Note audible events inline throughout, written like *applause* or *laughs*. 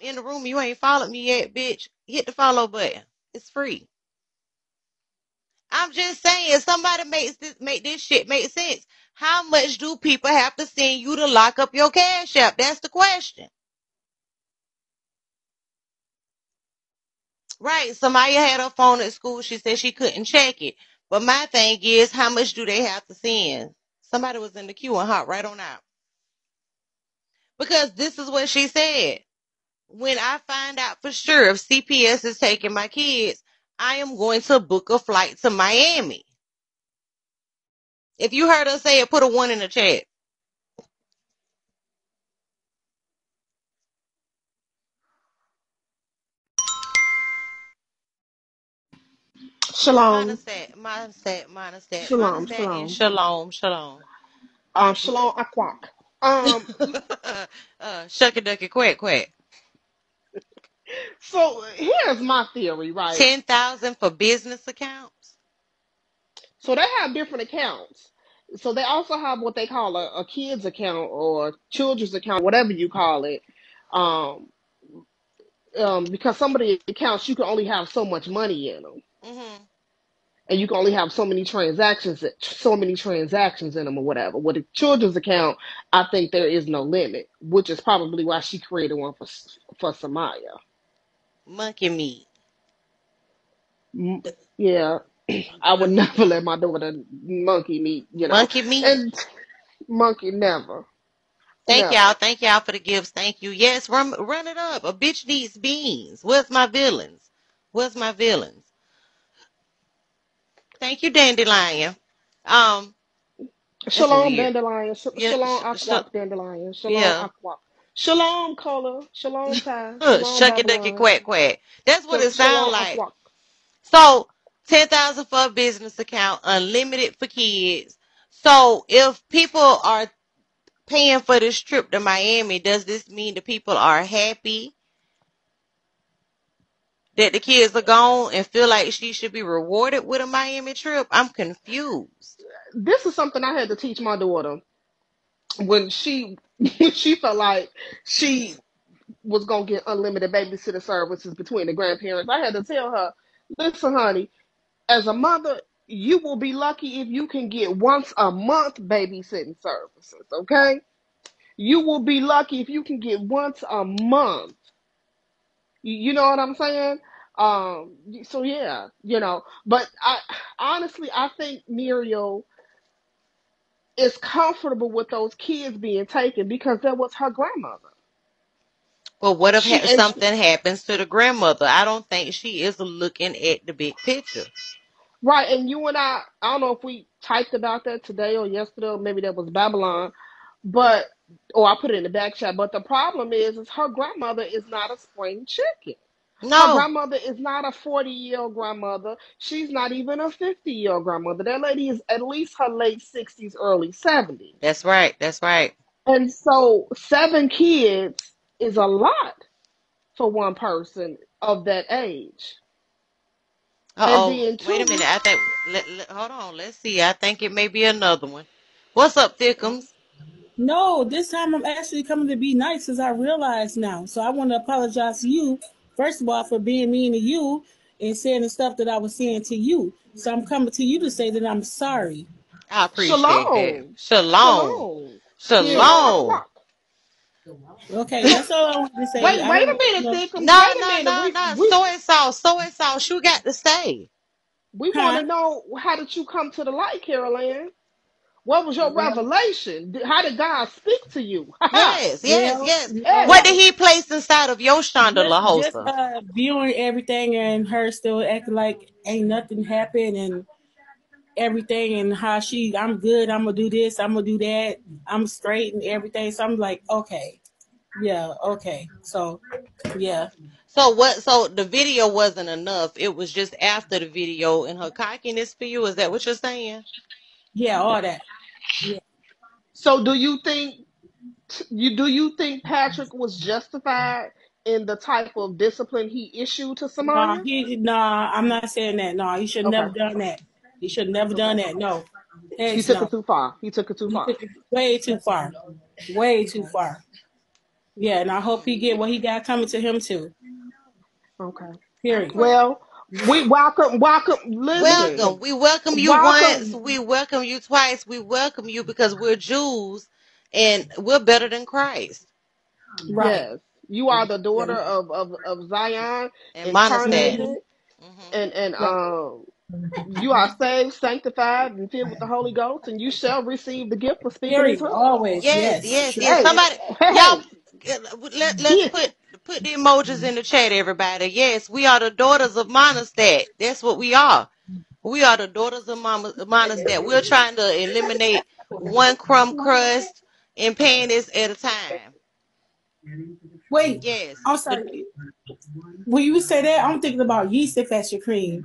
in the room, you ain't followed me yet, bitch. Hit the follow button. It's free. I'm just saying, somebody makes this make this shit make sense. How much do people have to send you to lock up your cash app? That's the question. Right. Somebody had her phone at school. She said she couldn't check it. But my thing is, how much do they have to send? Somebody was in the queue and hop right on out. Because this is what she said. When I find out for sure if CPS is taking my kids, I am going to book a flight to Miami. If you heard us say it, put a one in the chat. Shalom. Minus that, minus that, minus that, minus Shalom. that, and Shalom. shalom, shalom. Um, shalom aquak. Um, uh, shucky ducky quack quack. So here's my theory, right? Ten thousand for business accounts. So they have different accounts. So they also have what they call a, a kids account or children's account, whatever you call it. Um, um, because some of the accounts you can only have so much money in them, Mm-hmm. and you can only have so many transactions, so many transactions in them, or whatever. With a children's account, I think there is no limit, which is probably why she created one for for Samaya. Monkey meat. M- Yeah, *clears throat* I would never let my daughter monkey meat, you know, Monkey meat. and monkey never, Thank never. y'all. Thank y'all for the gifts. Thank you. Yes, run run it up. A bitch needs beans. Where's my villains? Where's my villains? Thank you, Dandelion. Um, that's Shalom, weird. dandelion. Sh- Yeah, shalom, sh- sh- dandelion. Shalom, yeah. aquak. Shalom, cola. Shalom, Ty. Huh, Shalom, Shucky ducky Babylon. quack quack. That's what Sh- it sounds Shalom, like. So ten thousand for a business account, unlimited for kids. So if people are paying for this trip to Miami, does this mean the people are happy that the kids are gone and feel like she should be rewarded with a Miami trip? I'm confused. This is something I had to teach my daughter when she *laughs* she felt like she was gonna get unlimited babysitter services between the grandparents. I had to tell her, listen, honey, as a mother, you will be lucky if you can get once a month babysitting services, okay? You will be lucky if you can get once a month. You, you know what I'm saying? Um, so yeah, you know, but I honestly, I think Muriel is comfortable with those kids being taken because that was her grandmother. But what if She ha- and something happens to the grandmother? I don't think she is looking at the big picture. right, and you and I, I don't know if we typed about that today or yesterday, or maybe that was Babylon, but or I put it in the back chat. But the problem is, is her grandmother is not a spring chicken. Her No, grandmother is not a 40 year old grandmother. She's not even a 50 year old grandmother. That lady is at least her late 60s, early 70s. that's right. That's right. And so, seven kids is a lot for one person of that age. Uh And oh. then, Wait a two, minute. I think. Let, let- hold on. Let's see. I think it may be another one. What's up, Thickums? No, this time I'm actually coming to be nice as I realize now. So I want to apologize to you, first of all, for being mean to you and saying the stuff that I was saying to you. So I'm coming to you to say that I'm sorry. I appreciate that. shalom, Shalom. shalom, shalom, Shalom. Okay, that's all I wanted to say. Wait, I wait a don't, minute, you know, Thickums. No, Wait a no, minute. no, We no. we Soy sauce. Soy sauce. You got to say. we want huh? to know how did you come to the light, Carol Ann? What was your Well, revelation? Did- How did God speak to you? *laughs* Ha ha. Yes, yes, well, yes. you What did he place inside of your Shonda just just LaHosa? uh viewing everything and her still acting like ain't nothing happened and everything and how she I'm good, I'm gonna do this, I'm gonna do that, I'm straight and everything. So I'm like, okay, yeah, okay. So yeah. So what? So the video wasn't enough. It was just after the video and her cockiness for you. Is that what you're saying? Yeah, all that. Yeah. so do you think you do you think Patrick was justified in the type of discipline he issued to he nah, I'm not saying that. No, he should Okay, never done that. He should never done that. No. He took no. it too far. He took it too He far. it way too far. Way too far. Yeah, and I hope he get what he got coming to him too. Okay. Period. Well, we welcome, welcome. Listen, Welcome. We welcome you Welcome. once. We welcome you twice. We welcome you because we're Jews and we're better than Christ. Right. yes, you are the daughter of of, of Zion, And Monistat. incarnated, hmm and and um, you are saved, sanctified, and filled with the Holy Ghost, and you shall receive the gift of speaking Period. tongues. Always. Yes, Yes. yes, yes. Hey, Somebody, y'all, let, let's yeah. put put the emojis in the chat, everybody. Yes, we are the daughters of Monistat. That's what we are. We are the daughters of Mama, Monistat. We're trying to eliminate one crumb crust and panties at a time. Wait. Yes. I'm sorry. When you say that, I'm thinking about yeast infection cream.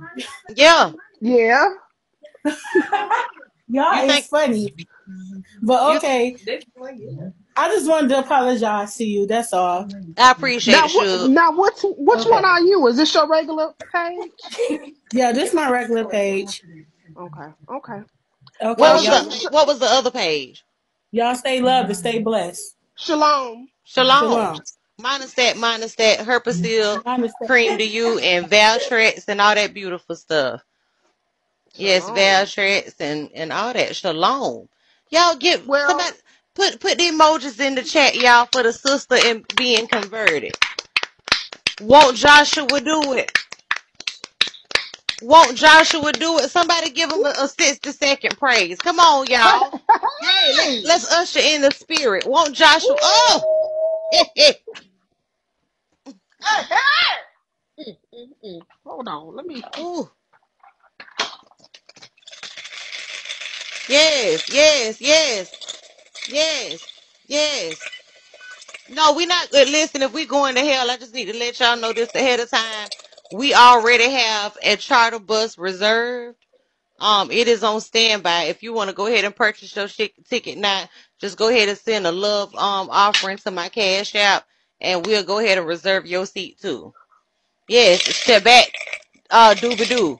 Yeah. Yeah. *laughs* Y'all You is think funny. But you okay. I just wanted to apologize to you. That's all. I appreciate Now it, what? Suge. Now which which Okay. one are you? Is this your regular page? *laughs* Yeah, this is my regular page. Okay. Okay. Okay, Well, was the what was the other page? Y'all stay loved and stay blessed. shalom. Shalom. Shalom. Minus that, minus that, Herpasil, I understand. cream to you, and Valtrex and all that beautiful stuff. Yes, Shalom. Valtrex and and all that. Shalom. Y'all get Well, somebody put put the emojis in the chat, y'all, for the sister and being converted. Won't Joshua do it? Won't Joshua do it? Somebody give him a, a 60 second praise. Come on, y'all. *laughs* Hey, let, hey. let's usher in the spirit. Won't Joshua? Oh, Woo! Hey, hey. Hold on. Let me. Ooh. Yes, yes, yes, yes, yes. No, we're not good. Listen, if we going to hell, I just need to let y'all know this ahead of time. We already have a charter bus reserved. Um, it is on standby. If you want to go ahead and purchase your ticket now, just go ahead and send a love um offering to my cash app, and we'll go ahead and reserve your seat too. Yes, Shabbat, uh, dooba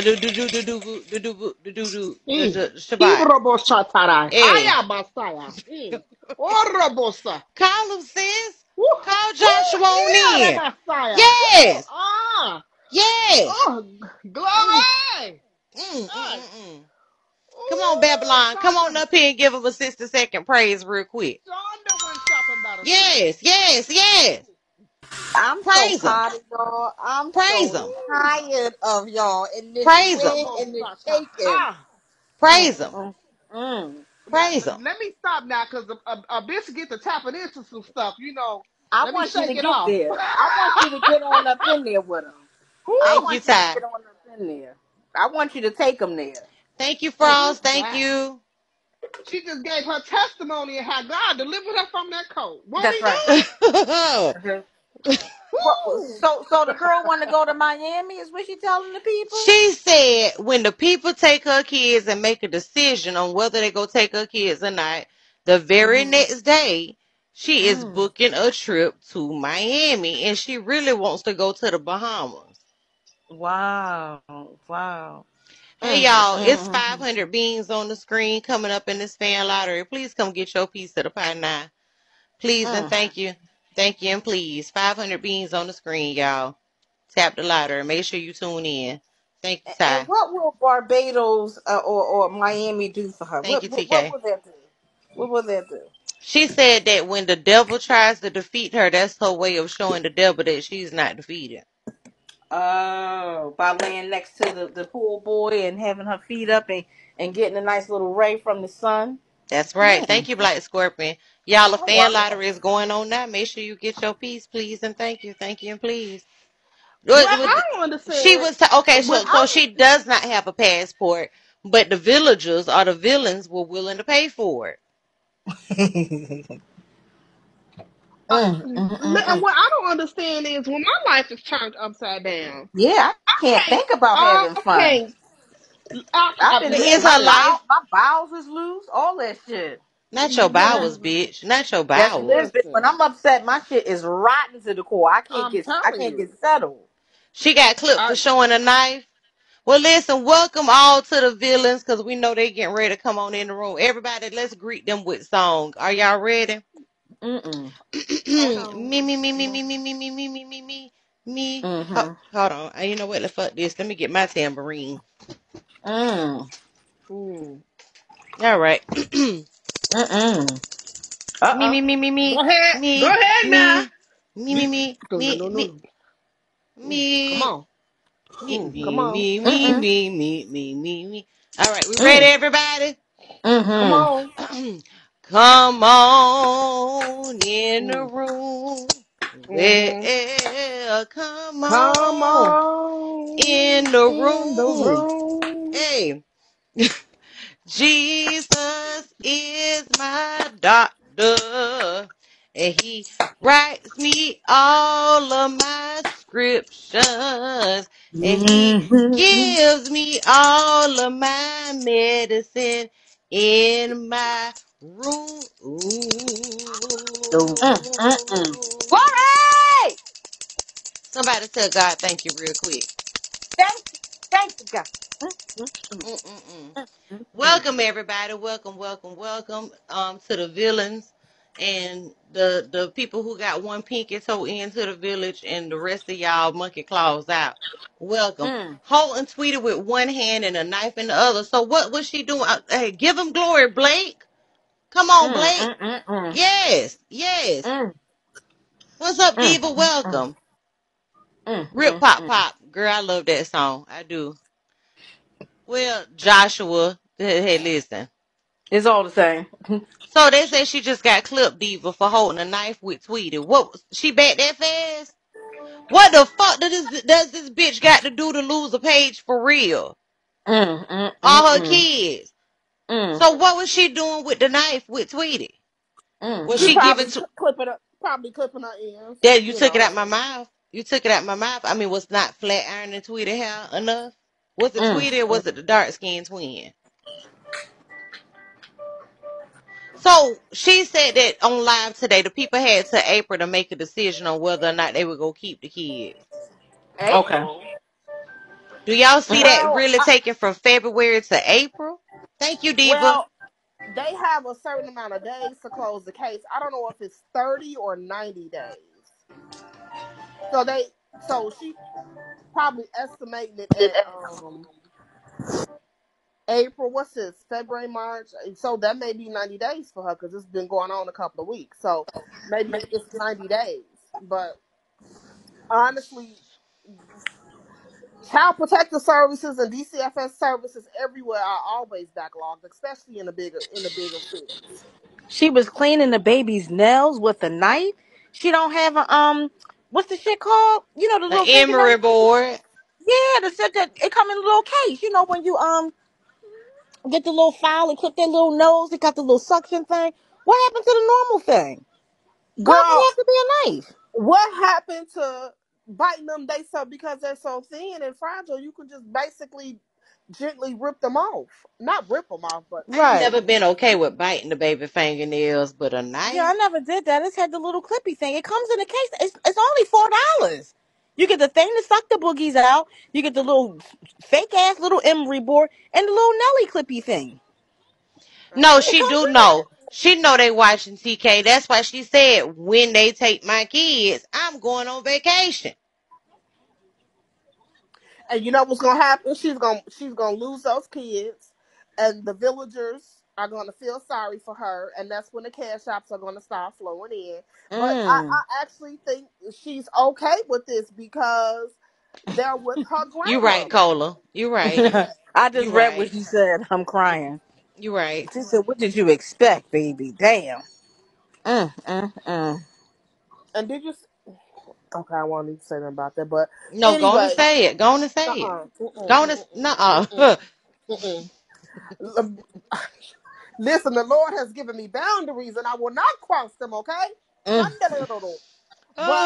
do do do do do do do do do do do. Shabbat. Ibrobosatarai. Hey, Haya basaya. Mm. *laughs* Orobosa. call him sis. Woo. Call Woo. Joshua on Yeah, in. that Messiah. Woo. Yes, Ah. yes. Oh, glory. Mm, mm, mm, mm. Come on, Ooh, Babylon. Come on Shonda. up here and give him a 60 second praise real quick. Shonda went shopping by the sea. Yes, yes, yes. I'm so Praise him. tired of y'all. I'm Praise so him. tired of y'all and this Praise him. shit and this shaking. Ha. Praise him. mm, mm. Now, Praise him. let me stop now because a, a, a bitch get to tapping into some stuff. You know, I let me want you to shake it get off. there. I want you to get on up in there with them. I Woo. Thank want you, you to Ty. get on up in there. I want you to take them there. Thank you, Oh, Frost. Thank wow. you. She just gave her testimony and how God delivered her from that cold. Won't That's he right. do *laughs* it? What, Woo! so, so the girl want to go to Miami? Is what she telling the people? she said when the people take her kids and make a decision on whether they go take her kids or not, the very Mm-hmm. next day, she is Mm. booking a trip to Miami and she really wants to go to the Bahamas. Wow. Wow. Hey Mm, y'all, mm, it's mm, 500 beans on the screen coming up in this fan lottery. Please come get your piece of the pie now. Please and mm. thank you. Thank you and please. 500 beans on the screen, y'all. Tap the lottery. Make sure you tune in. Thank you, A- And Ty. what will Barbados uh, or, or Miami do for her? Thank What, you, what what TK. will that do? What will that do? She said that when the devil tries to defeat her, that's her way of showing the devil that she's not defeated. Oh, by laying next to the, the pool boy and having her feet up and, and getting a nice little ray from the sun. That's right. Hmm. Thank you, Black Scorpion. Y'all, a Oh, fan wow. lottery is going on now. Make sure you get your piece, please, and thank you. Thank you and please. Well, What- what- I don't She understand. was t- okay, When so I so she does not have a passport, but the villagers or the villains were willing to pay for it. Mm, mm, mm, li- and mm. what I don't understand is when my life is turned upside down. Yeah, I I can't can't. think about I having fun. can't. I, I've I, been Is listen. listen. My her bowel, life my bowels is loose. All that shit. Not your bowels, bitch? Not your That's bowels. living. When Listen. I'm upset, my shit is rotten to the core. I can't I'm get. I telling can't you. get settled. She got clipped I for showing a knife. Well, listen, welcome all to the villains because we know they getting ready to come on in the room. Everybody, let's greet them with song. Are y'all ready? Mm-mm. Me, me, me, me, me, me, me, me, me, me, me, me, me. Ho- Mm-hmm. hold on. Uh, You know what? The fuck this. Let me get my tambourine. Mm. Mm. All right. Me, Mm-mm. Uh-oh. me, me, me, Go me, ahead. Go me, ahead now. me, me, me, *laughs* Get, me, no, no, me, no, me, no. Mm. Come me, on. me, Mm. Come me, on. me, me, Mm-mm. me, me, me, me, me. All right, we ready, Mm. everybody? Come Mm-hmm. on. *clears throat* Come on in the Mm. room. Mm-hmm. Well, come Come on on in the in the room. room. Hey, *laughs* Jesus is my doctor, and he writes me all of my scriptures, and he gives me all of my medicine in my room. Glory! Somebody tell God thank you real quick. Thank. Thank you, God. Mm-mm-mm. Welcome everybody. Welcome, welcome, welcome um to the villains and the the people who got one pinky toe into the village and the rest of y'all monkey claws out. Welcome. Mm. Holton tweeted with one hand and a knife in the other. So what was she doing? Uh, Hey, give him glory, Blake. Come on, Mm, Blake. mm, mm, mm. Yes, yes. Mm, What's up, mm, Diva? mm, mm, Welcome. mm, Rip mm, Pop mm. Pop. Girl, I love that song. I do. Well, Joshua, hey, listen. It's all the same. *laughs* So they say she just got clipped, Diva, for holding a knife with Tweety. What? She back that fast? What the fuck does this, does this bitch got to do to lose a page for real? Mm, mm, mm, All her mm, kids. mm, So what was she doing with the knife with Tweety? mm, Was She she giving probably to? cl- clipping up, probably clipping her ears. That you You took it know. out my mouth. You took it out my mouth. I mean, was not flat ironing Tweety hair enough? Was it mm, Tweety or was it the dark skinned twin? So she said that on live today, the people had to April to make a decision on whether or not they were gonna keep the kids. Okay. April. Do y'all see that Well, really I, taking from February to April? Thank you, Diva. well, they have a certain amount of days to close the case. I don't know if it's thirty or ninety days. So they, so she probably estimating it at um April. What's this? February, March. So that may be ninety days for her because it's been going on a couple of weeks. So maybe it's ninety days. But honestly, Child Protective Services and DCFS services everywhere are always backlogged, especially in the bigger in the bigger cities. She was cleaning the baby's nails with a knife. She don't have a um. What's the shit called? You know the An little fingernail. emery board. Yeah, the set that it come in a little case. You know when you um get the little file and clip their little nose, it got the little suction thing. What happened to the normal thing? Why does it Girl, have to be a knife? what happened to biting them? They so because they're so thin and fragile, you can just basically gently rip them off. Not rip them off, but I ain't Right. never been okay with biting the baby fingernails, but a knife. Yeah, I never did that. It's had the little clippy thing. It comes in a case. It's it's only four dollars. You get the thing to suck the boogies out. You get the little fake ass little emery board and the little Nelly clippy thing. No, It she comes do with know. She know they watching TK. That's why she said when they take my kids, I'm going on vacation. And you know what's gonna happen? She's gonna she's gonna lose those kids, and the villagers are gonna feel sorry for her, and that's when the cash shops are gonna start flowing in. it. But I, Mm. I actually think she's okay with this because they're with her *laughs* You're right, grandmother. Cola. You're right. *laughs* I just You read what right. she said. I'm crying. You're right. She said, "What did you expect, baby? Damn." Mm, mm, mm. And did you? S- Okay, I won't need to say nothing about that. But No, go on and anyway, say it. Go on and uh, say it. uh-uh, Go uh, on and uh, uh, uh, uh. Listen, the Lord has given me boundaries, and I will not cross them. Okay, Mm. but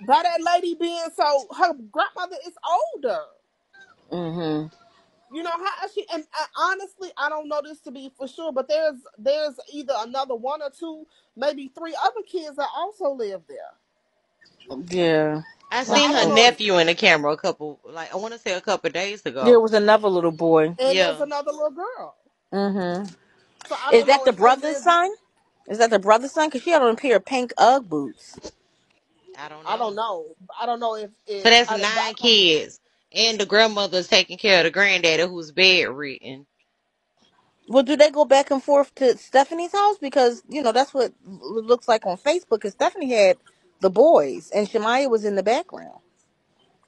by that lady being so, her grandmother is older. Mm-hmm. You know how she and uh, honestly, I don't know this to be for sure, but there's there's either another one or two, maybe three other kids that also live there. Yeah. I So That's I seen her don't so. know if nephew in the camera a couple, like I want to say a couple days ago. There ago. was another little boy. and there's Yeah. another little girl. Mm-hmm. So I Is don't that know the if they brother's live. son? Is that the brother's son? Because she had on a pair of pink Ugg boots. I don't I don't know. know. I don't know if So if that's I, I nine don't, kids. And the grandmother's taking care of the granddaddy who's bedridden. Well, do they go back and forth to Stephanie's house? Because, you know, that's what it looks like on Facebook. Because Stephanie had the boys and Shemaya was in the background.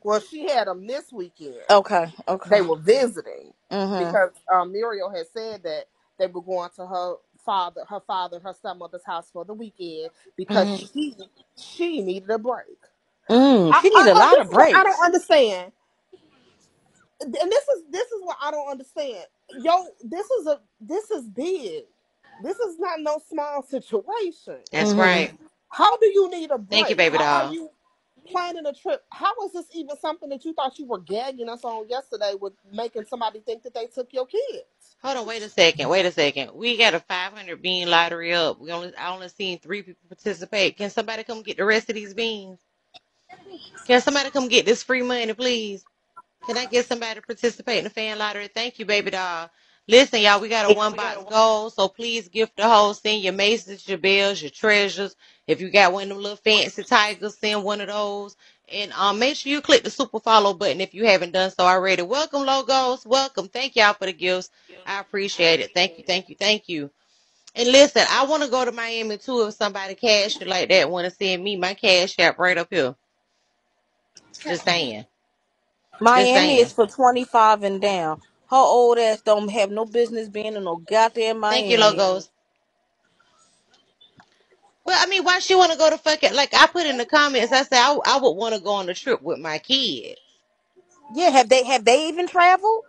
well, she had them this weekend. Okay, okay. They were visiting Mm-hmm. because um, Muriel had said that they were going to her father, her father, her stepmother's house for the weekend because Mm-hmm. she she needed a break. Mm, I, she I, need a I, lot this of is what I don't understand, and this is this is what I don't understand. Yo, this is a this is big. This is not no small *laughs* situation. That's Mm-hmm. right. How do you need a Thank you, break? baby How are doll. you planning a trip? How is this even something that you thought you were gagging us on yesterday with making somebody think that they took your kids? Hold on, wait a second. Wait a second. We got a 500 bean lottery up. We only I only seen three people participate. Can somebody come get the rest of these beans? Can somebody come get this free money, please? Can I get somebody to participate in the fan lottery? Thank you, baby doll. Listen, y'all, we got a one box goal, so please gift the whole. Send your maces, your bells, your treasures. If you got one of them little fancy tigers, send one of those. And um, make sure you click the super follow button if you haven't done so already. Welcome, logos. Welcome. Thank y'all for the gifts. I appreciate it. Thank you, thank you, thank you. And listen, I want to go to Miami too if somebody cash it like that want to send me my cash app right up here. Just saying. Just Miami saying. is for 25 and down. Her old ass don't have no business being in no goddamn Thank you, Miami. logos. Well, I mean, why she want to go to fucking like I put in the comments. I said I, I would want to go on a trip with my kids. Yeah, have they have they even traveled?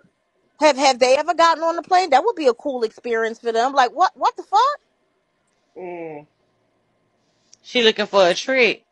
Have have they ever gotten on the plane? That would be a cool experience for them. Like what what the fuck? Mm. She looking for a trick.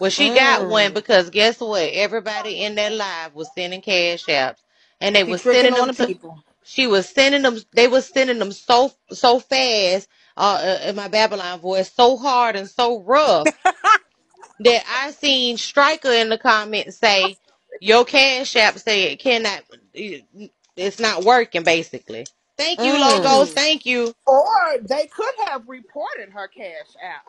Well, she got one Mm. because guess what? Everybody in that live was sending cash apps, and they She was tricking sending on them the to. people. She was sending them. They was sending them so so fast. Uh, uh, in my Babylon voice, so hard and so rough *laughs* that I seen Striker in the comments say, "Your cash app said cannot, it's not working." Basically, thank you, Mm. logos. Thank you. Or they could have reported her cash app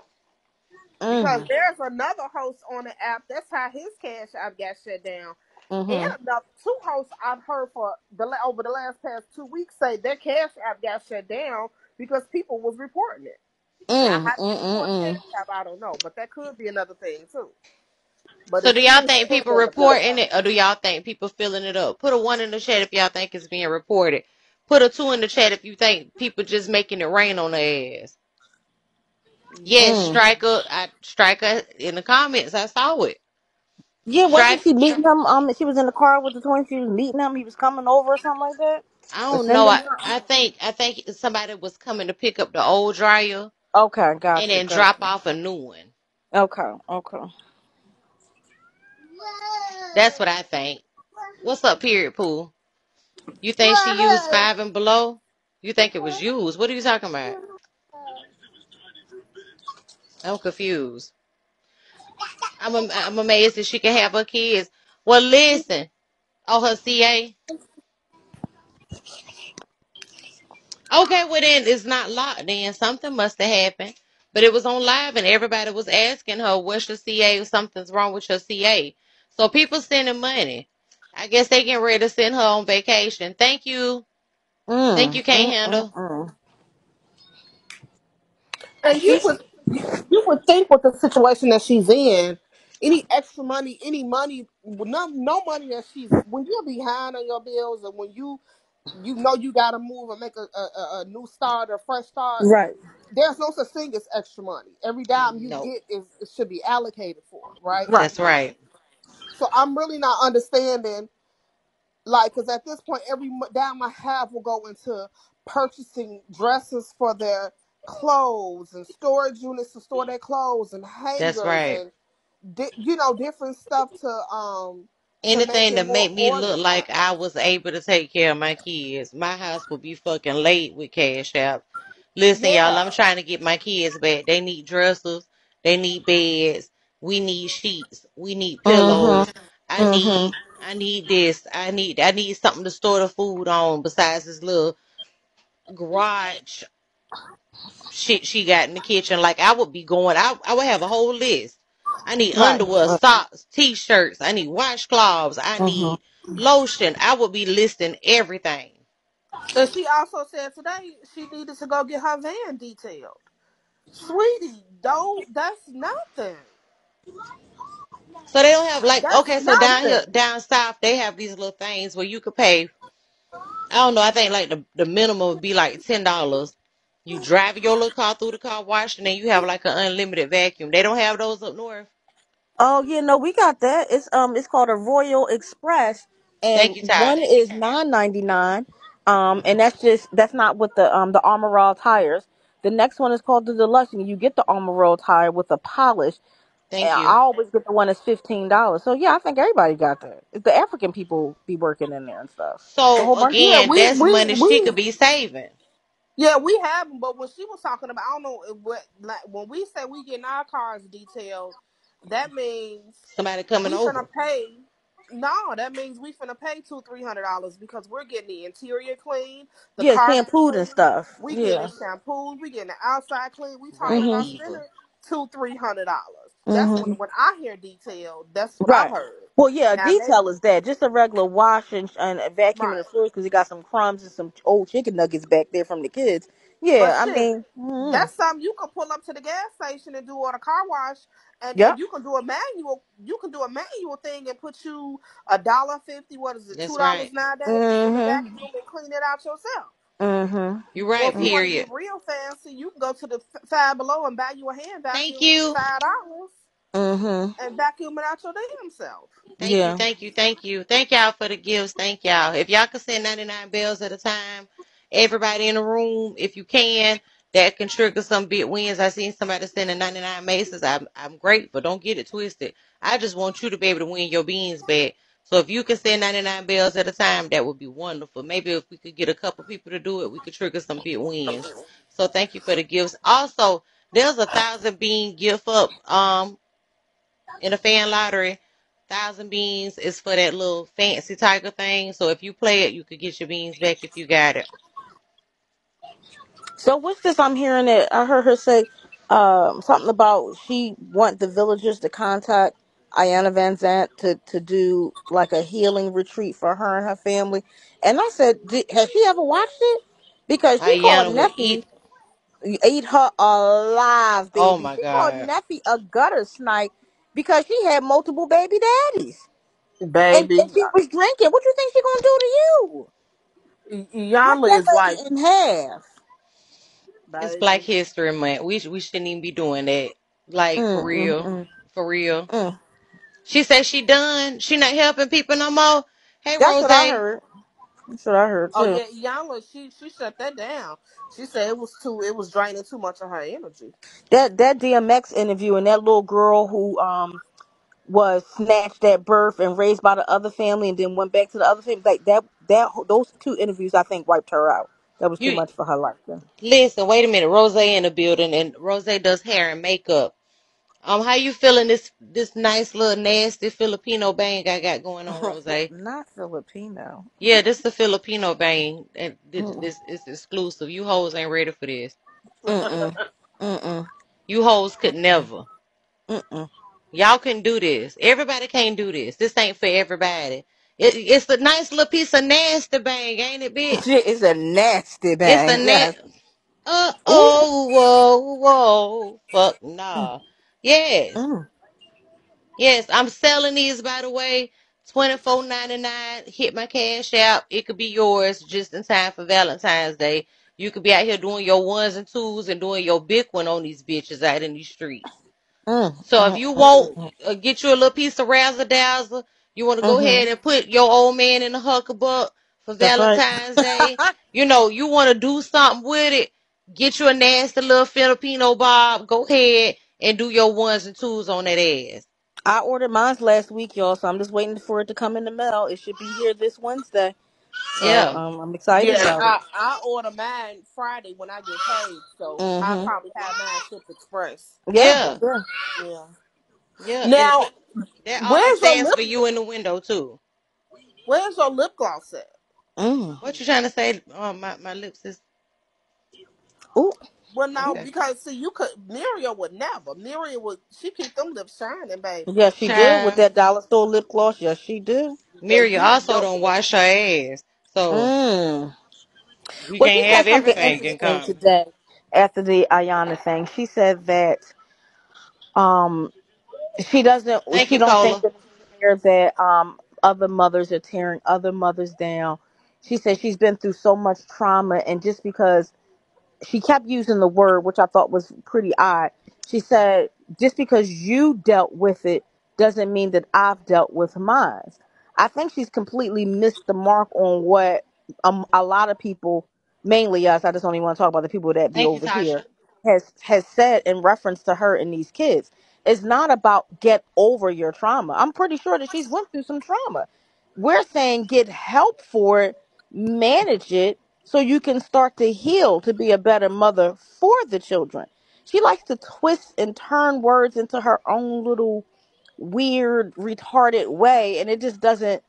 because Mm. there's another host on the app. That's how his cash app got shut down. And Mm-hmm. another two hosts I've heard for the over the last past two weeks say their cash app got shut down because people was reporting it. Now, Mm. Mm. cash Mm. app, I don't know, but that could be another thing too. But So, do y'all think people on the bill. reporting it, or do y'all think people filling it up? Put a one in the chat if y'all think it's being reported. Put a two in the chat if you think people just making it rain on their ass. Yes, Mm. Striker. I Striker in the comments. I saw it. Yeah, wasn't Strike. she meeting him? Um, she was in the car with the twins. She was meeting him. He was coming over or something like that. I Or don't know. sending I. I think I think somebody was coming to pick up the old dryer Okay, gotcha. and gotcha, then drop gotcha. off a new one. Okay, okay. That's what I think. What's up, period pool? You think she used five and below? You think it was used? What are you talking about? I'm confused. I'm am- I'm amazed that she can have her kids. Well, listen. Oh, her CA. Okay, well then it's not locked. Then something must have happened. But it was on live, and everybody was asking her, "What's your CA? Something's wrong with your CA." So people sending money. I guess they getting ready to send her on vacation. Thank you. Thank Mm, you, can't mm, mm, handle. mm. And you would you, you would think with the situation that she's in, any extra money, any money, no no money that she's when you're behind on your bills and when you you know you got to move and make a, a, a a new start or fresh start. right, There's no such thing as extra money. Every dime you No, get is it should be allocated for, right? right. that's right. So I'm really not understanding like because at this point every mo- dime i have will go into purchasing dresses for their clothes and storage units to store their clothes and That's hangers right. and di- you know different stuff to um to make anything it to more make me look like I was able to take care of my kids. My house would be fucking late with cash out. Listen, y'all, yeah I'm trying to get my kids back. They need dressers. They need beds. We need sheets. We need pillows. Mm-hmm, I need, mm-hmm. I need this. I need, I need something to store the food on besides this little garage shit she got in the kitchen. Like I would be going, I, I would have a whole list. I need Right. underwear, socks, t-shirts. I need washcloths. I Mm-hmm. need lotion. I would be listing everything. And she also said today she needed to go get her van detailed. Sweetie, don't. That's nothing. So they don't have like That's okay, so down here down south they have these little things where you could pay. I don't know. I think like the the minimum would be like ten dollars. You drive your little car through the car wash, and then you have like an unlimited vacuum. They don't have those up north. Oh yeah, no, we got that. It's um, it's called a Royal Express, and Thank you, Ty. one is nine ninety nine, um, and that's just that's not with the um the Armor All tires. The next one is called the Deluxe, and you get the Armor All tire with a polish. And Thank I you. always get the one that's fifteen dollars. So yeah, I think everybody got that. It's the African people be working in there and stuff. A So whole bunch. Yeah, again, we that's we money she we could be saving. Yeah we have them. But when she was talking about, I don't know what like when we say we getting our cars detailed, that means Somebody coming we finna over. pay. No, that means we finna pay two three hundred dollars because we're getting the interior clean, the Yeah, carpet shampooed and clean, stuff. we getting Yeah. it shampooed, we getting the outside clean. We talking Right, about Mhm. Eva. spending two three hundred dollars. That's when Mhm. when I hear detailed, that's what I Right. heard. Well, yeah, a Now maybe detail is that just a regular wash and, and a vacuum in right. the floors because you got some crumbs and some old chicken nuggets back there from the kids. But Yeah, I shit, mean, mm, that's something you can pull up to the gas station and do or the car wash, and and yep. you can do a manual. You can do a manual thing and put you a dollar fifty. What is it? Two That's dollars right. nowadays in the Mhm. vacuum and clean it out yourself. Mhm. You're Or right, if you want to period. real fancy, you can go to the f- Five Below and buy you a hand Thank vacuum for you. five dollars Mhm. and vacuum it out your damn self. Thank you, Yeah. thank you, thank you. Thank y'all for the gifts. Thank y'all. If y'all can send 99 bells at a time, everybody in the room, if you can, that can trigger some big wins. I seen somebody sending 99 maces. I'm, I'm grateful. Don't get it twisted. I just want you to be able to win your beans back. So if you can send 99 bells at a time, that would be wonderful. Maybe if we could get a couple people to do it, we could trigger some big wins. So thank you for the gifts. Also, there's a thousand bean gift up. Um, in a fan lottery, thousand beans is for that little fancy tiger thing. So if you play it, you could get your beans back if you got it. So what's this? I'm hearing that I heard her say um, something about she want the villagers to contact Iyanla Vanzant to to do like a healing retreat for her and her family. And I said, "Did- has she ever watched it? Because she called Iyanla would Neffy eat. ate her alive, Oh baby. my She called god. Neffy a gutter snipe because she had multiple baby daddies. And, Baby, and she was drinking. What do you think she gonna do to you? Y- Cut Yama that is like, lady in half. It's Black baby. History Month. We we shouldn't even be doing that. Like for Mm, mm, real, mm, for real. mm. She said she done. She not helping people no more. Hey That's Rose. what I heard. That's what I heard Oh too. yeah, Yama, she she shut that down. She said it was too, it was draining too much of her energy. That that DMX interview and that little girl who um was snatched at birth and raised by the other family and then went back to the other family like that that those two interviews I think wiped her out. That was too You much for her life. Then. listen. Wait a minute. Rose in the building, and Rose does hair and makeup. Um, how you feeling this this nice little nasty Filipino bang I got going on, *laughs* Rose? Not Filipino. Yeah, this is the Filipino bang, and this, Mm this is exclusive. You hoes ain't ready for this. mm mm mm You hoes could never. mm. Y'all can do this. Everybody can't do this. This ain't for everybody. It, it's a nice little piece of nasty bang, ain't it, *laughs* bitch? Shit is a nasty bang. It's a bang. Yes. net. Uh Ooh. oh, whoa, whoa, fuck nah. Yes. mm. Yes, I'm selling these by the way. Twenty four ninety nine. Hit my cash app. It could be yours just in time for Valentine's Day. You could be out here doing your ones and twos and doing your big one on these bitches out in these streets. Mm, So if mm, you mm, want mm. uh, get you a little piece of razzle dazzle, you want to go ahead Mhm. and put your old man in the huckabuck for That's right. Valentine's *laughs* Day. You know, you want to do something with it. Get you a nasty little Filipino bob. Go ahead and do your ones and twos on that ass. I ordered mine last week, y'all, so I'm just waiting for it to come in the mail. It should be here this Wednesday. So Yeah. um, I'm excited Yeah, about it. I I order mine Friday when I get paid, so I Mhm. probably have mine shipped express. Yeah. Yeah. Yeah. Yeah. Yeah. And Now, that offer where's your stands lip? for you in the window too. Where's your lip gloss at? Mm. What you trying to say? Oh, my, my lips is Ooh. Well, no, Okay. because see, you could Miriam would never. Miriam would she keep them lips shining, baby. Yes, she did with Child. that dollar store lip gloss. Yes, she do. And Miriam you also don't don't wash her ass. So Mm. we Well, she can't said have something everything in interesting common. today after the Iyanla thing. She said that um she doesn't Thank she you, don't think Cola. that it's fair that um other mothers are tearing other mothers down. She said she's been through so much trauma and just because she kept using the word, which I thought was pretty odd. She said, just because you dealt with it doesn't mean that I've dealt with mine. I think she's completely missed the mark on what um, a lot of people, mainly us, I just only want to talk about the people that be Thank you, over Tasha. here, has has said in reference to her and these kids. It's not about get over your trauma. I'm pretty sure that she's went through some trauma. We're saying get help for it, manage it, so you can start to heal to be a better mother for the children. She likes to twist and turn words into her own little weird, retarded way, and it just doesn't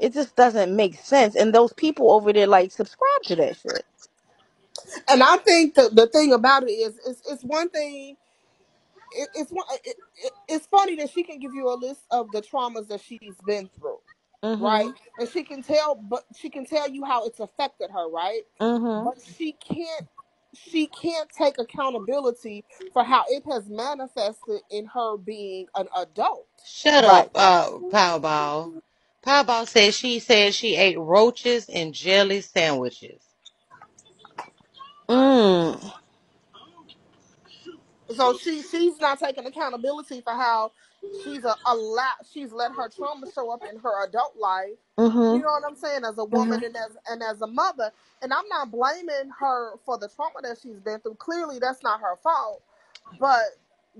it just doesn't make sense. And those people over there like subscribe to that shit. And I think the, the thing about it is, it's, it's one thing. It, it's one. It, it, it's funny that she can give you a list of the traumas that she's been through, right? Mhm. And she can tell, but she can tell you how it's affected her, right? Mhm. But she can't. She can't take accountability for how it has manifested in her being an adult. Shut Right. up, uh, Powerball. Powerball said she said she ate roaches and jelly sandwiches. Mm. So she she's not taking accountability for how she's a, a lot she's let her trauma show up in her adult life. You Mhm. know what I'm saying? As a woman Mhm. and as and as a mother. And I'm not blaming her for the trauma that she's been through. Clearly that's not her fault. But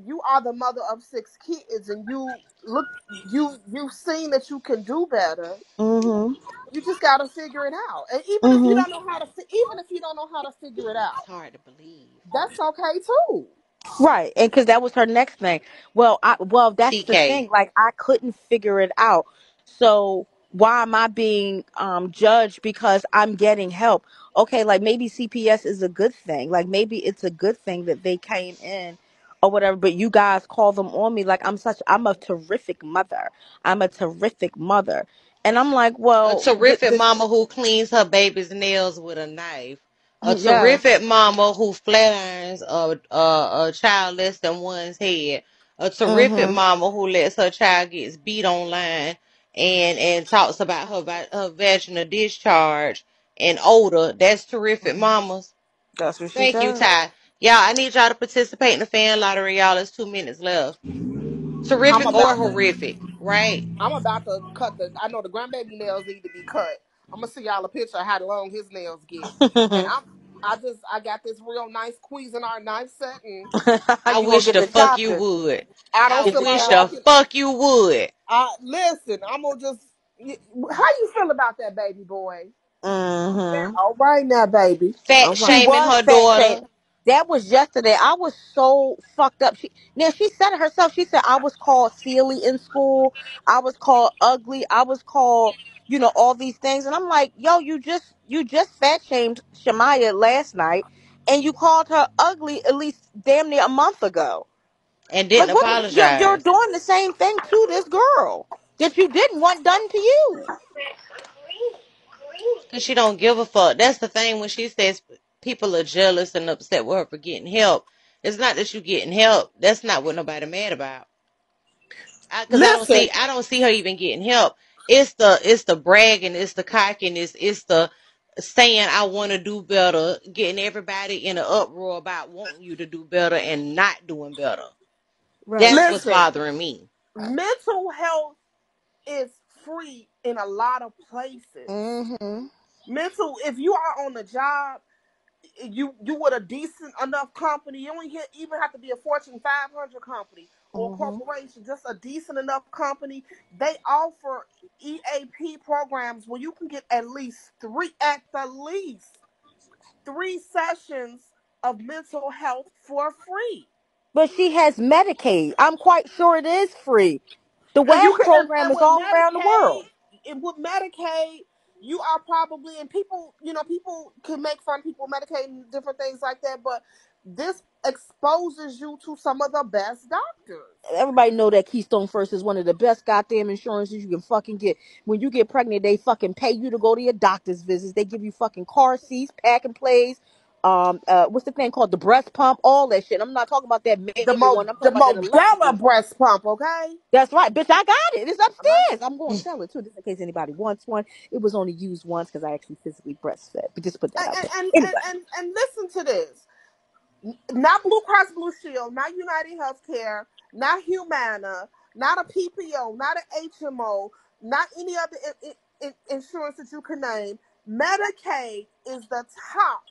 you are the mother of six kids and you look you you've seen that you can do better. Mhm. You just gotta figure it out. And even if you Mhm. don't know how to even if you don't know how to figure it It's out, hard to believe. that's okay too. Right, and because that was her next thing. Well, I well that's the thing. Like I couldn't figure it out. So why am I being um judged because I'm getting help? Okay, like maybe CPS is a good thing. Like maybe it's a good thing that they came in or whatever. But you guys call them on me like I'm such. I'm a terrific mother. I'm a terrific mother, and I'm like, A well, the, terrific mama who cleans her baby's nails with a knife. A yes, terrific mama who flat irons a, a, a child less than one's head. A terrific mhm, mama who lets her child get beat online and, and talks about her, va- her vaginal discharge and odor. That's terrific mamas. that's what she Thank you, said. Ty. Y'all, I need y'all to participate in the fan lottery, y'all. It's two minutes left. I'm Terrific or about to horrific, right? I'm about to cut the. I know the grandbaby nails need to be cut. I'm gonna see y'all a picture of how long his nails get. And I'm. *laughs* I just. I got this real nice Cuisinart knife set, and *laughs* I you gonna wish get the the fuck you chopper? would. I I don't feel like wish the walking. fuck you would. I listen. I'm gonna just. y- How you feel about that, baby boy? Mm-hmm. All right now, baby. Fat She right. shaming was her fat shaming. daughter. That was yesterday. I was so fucked up. She now she said it herself. She said I was called silly in school. I was called ugly. I was called, you know, all these things. And I'm like, yo, you just you just fat shamed Shamaya last night, and you called her ugly at least damn near a month ago. And didn't what? You're you're apologize. doing the same thing to this girl that you didn't want done to you. Because she don't give a fuck. That's the thing when she says people are jealous and upset with her for getting help. It's not that you're getting help. That's not what nobody mad about. I, Cause I don't Listen. see, I don't see her even getting help. It's the, it's the bragging, it's the cockiness, it's it's the saying I want to do better, getting everybody in an uproar about wanting you to do better and not doing better. Right. That's what's Listen. bothering me. Mental health is free in a lot of places. Mm-hmm. Mental. If you are on the job you you with a decent enough company. You don't even even have to be a Fortune 500 company or Mm-hmm. corporation. Just a decent enough company. They offer EAP programs where you can get at least three, at the least three sessions of mental health for free. But she has Medicaid. I'm quite sure it is free. The And you WAG can and, program and is with all around the Medicaid, world. and with Medicaid, you are probably and people, you know, people can make fun of people with Medicaid and different things like that, but this exposes you to some of the best doctors. Everybody know that Keystone First is one of the best goddamn insurances you can fucking get. When you get pregnant, they fucking pay you to go to your doctor's visits. They give you fucking car seats, pack and plays. Um, uh, what's the thing called? The breast pump, all that shit. I'm not talking about that The manual Mo, one. I'm the talking about that electrical Medela one. breast pump, okay? That's right, bitch. I got it. It's upstairs. I'm going to sell it too, just in case anybody wants one. It was only used once because I actually physically breastfed. But just put that And out there. and, and and and listen to this. Not Blue Cross Blue Shield, not United Healthcare, not Humana, not a PPO, not an HMO, not any other in, in, insurance that you can name. Medicaid is the top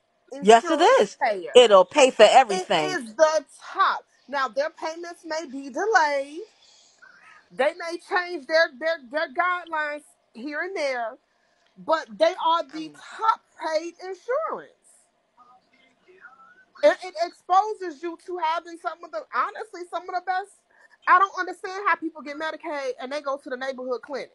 yes, it insurance is. payer. It'll pay for It everything. is the top. Now their payments may be delayed. They may change their their, their guidelines here and there, but they are the Um, top paid insurance. It, it exposes you to having some of the honestly some of the best. I don't understand how people get Medicaid and they go to the neighborhood clinic.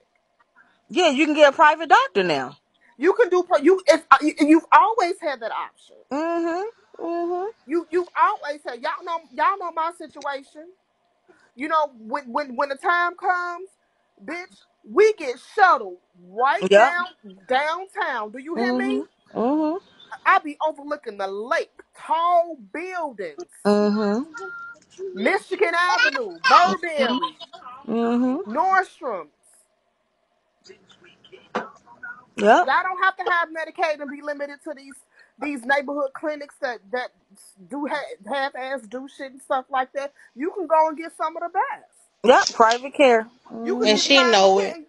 Yeah, you can get a private doctor now. You can do pro- you if uh, you- you've always had that option. Mm-hmm. Mm-hmm. You you've always had y'all know y'all know my situation. You know when when when the time comes, bitch, we get shuttled right Yep. down downtown. Do you hear me? Mm-hmm. Mm-hmm. I'll be overlooking the lake, tall buildings, Mm-hmm. Michigan Avenue, Burberry, Mm-hmm. Nordstrom's. Yep. Y'all don't have to have Medicaid and be limited to these these neighborhood clinics that that do ha- half ass do shit and stuff like that. You can go and get some of the best. Yep. Private care. You can and Mm-hmm. get she private know it, care,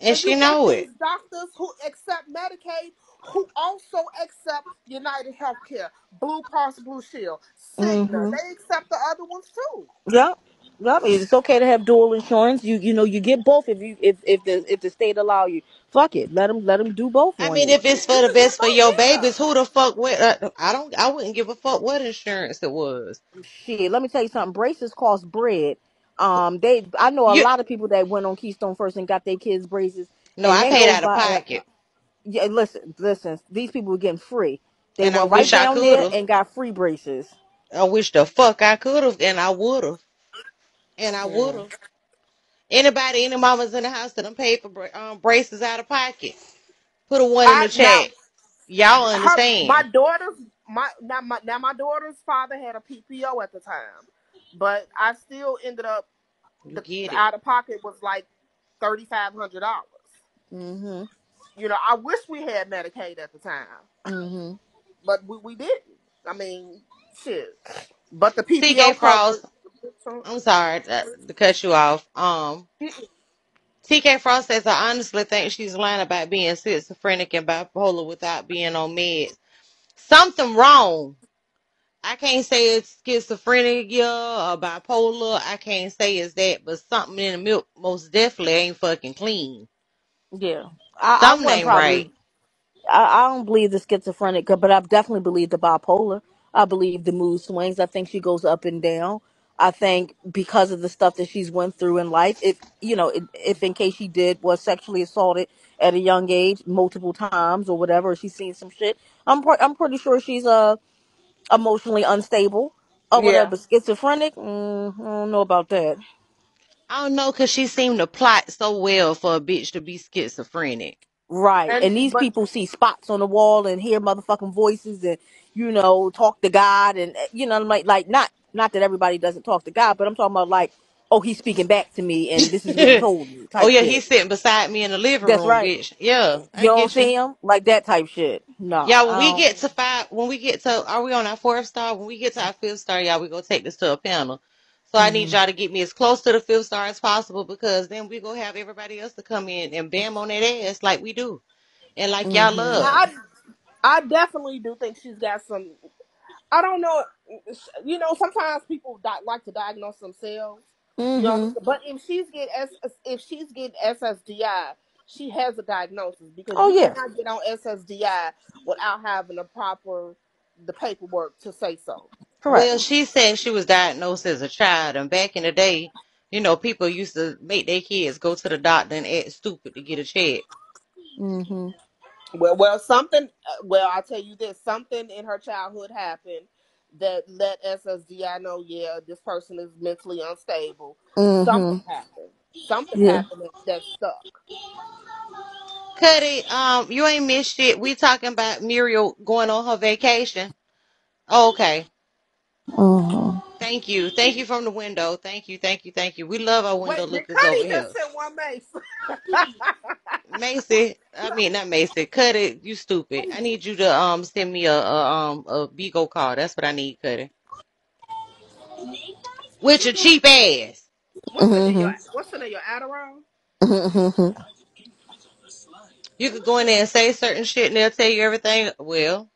and and she you got know it. these doctors who accept Medicaid, who also accept United Healthcare, Blue Cross Blue Shield, Cigna. Mm-hmm. They accept the other ones too. Yep. Yep. It's okay to have dual insurance. You you know you get both if you if if the if the state allow you. Fuck it. Let them let them do both I on mean, you. if it's for the best for your yeah. babies, who the fuck with? Uh, I don't. I wouldn't give a fuck what insurance it was. Shit. Let me tell you something. Braces cost bread. Um, they I know a You lot of people that went on Keystone First and got their kids braces, no, and I then paid goes out of by. pocket, Yeah, listen, listen. These people were getting free. They and I went right wish I down could there have. and got free braces. I wish the fuck I could have, and I would have, and I would Yeah. have. Anybody, any mamas in the house that done paid for bra- um, braces out of pocket, put a one in I the now chat. Y'all her my understand? daughter's my now my now my daughter's father had a PPO at the time, but I still ended up You the get it. out of pocket was like thirty five hundred dollars. Mm-hmm. You know, I wish we had Medicaid at the time, Mm-hmm. but we, we didn't. I mean, shit. But the TK PPO covered. Frost. I'm sorry to cut you off. Um, TK Frost says, I honestly think she's lying about being schizophrenic and bipolar without being on meds. Something wrong. I can't say it's schizophrenia or bipolar. I can't say it's that, but something in the milk most definitely ain't fucking clean. Yeah, I, I Something wouldn't ain't right. I, I don't believe the schizophrenic, but I definitely believe the bipolar. I believe the mood swings. I think she goes up and down. I think because of the stuff that she's went through in life, if you know, if, if in case she did was sexually assaulted at a young age multiple times or whatever, she's seen some shit. I'm pre- I'm pretty sure she's uh emotionally unstable or whatever. Yeah. But schizophrenic, mm, I don't know about that. I don't know, cause she seemed to plot so well for a bitch to be schizophrenic. Right. And And these but people see spots on the wall and hear motherfucking voices and, you know, talk to God and, eh, you know, I'm like, like not, not that everybody doesn't talk to God, but I'm talking about like, oh, he's speaking back to me and this is what he *laughs* told me oh type yeah, shit. he's sitting beside me in the living That's room, right. bitch. Yeah, I You don't get you. see him? Like that type shit. No, Yeah, when I we don't. get to five, when we get to, are we on our fourth star? When we get to our fifth star, y'all, we gonna take this to a panel. So I need hmm y'all to get me as close to the fifth star as possible because then we gonna have everybody else to come in and bam on that ass like we do and like y'all hmm now love. I I definitely do think she's got some. I don't know. You know, sometimes people di- like to diagnose themselves. You hmm understand? But if she's get S, if she's getting SSDI, she has a diagnosis because Oh you yeah. cannot get on SSDI without having the proper the paperwork to say so. Correct. Well, she said she was diagnosed as a child, and back in the day, you know, people used to make their kids go to the doctor and act stupid to get a check. hmm Well, well, something. uh, Well, I'll tell you this: something in her childhood happened that let SSDI know, yeah, this person is mentally unstable. Something Mm-hmm. happened. Something Yeah. happened that, that stuck. Cuddy, um, you ain't missed shit. We talking about Muriel going on her vacation. Oh, okay. Mm-hmm. Thank you. Thank you from the window. Thank you. Thank you. Thank you. We love our window Wait, did lookers over Cuddy here. just send one mace? Macy, I mean not Macy. Cut it. You stupid. I need you to um send me a, a um a Bigo call. That's what I need, Cuddy. With your cheap ass. what's the your what's the name? Your Adderall? Mm-hmm. You could go in there and say certain shit and they'll tell you everything. Well,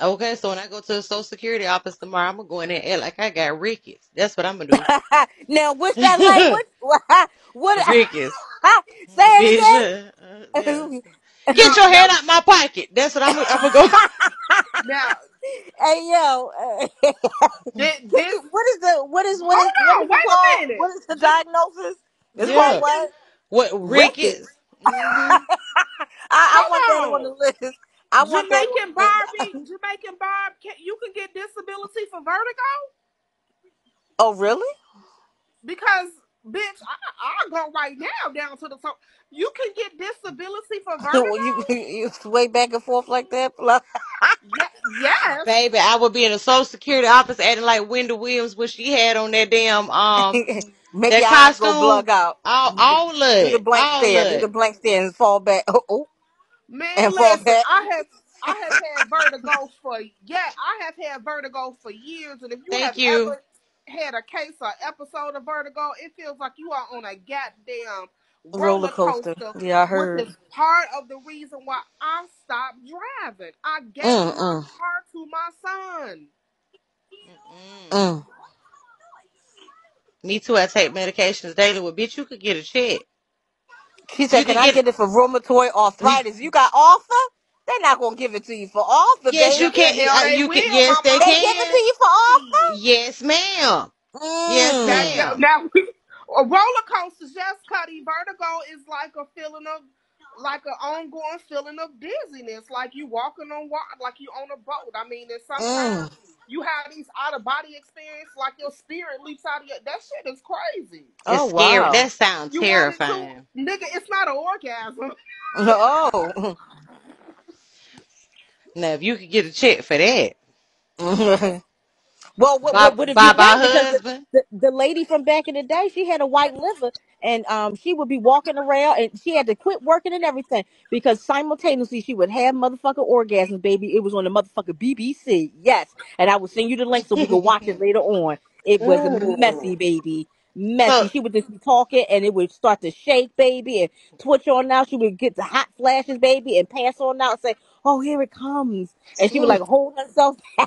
okay, so when I go to the social security office tomorrow, I'm gonna go in there and act like I got rickets. That's what I'm gonna do. *laughs* now, what's that do. language? *laughs* what? *laughs* rickets. Say it Uh, uh, yes. again. Get Now your now head out my pocket. That's what I'm, I'm gonna go. now hey yo, uh, did can this? What is the? What is? What is? What hold is on, it called? wait a minute. What is the Ja- diagnosis? It's called Yeah. Jamaican what? What Rickets. rickets? Mm-hmm. I, I want that on hold the list. I want that Jamaican the. Barbie, Jamaican Barb, can, you can get disability for vertigo Oh, really? because, bitch, I, I'll go right now down to the top. You can get disability for *laughs* Well, you vertigo? *laughs* you sway back and forth like that? *laughs* Yeah, yes. Baby, I would be in a social security office acting like Wendy Williams when she had on that damn um Make that your eyes go costume. blug out. All all of Do the it. blank All of stare. Do the it. blank stare and fall back. Oh, oh Man, and fall listen, back. I have I have had vertigo for yeah, I have had vertigo for years, and if you have you. ever had a case or episode of vertigo, it feels like you are on a goddamn Roller roller coaster. coaster, Yeah, I which heard. is part of the reason why I stopped driving. I gave Mm my mm car to my son. Mm. Me too. I take medications daily. Well, bitch, you could get a check. She You said, "Can could I get. get it for rheumatoid arthritis? You got Arthur? They're not gonna give it to you for Arthur, yes, you baby. can. hell uh, they You can. will, Yes, my they They mama. give it to can. you for Arthur? Yes, ma'am. Yes, Now, Mm. now, ma'am. now a roller coaster, just cutting vertigo is like a feeling of, like an ongoing feeling of dizziness, like you walking on water, like you on a boat. I mean, and sometimes Mm. You have these out of body experience, like your spirit leaps out of your. That shit is crazy. Oh, it's Oh scary. wow. That sounds You wanted to, terrifying. nigga. It's not an orgasm. *laughs* *laughs* Oh. Now, if you could get a check for that, *laughs* Well, what, Bob, what, what if you Bob, our can? Because the, husband. the, the lady from back in the day, she had a white liver, and um, she would be walking around, and she had to quit working and everything because simultaneously she would have motherfucking orgasms, baby. It was on the motherfucking BBC, yes, and I will send you the link so we can watch it later on. It was Mm. messy, baby, so, messy. She would just be talking, and it would start to shake, baby, and twitch on out. She would get the hot flashes, baby, and pass on out and say, "Oh, here it comes," and she would mm, like hold herself *laughs*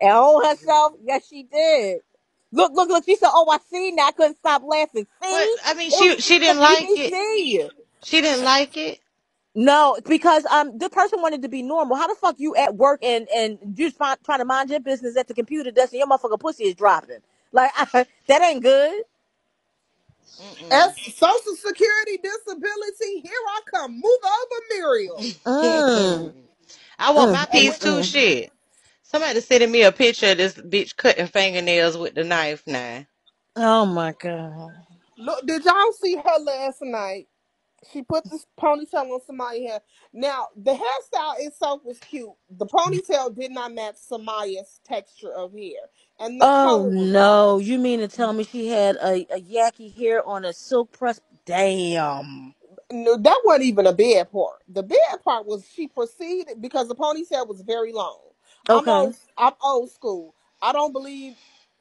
and hold herself. Yes, she did. Look, look, look. She said, "Oh, I see now. I couldn't stop laughing. what? See, I mean, it was she she didn't like it. BBC." She didn't like it. No, because um, the person wanted to be normal. How the fuck you at work and and you just find, trying to mind your business at the computer desk and your motherfucking pussy is dropping? Like *laughs* that ain't good. Mm-mm. As Social Security disability, here I come. Move over, Muriel. Mm, *laughs* I want my mm, piece too. mm. Shit. Somebody sending me a picture of this bitch cutting fingernails with the knife now. Oh my god. look, did y'all see her last night? she put this ponytail on somebody's head. Now the hairstyle itself was cute. The ponytail did not match Samaya's texture of hair, and the Oh color was off. no! You mean to tell me she had a, a yaki hair on a silk press? Damn. No, that wasn't even a bad part. The bad part was she proceeded because the ponytail was very long. I'm Okay. old. I'm old school. I don't believe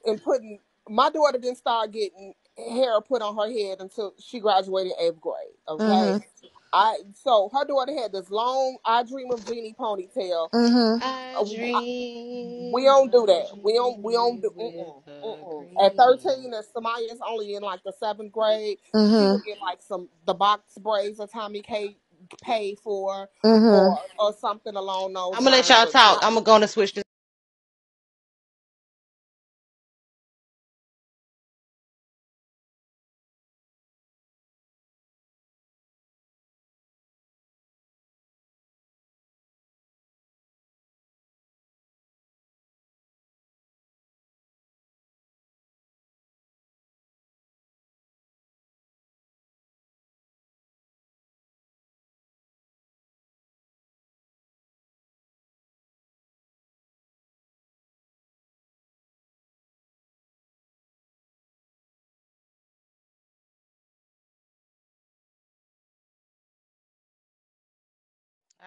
in putting. My daughter didn't start getting hair put on her head until she graduated eighth grade. Okay, Mhm. I so her daughter had this long I dream of Jeannie ponytail. Mhm. I Uh, I- We dream don't do of that. We don't. We don't you do. with Mm-mm, a mm-mm. At green. thirteen, as Samaya's only in like the seventh grade, she Mhm. would get like some the box braids that Tommy K paid for, Mhm. or or something along those I'm gonna let lines. y'all But talk. I'm gonna to switch this.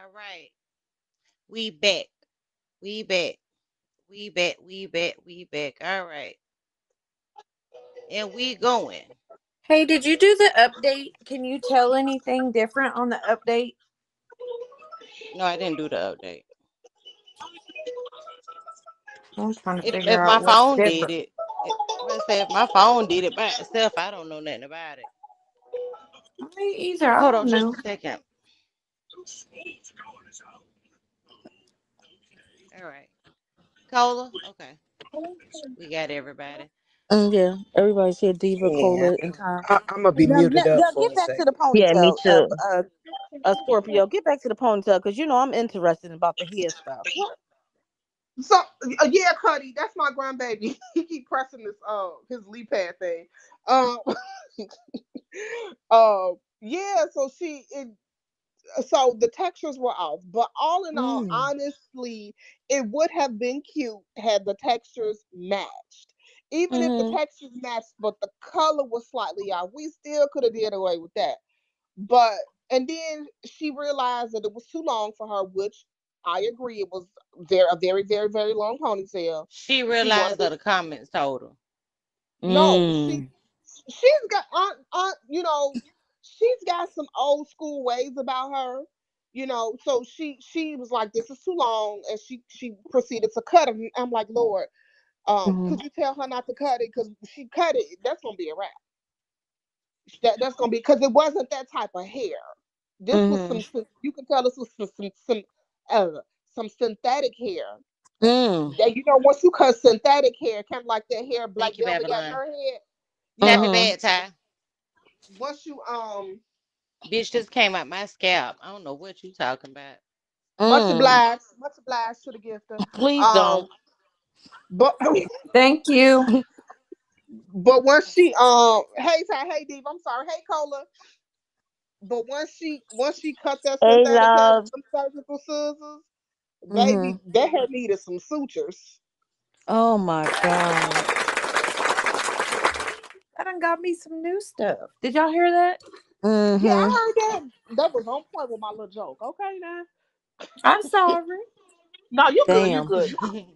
All right. We back. We back. We back. We back. We back. All right. And we going. Hey, did you do the update? Can you tell anything different on the update? No, I didn't do the update. I'm trying to If, figure if my out phone did it, it let's say if my phone did it by itself, I don't know nothing about it. Me either. Hold don't on just a second. All right. Cola? Okay. We got everybody. Mm, yeah, everybody's here. Diva, Yeah, Cola, and Tom. I, I'm gonna be Now, muted now, up now for get a back to second. the Yeah, me ponytail, uh, too. uh, uh, Scorpio. Get back to the ponytail because you know I'm interested about the hair stuff. So uh, yeah, Cuddy, that's my grandbaby. *laughs* he keep pressing this uh his lead pad thing. Um, uh, *laughs* yeah. So she it, so the textures were off, but all in all, Mm. honestly, it would have been cute had the textures matched. Even if the Mhm. textures matched, but the color was slightly off, we still could have did away with that. But and then she realized that it was too long for her, which I agree, it was very a very very very long ponytail. She She realized wanted that the comments told her. no, she Mm. she's got aunt aunt you know she's got some old school ways about her you know so she she was like this is too long and she she proceeded to cut it and i'm like lord um Mhm. could you tell her not to cut it because she cut it that's gonna be a wrap that, that's gonna be because it wasn't that type of hair this was some Mhm. you can tell this was some some some, uh, some synthetic hair Mm. that you know once you cut synthetic hair kind of like that hair black Thank you, velvet got in Babylon. her head Happy yeah bad time. Once you um Bitch just came out my scalp. I don't know what you talking about. Much Mm. obliged. Much obliged to the gifter. Please Um, don't. but *laughs* Thank you. but once she um, hey Ty, hey Dave, I'm sorry, hey Cola. But once she once she cut that Hey, synthetic hair love. with some surgical scissors, baby, Mhm. that hair needed some sutures. Oh my god. That done got me some new stuff. Did y'all hear that? Mm-hmm. Yeah, I heard that. That was on point with my little joke. Okay, now. I'm sorry. *laughs* No, you good. You Damn. good. *laughs*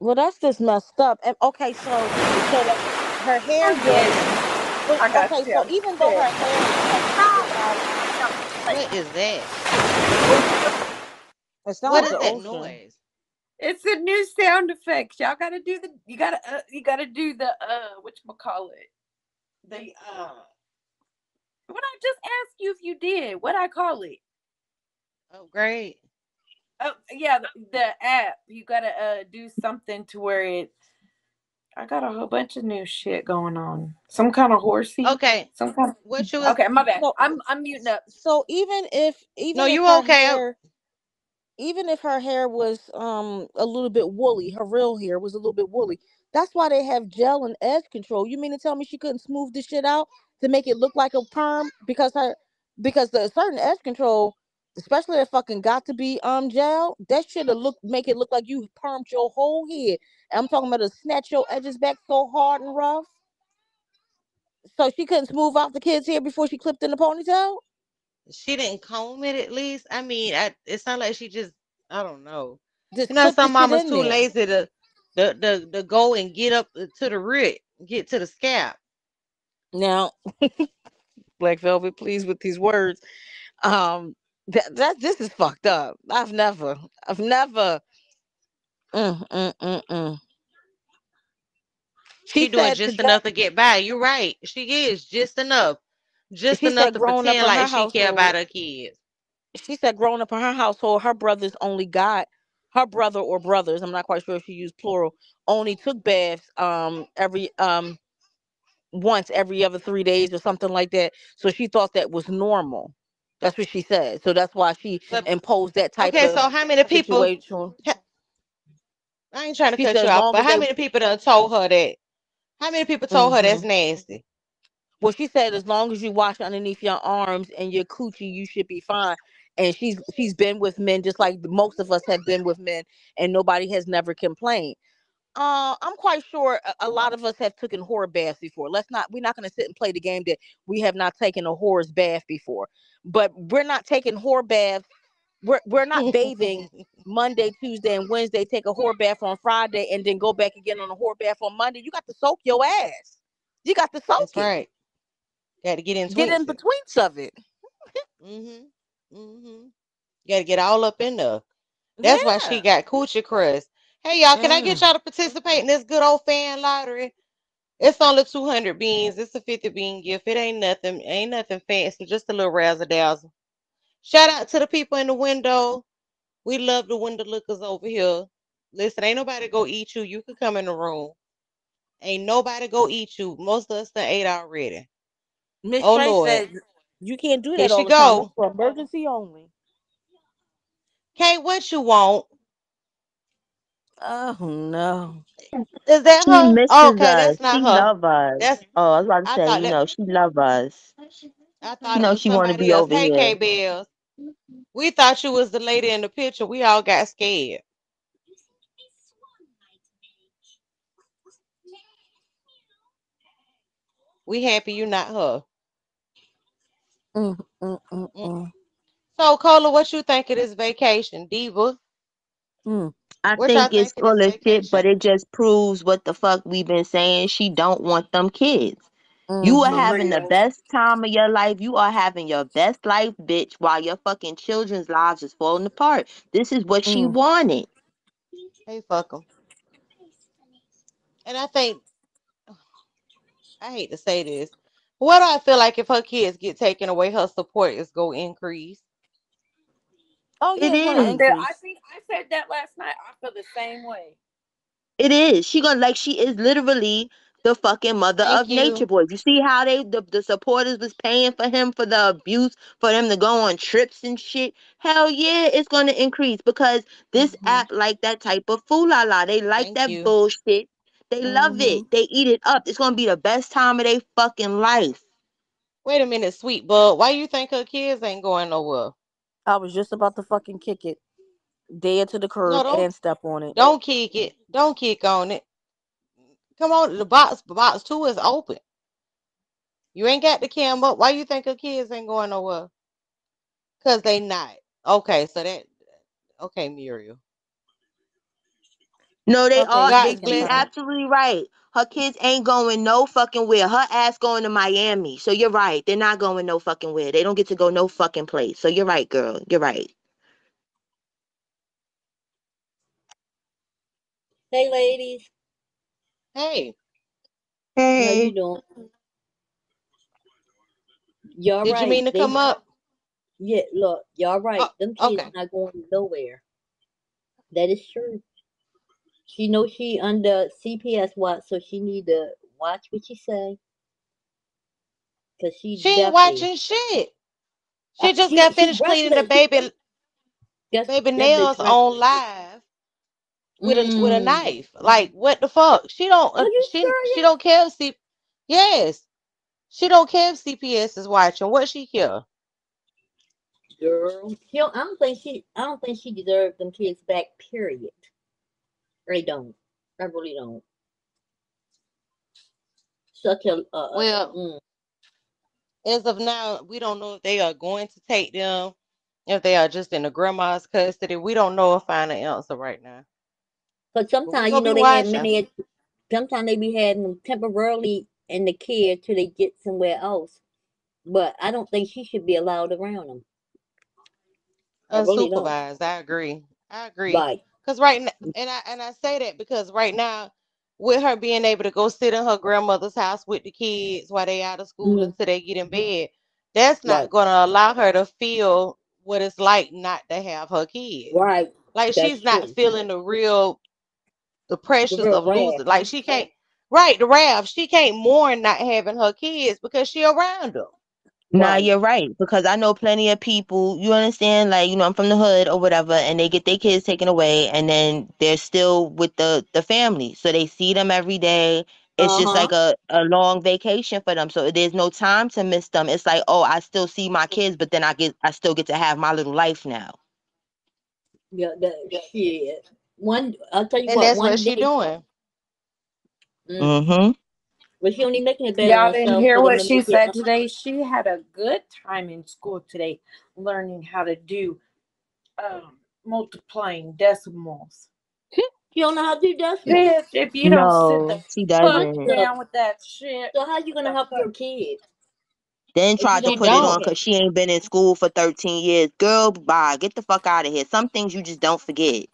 Well, that's just messed up. And okay, so so that her hair I was. get. But I got okay, you. so I'm even though her sick. hair like what is that? it What sounds is that ocean. noise? It's a new sound effect. Y'all gotta do the you gotta uh, you gotta do the uh what you call it? The uh what I just asked you if you did. What I call it? Oh, great. Oh yeah, the, the app. You gotta uh do something to where it I got a whole bunch of new shit going on. Some kind of horsey. Okay. Some kind of What you was Okay, my bad. So I'm I'm muting up. so even if even No, if you okay. hair even if her hair was um a little bit woolly, her real hair was a little bit woolly. That's why they have gel and edge control. You mean to tell me she couldn't smooth this shit out to make it look like a perm because her because the certain edge control, especially if fucking got to be um gel, that should have look make it look like you permed your whole head. And I'm talking about to snatch your edges back so hard and rough. So she couldn't smooth off the kid's hair before she clipped in the ponytail. She didn't comb it at least. I mean, I, it sounded like she just, I don't know. Just You know, some mamas too there. lazy to, to, to, to go and get up to the root, get to the scalp. Now, *laughs* Black Velvet, please with these words. Um, that that this is fucked up. I've never, I've never. Mm, mm, mm, mm. She, She doing just enough to get by. You're right. She is just enough. Just She enough to pretend like she care about her kids. She said growing up in her household, her brothers only got her brother or brothers. I'm not quite sure if she used plural. Only took baths um every um once every other three days or something like that. So she thought that was normal. That's what she said. So that's why she But imposed that type okay, of so how many people? situation. I ain't trying to She cut you off, but how they many people done told her that? How many people told her hmm that's nasty? Well, she said as long as you wash underneath your arms and your coochie, you should be fine. And she's she's been with men just like most of us have been with men, and nobody has never complained. Uh, I'm quite sure a, a lot of us have taken whore baths before. Let's not we're not gonna sit and play the game that we have not taken a whore's bath before. But we're not taking whore baths we're we're not bathing *laughs* Monday, Tuesday, and Wednesday. Take a whore bath on Friday, and then go back again on a whore bath on Monday. You got to soak your ass. You got to soak That's it. right. Got to get in. Get in between of it. Mhm. Mhm. Got to get all up in there. That's why she got coochie crust. Hey y'all, can I get Mm. y'all to participate in this good old fan lottery? It's only 200 beans. It's a 50 bean gift. It ain't nothing, ain't nothing fancy, just a little razzle dazzle. Shout out to the people in the window. We love the window lookers over here. Listen, ain't nobody go eat you. You could come in the room. Ain't nobody go eat you. Most of us done ate already. Miss Oh Trey Lord. said you can't do that all she the go. That's for emergency only. Kate, what you want? Oh no. Is that She her? misses Oh, okay, us. that's not She her. love us. That's Oh, I was about to I say, you that know, she love us. I thought you know, she want to be else. over Hey here. K Bells. We thought you was the lady in the picture. We all got scared. We happy you not her. Mm, mm, mm, Mm. So Cola, what you think of this vacation, Diva? mm. I What think it's full of shit, but it just proves what the fuck we've been saying. She don't want them kids. You are Mhm. For having the best time of your life. You are having your best life, bitch, while your fucking children's lives is falling apart. This is what she Mm. wanted. Hey, fuck 'em. And I think *sighs* I hate to say this. What do I feel like if her kids get taken away, her support is go increase. Oh yeah, it's gonna is. That- I increase. think I said that last night. I feel the same way. It is. She gonna like she is literally the fucking mother Thank of nature you. boys. You see how they the, the supporters was paying for him for the abuse, for them to go on trips and shit. Hell yeah, it's gonna increase because this Mhm. app like that type of fool la la. They like Thank that you. bullshit. They love Mhm. it. They eat it up. It's gonna be the best time of their fucking life. Wait a minute, sweet bud. Why you think her kids ain't going nowhere? I was just about to fucking kick it, dead to the curb, don't and step on it. don't kick it. Don't kick on it. Come on, the box box two is open. You ain't got the cam up. Why you think her kids ain't going nowhere? Cause they not. Okay, so that okay, Muriel. No, they Okay, are. you They God's taking she's absolutely right. Her kids ain't going no fucking where. Her ass going to Miami. So you're right. They're not going no fucking where. They don't get to go no fucking place. So you're right, girl. You're right. Hey, ladies. Hey, How you Hey. doing? Y'all did you right. mean to They come up? yeah, look, y'all right. Oh, Them kids okay. not going nowhere. That is true. She knows she under CPS watch, so she need to watch what she say. Cause she She ain't watching shit. uh, She just she got she finished cleaning the baby guess baby nails on live with a with a Mm. knife. Like what the fuck? She don't Are uh, you she she don't care if C yes. She don't care if CPS is watching. What she care? girl? She don't, I don't think she. I don't think she deserved them kids back. Period. I don't. I really don't. Such a uh, Well, mm. as of now, we don't know if they are going to take them, if they are just in the grandma's custody. We don't know a final answer right now. But sometimes you know they have many. Sometimes they be having them temporarily in the care till they get somewhere else. But I don't think she should be allowed around them. I really. Unsupervised. I agree. I agree. Right. Cause right now, and I and I say that because right now, with her being able to go sit in her grandmother's house with the kids while they out of school Mm, until they get in bed, that's not right. gonna allow her to feel what it's like not to have her kids. Right. Like That's she's not true. feeling the real, the The pressures real of losing. Like she can't. Right, the wrath. She can't mourn not having her kids because she around them. Nah, you're right. Because I know plenty of people, you understand, like, you know, I'm from the hood or whatever, and they get their kids taken away and then they're still with the the family. So they see them every day. It's Uh just like a, a long vacation for them. So there's no time to miss them. It's like, oh, I still see my kids, but then I get I still get to have my little life now. Yeah. That shit. One. I'll tell you And what. that's what One she doing. Mm, Mm-hmm. But she only making it better Y'all didn't herself hear what she make it. said today. She had a good time in school today, learning how to do um, multiplying decimals. You don't know how to do decimals. Bitch, if you don't sit No, the fuck down with that shit, So how you gonna help your fuck. kids? Then If you tried to She don't put it on because she ain't been in school for 13 years. Girl, bye. Get the fuck out of here. Some things you just don't forget.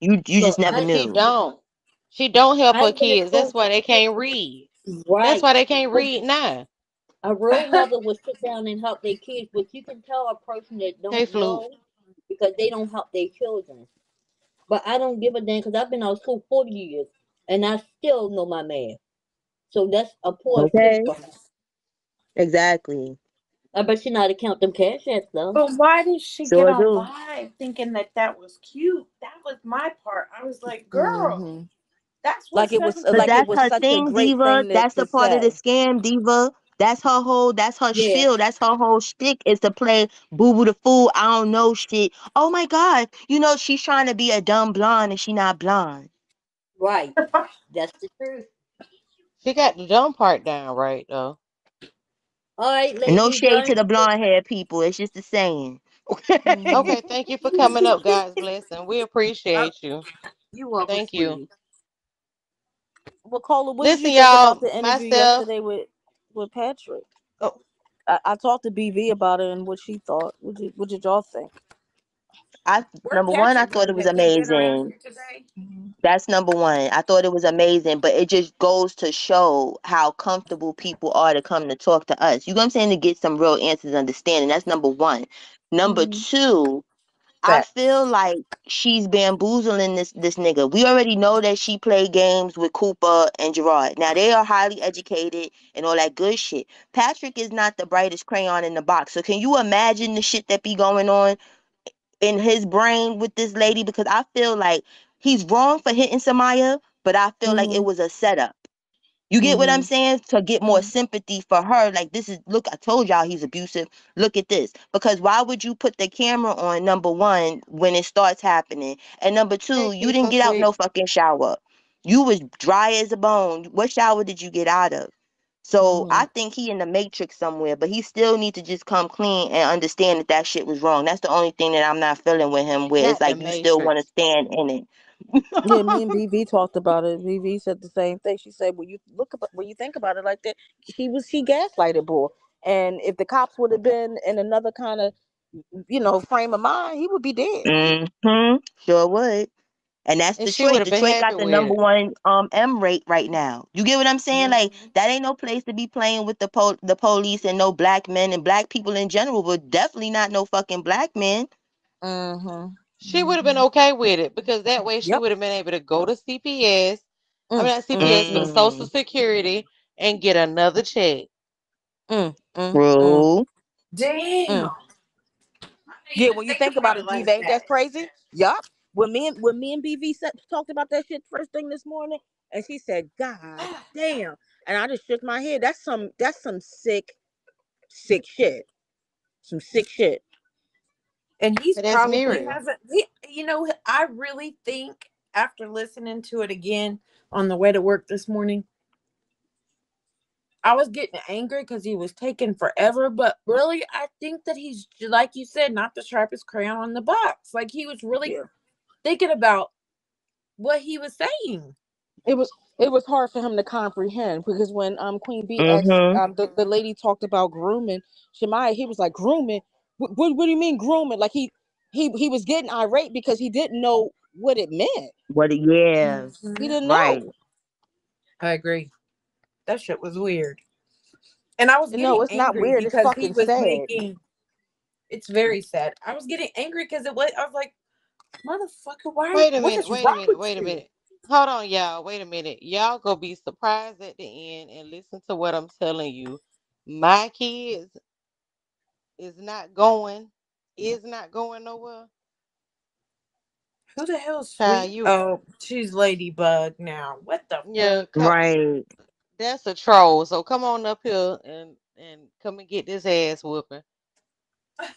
You you So just never I She knew. don't. She don't help I her kids. That's why they can't read. That's why they can't read now. a real mother would sit down and help their kids, but you can tell a person that don't Flute. know because they don't help their children. But I don't give a damn because I've been out of school 40 years and I still know my math. So that's a poor Okay. excuse. Exactly. I bet she know how to count them cash apps though. But why did she Sure get on do. live thinking that that was cute? That was my part. I was like, girl, hmm that's what Like it was, seven Cause uh, like it was her such a thing, great Diva. thing That's the part of the scam, Diva. That's her whole. That's her Yeah. spiel. That's her whole shtick is to play Boo Boo the fool. I don't know shit. Oh my god, you know she's trying to be a dumb blonde and she not blonde. Right. That's the truth. She got the dumb part down right though. All right, And no ladies. shade to the blonde hair people. It's just a saying. Okay, thank you for coming up, God's blessing. We *laughs* appreciate you. You welcome, Thank you. Sweetie. Well, Cola, what did Listen, you think about y'all, the interview myself. yesterday with with Patrick? Oh, I, I talked to BV about it and what she thought. What did, what did y'all think? I Where number one, I thought it was Has he been around amazing. here today? Mhm. That's number one. I thought it was amazing, but it just goes to show how comfortable people are to come to talk to us. You know what I'm saying? To get some real answers, and understanding. That's number one. Number Mhm. two, I feel like she's bamboozling this this nigga. We already know that she played games with Cooper and Gerard. Now they are highly educated and all that good shit. Patrick is not the brightest crayon in the box. So can you imagine the shit that be going on in his brain with this lady? Because I feel like he's wrong for hitting Samaya, but I feel like it Mhm. was a setup. You get what I'm Mhm. saying? To get more Mhm. sympathy for her. Like this is look, I told y'all he's abusive. Look at this. Because why would you put the camera on number one when it starts happening? And number two, you didn't get out no fucking shower. You was dry as a bone. What shower did you get out of? So I Mhm. think he in the matrix somewhere, but he still need to just come clean and understand that that shit was wrong. That's the only thing that I'm not feeling with him. Where it's Not like you still want to stand in it. Yeah, me and *laughs* BV talked about it. BV said the same thing. She said, "When you look about, when you think about it like that, he was he gaslighted boy. And if the cops would have been in another kind of, you know, frame of mind, he would be dead. mm-hmm. Sure would. And that's And she would Detroit. Detroit got the with number one um M rate right now. You get what I'm saying? Like hmm that ain't no place to be playing with the pol- the police and no black men and black people in general, but definitely not no fucking black men. Mm-hmm. She would have been okay with it because that way she Yep. would have been able to go to CPS. I mean, Mm, not mm, CPS, but mm, Social Mm, Security and get another check. mm, mm, mm. Damn. mm. Yeah, when you think think about about it it, like that. that crazy? Yup. When me and when me and BV said, talked about that shit first thing this morning, and she said, "God damn," and I just shook my head. That's some that's some sick, sick shit. Some sick shit. And he's But that's probably Muriel. hasn't. He, you know, I really think after listening to it again on the way to work this morning, I was getting angry because he was taking forever. But really, I think that he's j- like you said, not the sharpest crayon on the box. Like he was really Yeah. thinking about what he was saying. It was it was hard for him to comprehend because when um Queen B asked Mm-hmm. um the, the lady talked about grooming Shemaiah, he was like grooming. What, what what do you mean grooming? Like he he he was getting irate because he didn't know what it meant. What? Yeah. He didn't Right. know. I agree. That shit was weird. And I was No, getting it's not angry weird. It's because he fucking was sad. making. It's very sad. I was getting angry because it was. I was like, motherfucker, why? Wait a minute, wait a minute, with wait a minute. Hold on, y'all. Wait a minute. Y'all gonna be surprised at the end and listen to what I'm telling you. My kids is not going, is not going nowhere. Who the hell's Child, you Oh, she's Ladybug now. What the yeah, fuck? come, Right. that's a troll. So come on up here and and come and get this ass whooping.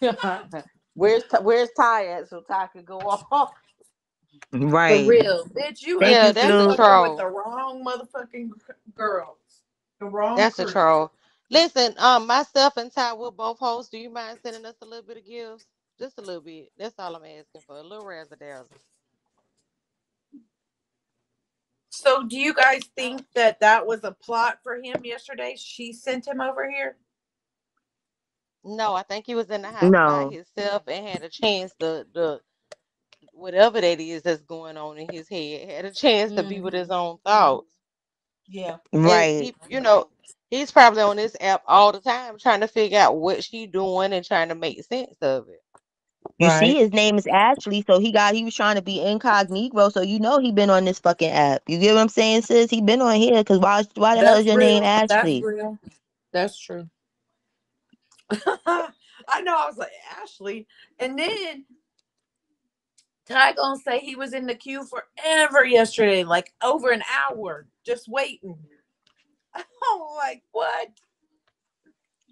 *laughs* where's where's Ty at so Ty could go off? *laughs* For Right. real, bitch, you Thank Yeah, that's a troll. with the wrong motherfucking girls, the wrong That's a troll. Listen, um, myself and Ty will both host. Do you mind sending us a little bit of gifts? Just a little bit. That's all I'm asking for. A little razzle dazzle. So, do you guys think that that was a plot for him yesterday? She sent him over here. No, I think he was in the house by No. himself and had a chance to the whatever that is that's going on in his head had a chance to be with his own thoughts. Yeah. And Right. he, you know, he's probably on this app all the time trying to figure out what she doing and trying to make sense of it. You see, his name is Ashley, so he got he was trying to be incognito, so you know he been on this fucking app. You get what I'm saying, sis? He been on here because why why the hell is your name real. That's Ashley? real. That's true. *laughs* I know. I was like Ashley, and then Ty gonna say he was in the queue forever yesterday, like over an hour, just waiting. *laughs* I'm like, what?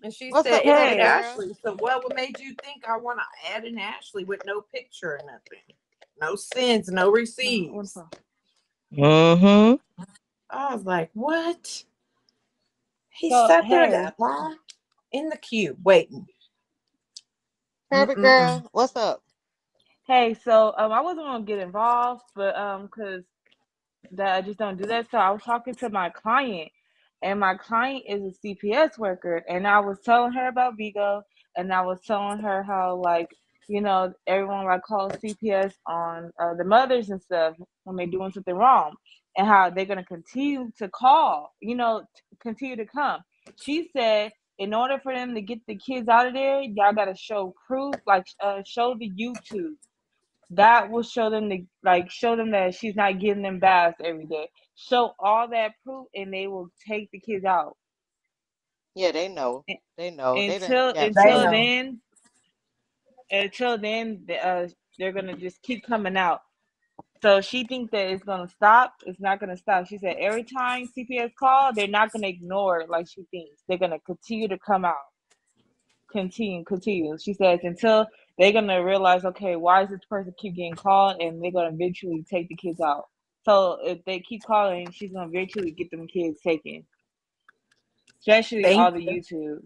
And she What's said up, it girl? Ashley. So well, what made you think I want to add an Ashley with no picture or nothing? No sins, no receipts. Mm-hmm. I was like, what? He So, sat there hey. that long in the queue waiting. Baby Mm-mm-mm. girl, what's up? Hey, so um, I wasn't gonna get involved, but um, cause that I just don't do that. So I was talking to my client, and my client is a CPS worker, and I was telling her about Bigo, and I was telling her how like you know everyone like calls CPS on uh, the mothers and stuff when they're doing something wrong, and how they're gonna continue to call, you know, continue to come. She said. In order for them to get the kids out of there, y'all gotta show proof, like uh, show the YouTube that will show them the like show them that she's not giving them baths every day. Show all that proof and they will take the kids out. Yeah, they know. They know. They Until They until know. then until then the, uh, they're gonna just keep coming out. So she thinks that it's gonna stop. It's not gonna stop. She said every time CPS call, they're not gonna ignore it like she thinks. They're gonna continue to come out. Continue, continue. She says until they're gonna realize, okay, why is this person keep getting called, and they're gonna eventually take the kids out. So if they keep calling, she's gonna eventually get them kids taken, especially all the you. YouTube.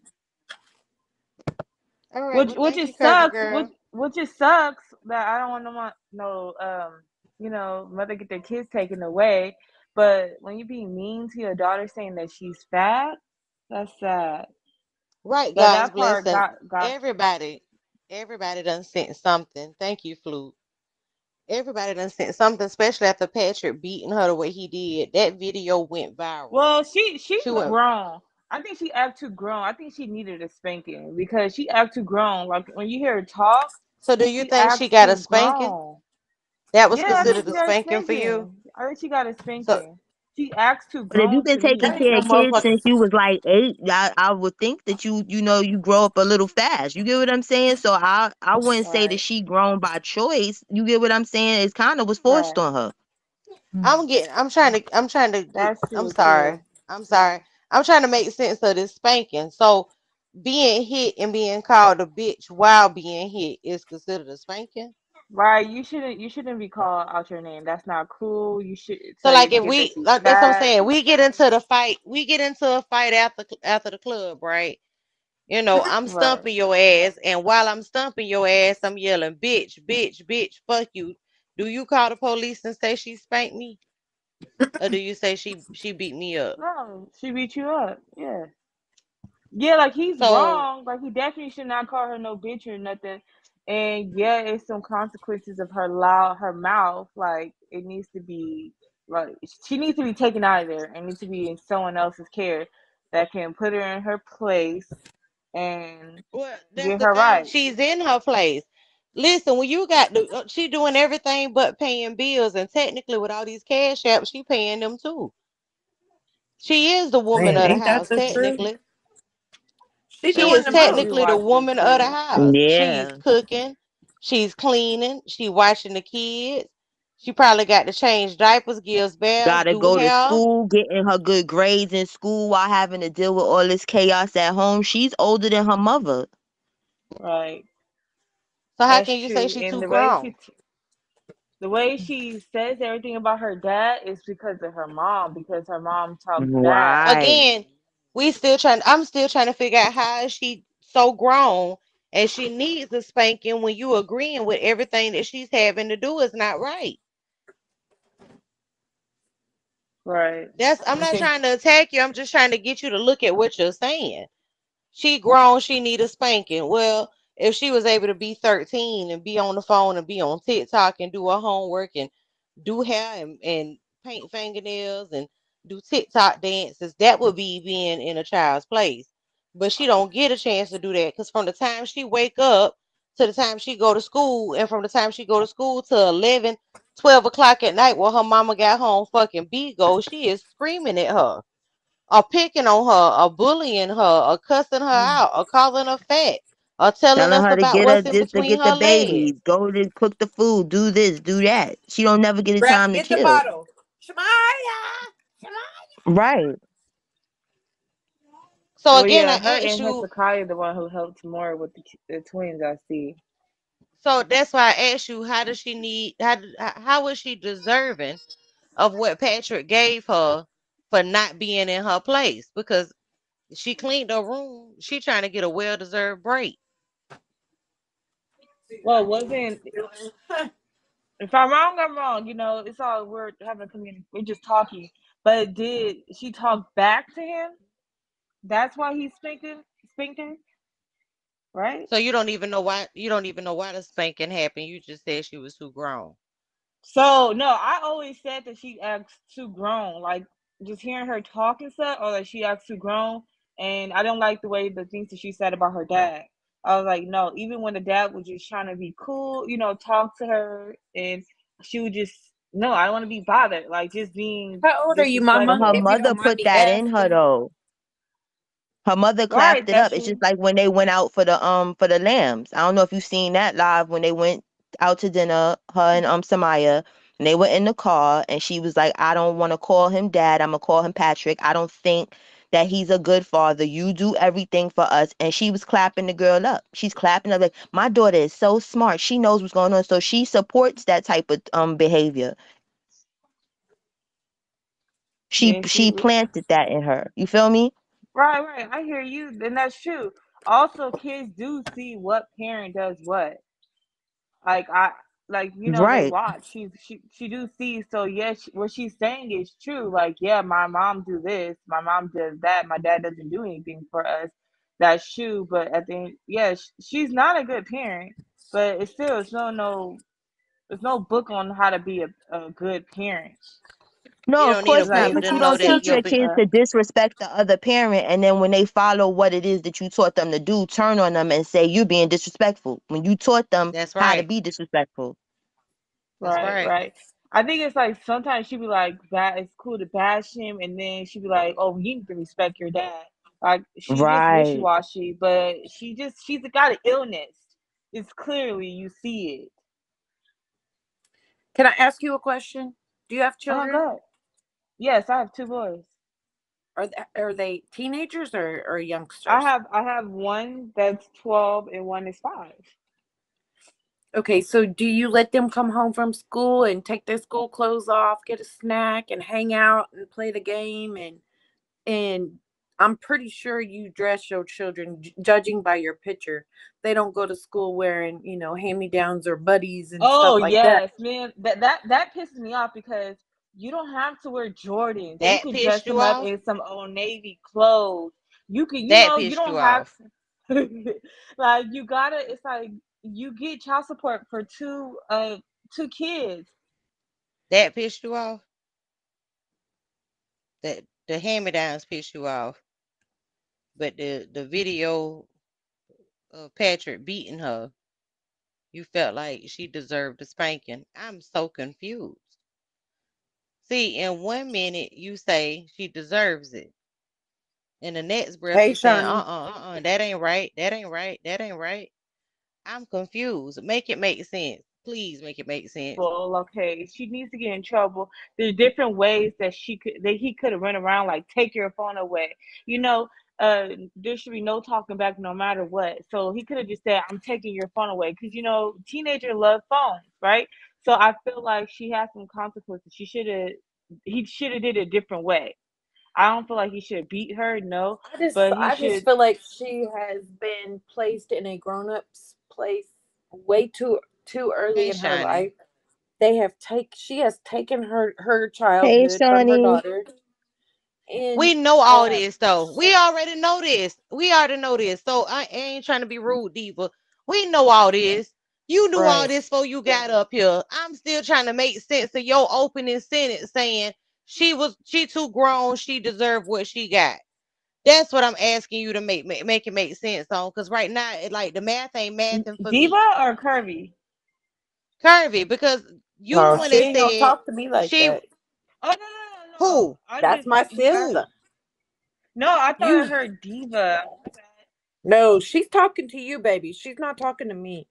All right, Which well, which thank you, sucks. girl. Which which it sucks that I don't want no no um you know mother get their kids taken away. But when you be mean to your daughter saying that she's fat, that's sad. Right, But God's that part blessing. got got Everybody, everybody done sent something. Thank you, Flute. Everybody done sent something, especially after Patrick beating her the way he did. That video went viral. well she she's She went, grown. I think she act too grown. I think she needed a spanking because she act too grown. Like when you hear her talk, so do you she think she got a spanking? grown. That was Yeah, considered a a spanking for you? I think she got a So spanking. She acts too But if you've been taking care of kids since you was like eight, I, I would think that you you know you grow up a little fast. You get what I'm saying? So I I wouldn't say that she grown by choice. You get what I'm saying? It's kind of was forced right. on her. I'm hmm. getting I'm trying to I'm trying to That's I'm true sorry. too. I'm sorry. I'm trying to make sense of this spanking. So being hit and being called a bitch while being hit is considered a spanking? Right, you shouldn't you shouldn't be called out your name. That's not cool. You should So your like if we like that's what I'm saying. We get into the fight. We get into a fight after after the club, right? You know, *laughs* I'm Right. stumping your ass, and while I'm stumping your ass, I'm yelling, "Bitch, bitch, bitch, fuck you." Do you call the police and say she spanked me, or do you say she she beat me up? No, she beat you up. Yeah. Yeah, like he's So wrong. Like he definitely should not call her no bitch or nothing. And yeah, it's some consequences of her loud her mouth. Like it needs to be like she needs to be taken out of there and needs to be in someone else's care that can put her in her place and well, that's get the her right. She's in her place. Listen, when you got the, uh, she doing everything but paying bills, and technically with all these cash apps, she paying them too. She is the woman Man, of the house, the truth? Technically. She She is the She should be most. technically the woman of the kids. house. She's cooking, she's cleaning, she watching the kids. She probably got to change diapers, gives baths, Gotta do go to school, getting her good grades in school while having to deal with all this chaos at home. She's older than her mother. Right. So how That's can you say she's And too the way she the way she says everything about her dad is because of her mom, because her mom talks bad. Right. Again, we still trying. I'm still trying to figure out how is she so grown And she needs a spanking when you agreeing with everything that she's having to do is not right. Right. That's I'm not trying to attack you. I'm just trying to get you to look at what you're saying. She grown, she need a spanking. Well, if she was able to be 13 and be on the phone and be on TikTok and do her homework and do hair and, and paint fingernails and do TikTok dances, that would be being in a child's place. But she don't get a chance to do that because from the time she wake up to the time she go to school and from the time she go to school to 11, 12 o'clock at night while her mama got home fucking Bigo, she is screaming at her or picking on her or bullying her or cussing her mm. out or calling her fat or telling Telling us her to get her what's in this to get the her baby, legs. go to cook the food, do this, do that. She don't never get a Rep, time to get the chill. bottle. Shamaya. Right. So Well, again, I yeah, her and you. Hezekiah the one who helped more with the, the twins. I see. So that's why I asked you, how does she need? How did- how how is she deserving of what Patrick gave her for not being in her place? Because she cleaned her room. She trying to get a well deserved break. Well, it wasn't if I'm wrong, I'm wrong. You know, it's all we're having a community. We're just talking. But did she talk back to him? That's why he's spanking, spanking, right? So you don't even know why you don't even know why the spanking happened. You just said she was too grown. So no, I always said that she acts too grown. Like just hearing her talk and stuff, or that she acts too grown. And I don't like the way the things that she said about her dad. I was like, no, even when the dad was just trying to be cool, you know, talk to her, and she would just, no, I don't want to be bothered. Like just being How old are you, Mama? But her If mother put me that in her though. Her mother clapped Right, it up. that's It's just like when they went out for the um for the lambs. I don't know if you've seen that live when they went out to dinner, her and um Samaya, and they were in the car and she was like, I don't want to call him dad, I'm gonna call him Patrick. I don't think that he's a good father. You do everything for us. And she was clapping the girl up. She's clapping up like my daughter is so smart. She knows what's going on. So she supports that type of um behavior. She Yeah, she she planted that in her. You feel me? Right, right. I hear you, and that's true. Also, kids do see what parent does what. Like I, like you know, they Right. watch. She, she, she do see. So yes, what she's saying is true. Like yeah, my mom do this, my mom does that. My dad doesn't do anything for us. That's true. But i think end, yeah, sh- she's not a good parent. But it's still, it's no, no, there's no book on how to be a, a good parent. No, of don't need a course not. book But you don't teach your your kids to disrespect the other parent, and then when they follow what it is that you taught them to do, turn on them and say you're being disrespectful. When you taught them That's how to be disrespectful. Right, right. right. I think it's like sometimes she'd be like, "That it's cool to bash him," and then she'd be like, "Oh, you need to respect your dad." Like she's just wishy Right. washy, but she just she's got an illness. It's clearly you see it. Can I ask you a question? Do you have Oh my children? god. Yes, I have two boys. Are they, are they teenagers or, or youngsters? I have I have one that's twelve and one is five. Okay, so do you let them come home from school and take their school clothes off, get a snack, and hang out and play the game and and I'm pretty sure you dress your children, j- judging by your picture. They don't go to school wearing, you know, hand me downs or buddies and Oh stuff like that. yes, man. That that that pisses me off because you don't have to wear Jordans. That You That can pissed dress you them up off? in some old navy clothes. You can, you That know, you pissed you don't have off. *laughs* like you gotta. It's like you get child support for two uh two kids. That pissed you off? That the hand me downs pissed you off. But the the video of Patrick beating her, you felt like she deserved a spanking. I'm so confused. See, in one minute you say she deserves it. In the next breath Hey, you saying, uh-uh, uh uh, that ain't right, that ain't right, that ain't right. I'm confused. Make it make sense. Please make it make sense. Well, okay, she needs to get in trouble. There's different ways that she could that he could have run around like take your phone away. You know, uh, there should be no talking back no matter what. So he could have just said, "I'm taking your phone away," because you know, teenagers love phones, right? So I feel like she has some consequences. She should have, he should have did it a different way. I don't feel like he should beat her, no. I just But I should- just feel like she has been placed in a grown up's place way too too early Hey, in her Shani. life. They have take she has taken her her childhood from her daughter. And We know all uh, this though. We already know this. We already know this. So I ain't trying to be rude, Diva. We know all this. You knew all this before you got up here. I'm still trying to make sense of your opening sentence saying she was she too grown, she deserved what she got. That's what I'm asking you to make make, make it make sense on. Cause right now, it, like the math ain't mathing for Diva me. or Curvy? Curvy, because you no, when she they ain't gonna said talk to me like she- that. Oh no no no no. Who? I That's my I- sister. no, I thought You- I heard Diva. No, she's talking to you, baby. She's not talking to me.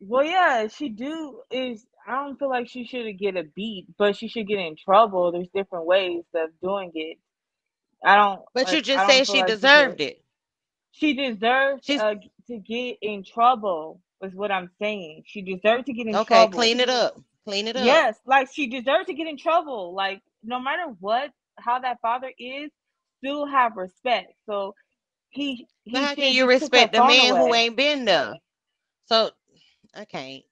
Well, yeah, she do is. I don't feel like she should get a beat, but she should get in trouble. There's different ways of doing it. I don't. But you just said she like deserved should- it. She deserves She's- uh, to get in trouble. Is what I'm saying. She deserved to get in Okay, trouble. Okay, clean it up. Clean it up. Yes, like she deserves to get in trouble. Like no matter what, how that father is, still have respect. So he. he how can you just took her respect the man who ain't been there? So I can't.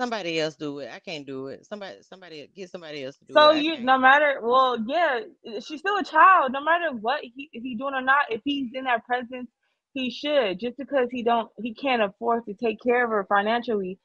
Somebody else do it. I can't do it. Somebody, somebody, get somebody else to do So it. So you, no matter, well, yeah, she's still a child. No matter what he if he doing or not, if he's in that presence, he should. Just because he don't, he can't afford to take care of her financially,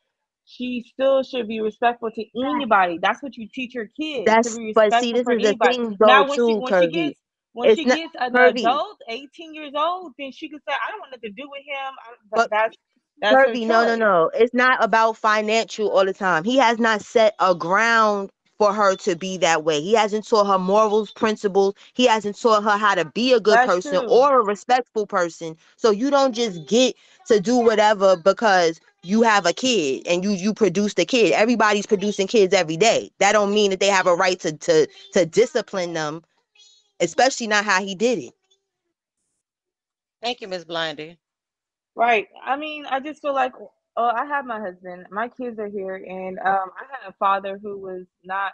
she still should be respectful to anybody. That's what you teach your kids That's to be but respectful see, this for is the anybody. thing though now, when she too, when she gets when It's she not- gets an Curvy. adult, eighteen years old, then she can say, "I don't want nothing to do with him." I, But- that's that's Curvy, no, no, no. It's not about financial all the time. He has not set a ground for her to be that way. He hasn't taught her morals, principles. He hasn't taught her how to be a good That's person true. or a respectful person. So you don't just get to do whatever because you have a kid and you you produce the kid. Everybody's producing kids every day. That don't mean that they have a right to to to discipline them, especially not how he did it. Thank you, Miss Blondie. Right. I mean, I just feel like oh, I have my husband. My kids are here, and um, I had a father who was not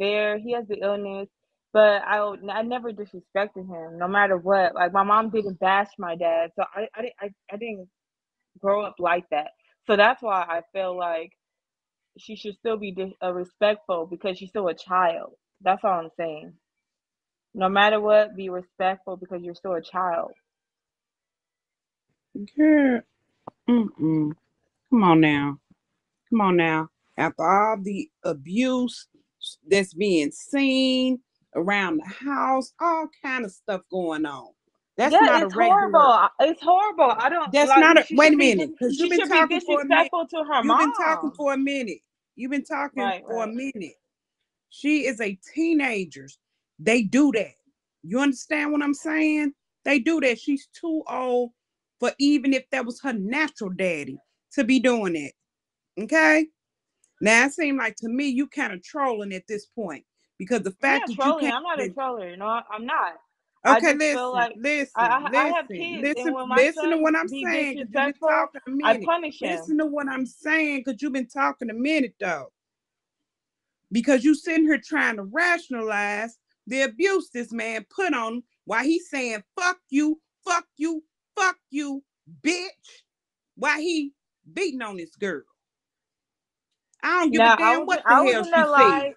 there. He has the illness, but I I never disrespected him, no matter what. Like my mom didn't bash my dad, so I I didn't I, I didn't grow up like that. So that's why I feel like she should still be dis- uh, respectful because she's still a child. That's all I'm saying. No matter what, be respectful because you're still a child. Girl, mm-mm. Come on now. Come on now. After all the abuse that's being seen around the house, all kind of stuff going on. That's yeah, not it's a regular. horrible. It's horrible. I don't. That's like, not a wait a minute, because you've been should be talking for a minute. to her You've mom. been talking for a minute. You've been talking Right, for a minute. She is a teenager. They do that. You understand what I'm saying? They do that. She's too old for even if that was her natural daddy to be doing it. Okay? Now it seems like to me you kind of trolling at this point because the fact that trolling. you I'm not a can't. troller. No, I'm not. Okay, listen, like listen, I, I, listen, I listen, and when my listen to what I'm saying because you've been talking a I punish him. Listen to what I'm saying because you've been talking a minute though. Because you sitting here trying to rationalize the abuse this man put on him while he's saying fuck you, fuck you, fuck you, bitch, while he beating on this girl. I don't give Now a damn what the I hell she said. live.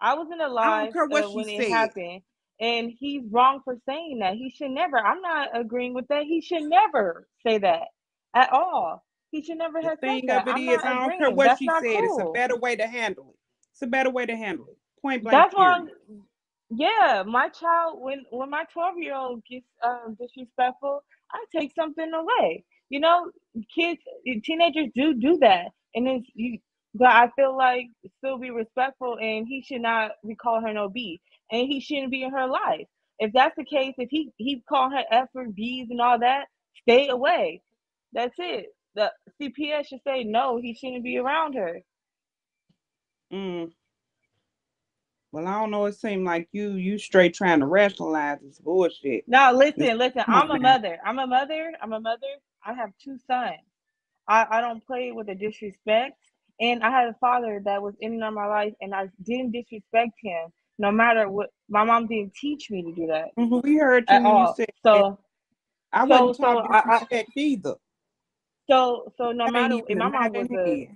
I was in the I don't care what uh, when it said. happened, and he's wrong for saying that. He should never. I'm not agreeing with that. He should never say that at all. He should never The have said thing that. of it I'm is, I don't care what That's she said. It's a better way to handle it. It's a better way to handle it. Point blank. That's why. Yeah, my child when when my 12 year old gets um, disrespectful, I take something away. You know, kids, teenagers do do that, and it's you. But I feel like still be respectful, and he should not be calling her no B, and he shouldn't be in her life. If that's the case, if he he calling her F or B's and all that, stay away. That's it. The CPS should say no. He shouldn't be around her. Mm. Well, I don't know. It seemed like you you straight trying to rationalize this bullshit. No, listen, listen. I'm a mother. I'm a mother. I'm a mother. I have two sons. I, I don't play with the disrespect. And I had a father that was in and out my life, and I didn't disrespect him. No matter what, my mom didn't teach me to do that Mhm, We heard you you said that. So, I so, wasn't so taught I, I, disrespect either. so, so no That ain't matter if my mom was a.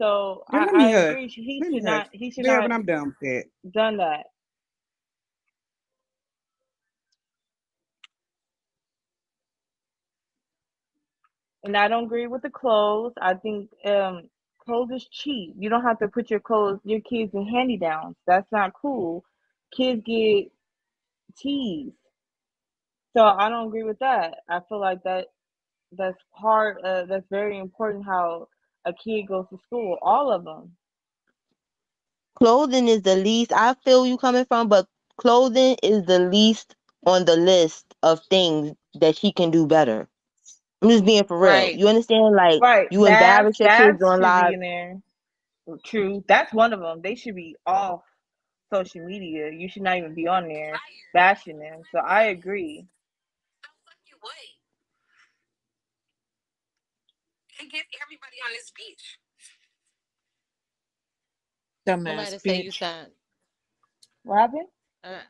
so I, I agree. He should not, he should Devin, not I'm done with that. done that. And I don't agree with the clothes. I think um clothes is cheap. You don't have to put your clothes, your kids in handy downs. That's not cool. Kids get teased. So I don't agree with that. I feel like that that's part uh, that's very important how a kid goes to school. All of them. Clothing is the least. I feel you coming from, but clothing is the least on the list of things that she can do better. I'm just being for real. Right. You understand? Like Right. you Bags, embarrass your kids on live. True. That's one of them. They should be off social media. You should not even be on there bashing them. So I agree. Dumbass Somebody say you bitch. sound. What happened? Uh,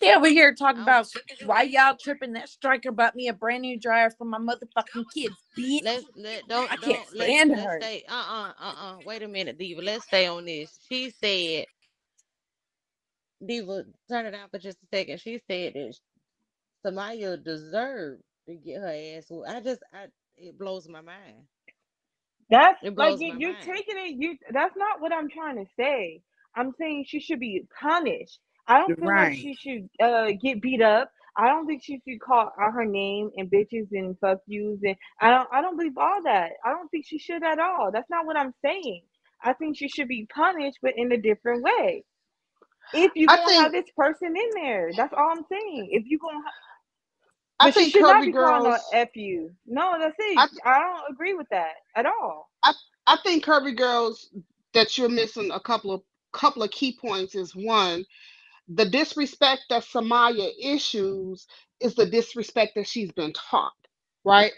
They over here talking I'm. about why y'all tripping that striker bought me a brand new dryer for my motherfucking kids, bitch. Let's let don't I can't don't let's stand let's her. stay. Uh uh uh uh. Wait a minute, Diva. Let's stay on this. She said, Diva, turn it down for just a second. She said that Samaya deserved to get her ass. whooped. I just I it blows my mind. That's like you, you're mind. taking it. You. That's not what I'm trying to say. I'm saying she should be punished. I don't feel like she should uh get beat up. I don't think she should call out her name and bitches and fuck yous and I don't I don't believe all that. I don't think she should at all. That's not what I'm saying. I think she should be punished, but in a different way. If you I gonna think have this person in there, that's all I'm saying. If you gonna, ha- I but she think should not be calling girls. f you. No, that's I it. I don't agree with that at all. I I think curvy girls that you're missing a couple of couple of key points is one the disrespect that Samaya issues is the disrespect that she's been taught, right?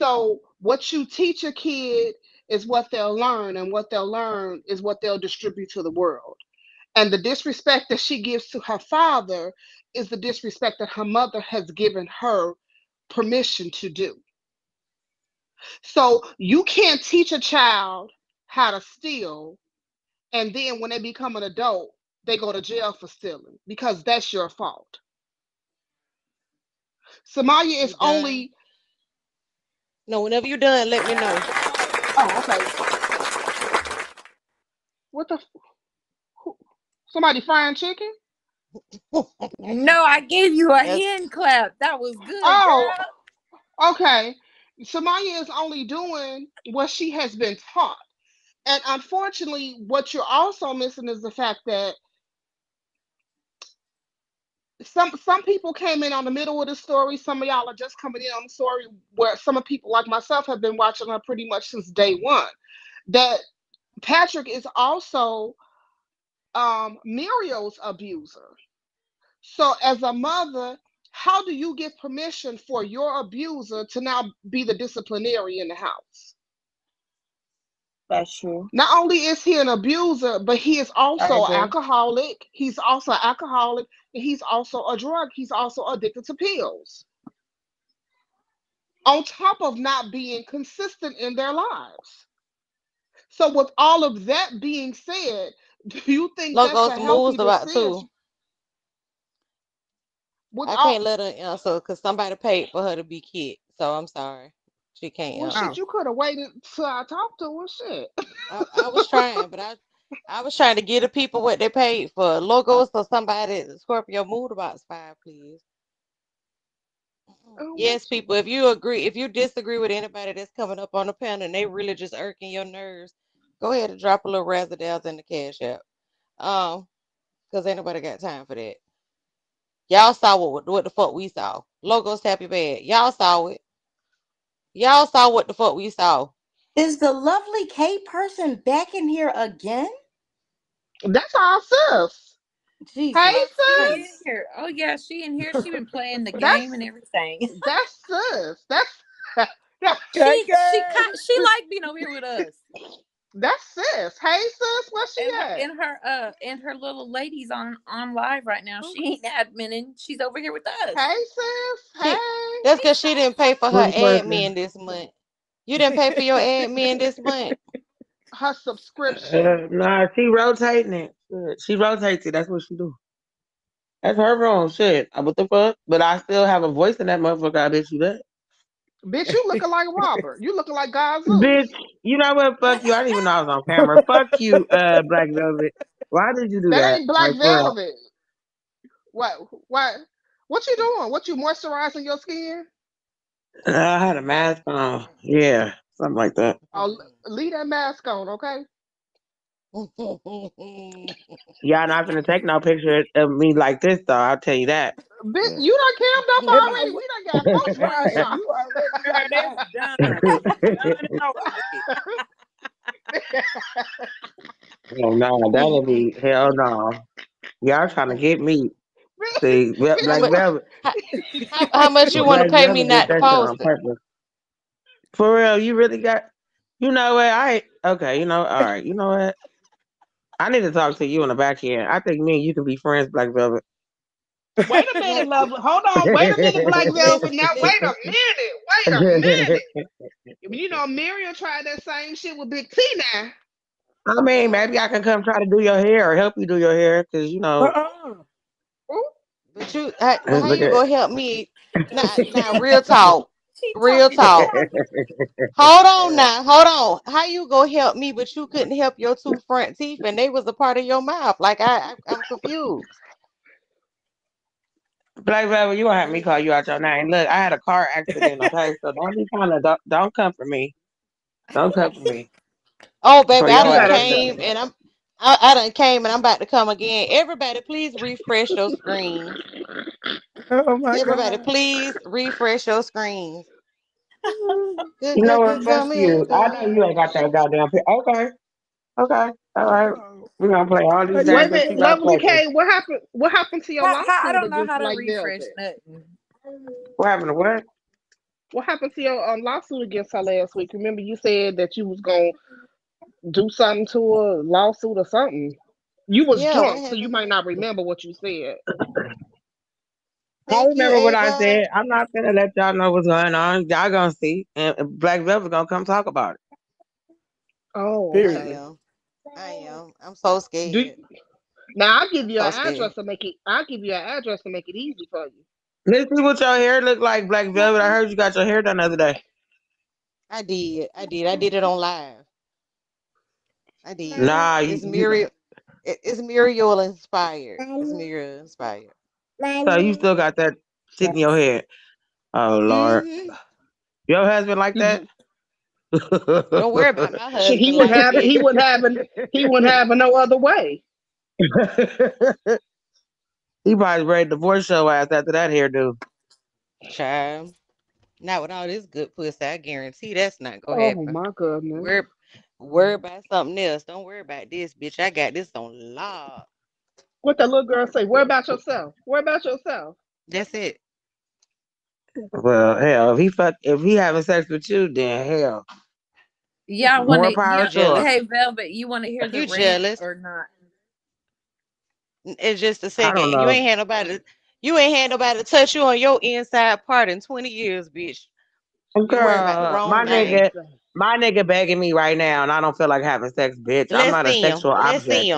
So what you teach a kid is what they'll learn, and what they'll learn is what they'll distribute to the world. And the disrespect that she gives to her father is the disrespect that her mother has given her permission to do. So you can't teach a child how to steal, and then when they become an adult, they go to jail for stealing because that's your fault. Samaya is only No, whenever you're done, let me know. oh okay. What the f- who, somebody frying chicken? *laughs* No, I gave you a That's hand clap. That was good, Oh, girl. okay. Samaya is only doing what she has been taught. And unfortunately, what you're also missing is the fact that some some people came in on the middle of the story. Some of y'all are just coming in on the story where some of people like myself have been watching her pretty much since day one. That Patrick is also um Muriel's abuser. So as a mother, how do you give permission for your abuser to now be the disciplinary in the house? That's true. Not only is he an abuser, but he is also an alcoholic. He's also an alcoholic, and he's also a drug. He's also addicted to pills. On top of not being consistent in their lives. So, with all of that being said, do you think that's Logos a moves about too. With I can't let her answer because somebody paid for her to be kicked. So I'm sorry. She can't well, uh-uh. shit, Oh, you could have waited till I talked to her. Shit. I, I was trying, but I I was trying to get the people what they paid for. Logos for somebody Scorpio mood about five, please. Oh, Yes, people, if you agree, if you disagree with anybody that's coming up on the panel and they really just irking your nerves, go ahead and drop a little razzle in the cash app. Um, because anybody got time for that. Y'all saw what what the fuck we saw. Logos happy bad. Y'all saw it. Y'all saw what the fuck we saw. Is the lovely K person back in here again? That's our sis. Jesus Hey, Oh, she in sis. Here. Oh yeah, she in here. She been playing the *laughs* That's game and everything. *laughs* that's sis. That's that's She she KK. ki- she like being over here with us. That's sis. Hey sis, where she And her, at? and her uh and her little ladies on on live right now. She ain't adminning. She's over here with us. Hey sis. She- Hey. That's because she didn't pay for her admin this month. You didn't pay for your admin this month. *laughs* Her subscription. Uh, nah, she rotating it. She rotates it. That's what she do. That's her room. Shit. Uh, What the fuck? But I still have a voice in that motherfucker. I bet you that. Bitch, you looking like Robert. You looking like God Bitch, you know what? Fuck you. I didn't even know I was on camera. Fuck you, uh, Black Velvet. Why did you do That that? ain't black Like, velvet. What what what you doing? What you moisturizing your skin? Uh, I had a mask on. Yeah, something like that. Oh, leave that mask on, okay? *laughs* Y'all not gonna take no picture of me like this though. I'll tell you that. Bitch, you done cammed up Yeah. already. We done got *laughs* post Right. shots. You already *laughs* know that's done. Done and over with. oh no, that'll be hell no. Y'all trying to get me. See, Vel- Bitch, Black Velvet. how, how much you want to pay me not to that shit post it? For real, you really got. You know what? I okay. You know, all right. You know what? I need to talk to you on the back end. I think me and you can be friends, Black Velvet. Wait a minute, lovely. Hold on. Wait a minute, Black Velvet. Now, wait a minute. Wait a minute. You know, Miriam tried that same shit with Big T now. I mean, maybe I can come try to do your hair or help you do your hair, cause you know. Uh-uh. But you, how, how you gonna help me? Now, now, real talk. She Real talk. *laughs* Hold on now, hold on. How you gonna help me, but you couldn't help your two front teeth, and they was a part of your mouth? Like I, I I'm confused. Black Velvet, you gonna have me call you out your name. Look, I had a car accident, okay? So don't be trying to don't, don't come for me. Don't come for me. Oh, baby, For I your done came, and I'm, I, I done came, and I'm about to come again. Everybody, please refresh your screen. Oh my Everybody, God. please refresh your screens. Good, You know what? Fuck you. I know you ain't got that goddamn pic. Okay. Okay. All right. We're gonna play all these Wait games a minute, lovely. K. What happened? What happened to your How- how- I lawsuit don't know against how to Black refresh nothing. What happened to what? What happened to your um, lawsuit against her last week? Remember, you said that you was gonna do something to a lawsuit or something. You was Yeah, drunk, so you might not remember what you said. I Thank you, remember what I said. I'm not gonna let y'all know what's going on. Y'all gonna see, and and Black Velvet gonna come talk about it. Oh, I Period. okay. am. I am. I'm so Do scared. now I'll give you So an scared. address to make it. I'll give you an address to make it easy for you. Let's see what your hair look like, Black Velvet. I heard you got your hair done the other day. I did. I did. I did it on live. I did. Nah, It's you Muriel. it- It's Muriel inspired. It's Muriel inspired. So you still got that shit in your head. Oh Lord, Mhm. your husband like that? *laughs* Don't worry about my Shit, he wouldn't have. it. He wouldn't have. It. He wouldn't have it no other way. *laughs* he probably ready to divorce your ass after that hairdo. Child. Not with all this good pussy. I guarantee that's not gonna Oh happen. my goodness. Worry, worry about something else. Don't worry about this, bitch. I got this on lock. What the little girl say? Worry about yourself. Worry about yourself. That's it. Well, hell, if he fuck, if he having sex with you, then hell, Y'all more want to? power You to. Hey, Velvet, you want to hear the You jealous? or not? It's just a I second. You ain't had nobody. You ain't had nobody touch you on your inside part in 20 years, bitch. You worry about the Girl, my thing. nigga, my nigga begging me right now, and I don't feel like having sex, bitch. I'm Let's not a see him. sexual Let's object.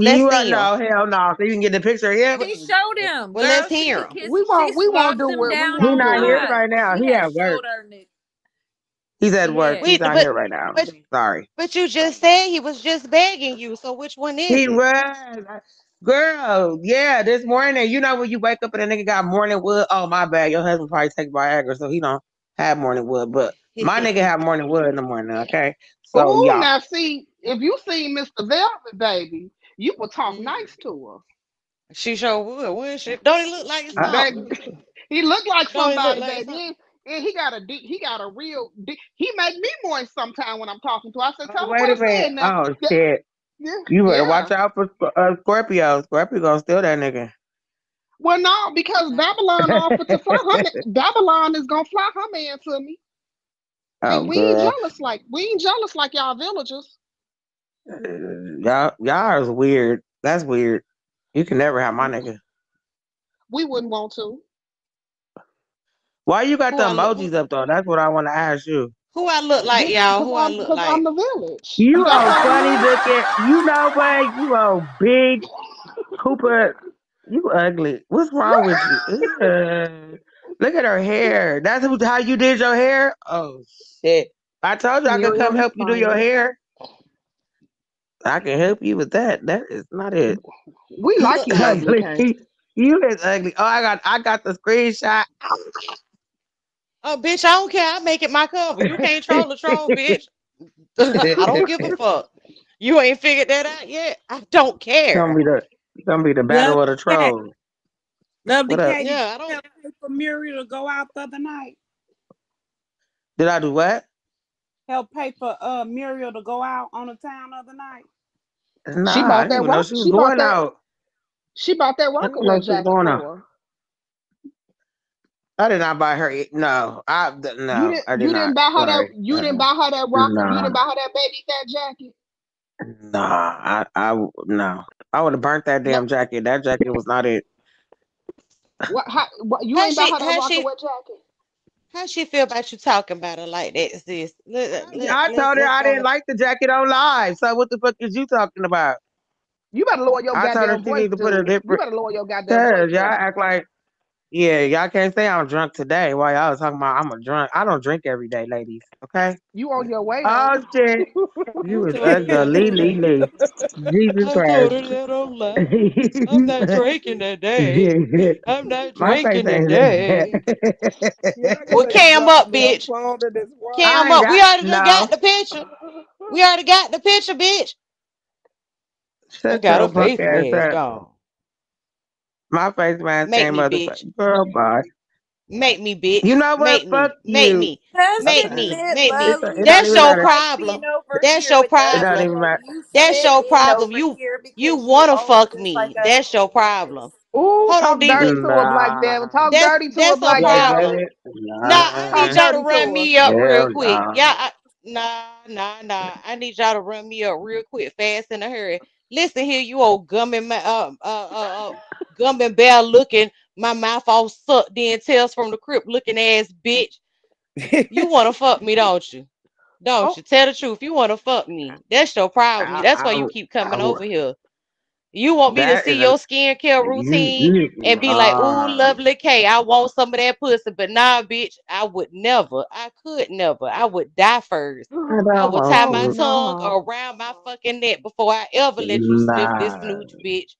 See him. Let's You are see him. no hell no. So you can get the picture of him. She showed him, Well, girl. let's hear him. We won't. We won't do him it. We down He on won't here it. right now. She He at work. showed her nigga. He's at work. has. He's not but, here right now. but, Sorry. but you just said he was just begging you. So which one is He it? was. Girl, yeah, this morning, you know when you wake up and a nigga got morning wood. Oh my bad, your husband probably take Viagra, so he don't have morning wood. But my nigga have morning wood in the morning, okay? So Oh, y'all, now see, if you see Mr. Velvet, baby, you would talk nice to her. She sure would, wouldn't she? Don't he look like I- something? Baby, *laughs* he look like Don't look somebody, like baby. And, and he got a deep, he got a real. Deep, he make me moist sometime when I'm talking to. her. I said, tell him wait what a I said minute. now. Oh shit, yeah, you better yeah. watch out for Sc- uh, Scorpio. Scorpio gonna steal that nigga. Well, no, because Babylon offered to fly her. Man, *laughs* Babylon is gonna fly her man to me. Oh And we ain't jealous like we ain't jealous like y'all villagers. Uh, y'all, y'all is weird. That's weird. You can never have my mm-hmm. nigga. We wouldn't want to. Why you got Who the I emojis who, up though? That's what I want to ask you. who I look like, y'all? Who I I'm, look cause I'm the village. You You got old something funny looking. You know what? You old big Cooper. You ugly. What's wrong with you? *laughs* Ugh. Look at her hair. That's how you did your hair. Oh shit! I told you I could come help you do your hair. I can help you with that. That is not it. We I like you, ugly K. you is ugly. Oh, I got I got the screenshot. Oh, bitch, I don't care. I make it my cover. You can't troll the troll, bitch. *laughs* I don't give a fuck. You ain't figured that out yet. I don't gonna care. be the gonna be the battle of the Lovely K. trolls. Lovely What up? K, Yeah, I don't. help pay for Muriel to go out the other night? Did I do what? Help pay for uh Muriel to go out on the town the other night? Nah, She bought that even know she was She bought going that. out. She bought that I didn't know Rockaway she was jacket going out. I did not buy her. No, I th- You no, didn't. I did You didn't buy her that. Sorry. You didn't buy her that rock. You didn't buy her that baby fat jacket. nah, I, I no. I would have burnt that No. damn jacket. That jacket was not it. What? How, what you How ain't buy she? her that How she? Rockaway jacket. How she feel about you talking about her like that? Sis, let let I let told her I didn't like the jacket on live. So what the fuck is you talking about? You better lower your I told her goddamn voice, to put a dude. You different. better lower your goddamn voice, Cause y'all act like yeah, y'all can't say I'm drunk today. While y'all was talking about I'm a drunk. I don't drink every day, ladies. Okay. You on your way oh, though. Oh shit, you I was told her. I ugly, told her. Lee, Lee. Jesus I told Christ. her that on live. I'm not drinking today. I'm not drinking ain't today. Yeah, I Well, got cam up, bitch. phone that is. Cam I ain't up. We got already done got the picture. We already got the picture, bitch. I Shut got a your punk face ass mask on. My face man Make came me, bitch. motherfucking girl bye. Make me, bitch. You know what? Make Fuck me. Make you. me. That's Make me. it, Make me. It's a, lovely. That's your don't matter. like being problem. That's your with It us, don't problem. even so matter. you That's your problem. You you wanna fuck just like me. That's your problem. Ooh, Hold on, talk Diva. dirty to a black man. Nah. Talk That's dirty to a that's a black Like man. that? Nah, I Talk need y'all to run me up real quick. no. Yeah, I, nah, nah, nah. I need y'all to run me up real quick, fast in a hurry. Listen here, you old gummy, ma- uh, uh, uh, uh gummy bear looking, my mouth all sucked in, tales from the crypt looking ass bitch. *laughs* You wanna fuck me, don't you? Don't Oh, you? Tell the truth. You wanna fuck me. That's your problem. That's why I, you keep I, coming over here. You want me to see is a your skincare routine you and be like, ooh, nah. lovely K, I want some of that pussy. But nah, bitch, I would never. I could never. I would die first. I I would tie my tongue no. around my fucking neck before I ever let you sniff this Nah. snooch, bitch.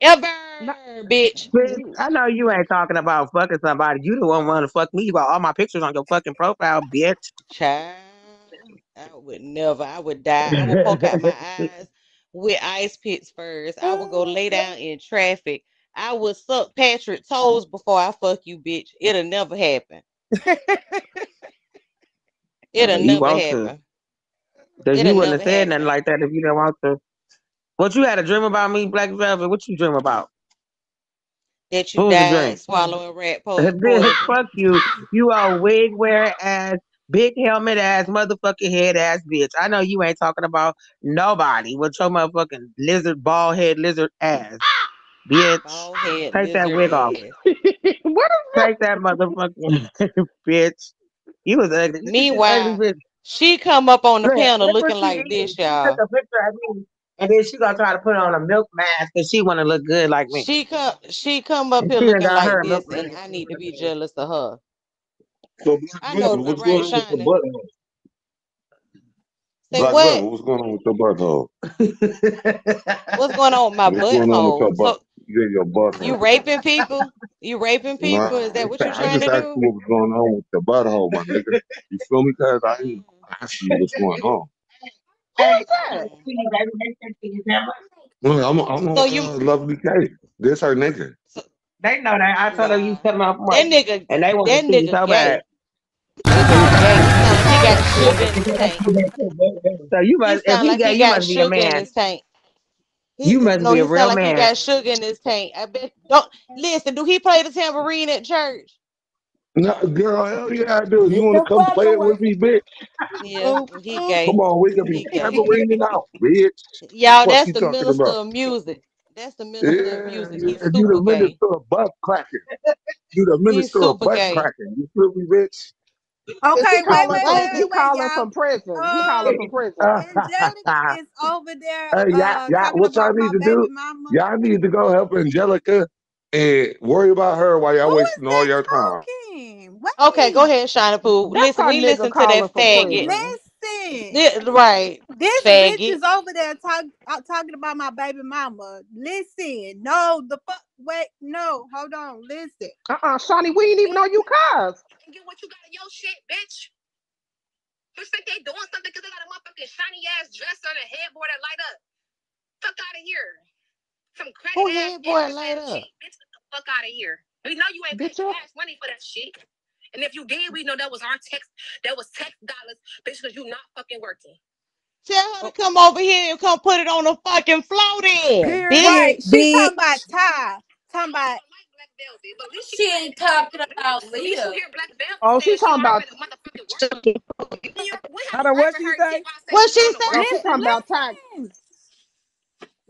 Ever, Not, bitch. Bitch, I know you ain't talking about fucking somebody. You the one want to fuck me. You got all my pictures on your fucking profile, bitch. Child, I would never. I would die. I would poke out my *laughs* eyes with ice picks first. I would go lay down in traffic. I would suck Patrick toes before I fuck you, bitch. It'll never happen. *laughs* It'll you never want happen. Because you wouldn't have never said nothing like that if you didn't want to. What you had a dream about me, Black Velvet? What you dream about? That you What was the died dream? swallowing rat *laughs* poison. fuck you. You a wig wearing ass, big helmet ass, motherfucking head ass bitch. I know you ain't talking about nobody with your motherfucking lizard, bald head lizard ass. *laughs* Bitch. Head Take that wig off. *laughs* what Take that motherfucking *laughs* bitch. You was ugly. At this ugly Meanwhile, she come up on the panel look looking like this, y'all. a picture of me, and then she gonna try to put on a milk mask because she wanna look good like me. She come she come up And here looking like this, and I need to be jealous of her. So Black I know, Velvet, uh, what's going right, on with your Shiny? butthole? Say Black Velvet, what? what's going on with your butthole? *laughs* What's going on with my What's going on with your butthole? butt? So Yeah, your you butthole. raping people? You raping people? Is that what you I trying just to asked do? you what was going on with your butthole, my nigga. You feel me? Cause I ain't Mm, asking you what's going on. who is that? mm. Look, I'm I'm So on you, uh, Lovely K. This her nigga. So, they know that. I told her you nah, coming off that nigga, and they want to that see you so bad. gay. That gay. He he got sugar in his tank. So you He must, if he like gay, he you got must be a sugar in man. his tank. He You must no, be a real like he got sugar in his tank. I bet. Don't listen. Do he play the tambourine at church? No, girl, hell yeah, I do. You want to come play it with me, bitch? Yeah, he gay. Come on, we can be He gay. tambourining out, bitch. Y'all, Fuck that's the minister about? of music. That's the minister of Yeah, music. yeah. He's You the super gay. minister of butt cracking. You the He's minister of super butt gay. cracking. You feel me, bitch? And Okay, he wait, calling wait, from Why wait, is he wait, it? wait, calling y'all. from prison. He Uh, calling from prison. *laughs* Angelica is over there hey, y'all, uh y'all, talking what y'all about my need to baby do? mama. Y'all need to go help Angelica and worry about her while y'all Who is wasting all that your time. talking? Okay, go Wait. ahead, Shina Poo. That's Listen, her we nigga listen to calling that from faggot. Prison. Listen. Yeah, right, This bitch is over there talk, uh, talking about my baby mama. Listen. No, the fuck. Wait, no. Hold on. Listen. Uh-uh, Shawnee, we ain't even know you cuss. and get what you got in your shit, bitch. Bitch think they doing something because they got a motherfucking shiny ass dress on a headboard that light up. Fuck out of here. Some credit Who ass headboard light up? shit. Bitch, get the fuck out of here. We know you ain't paid Bitch, you cash money for that shit. And if you did, we know that was our text, that was text dollars, bitch, because you not fucking working. Tell her oh, to come over here and come put it on the fucking floor then. Right. Period, She talking about. Ty. Talking about I Black Velvet, but She ain't talking about at least you Leah. hear Black Velvet oh, she talking about already motherfucking working. What have Hold you on, what ever she heard say? Say What she going say? oh, she talking about tax. listen.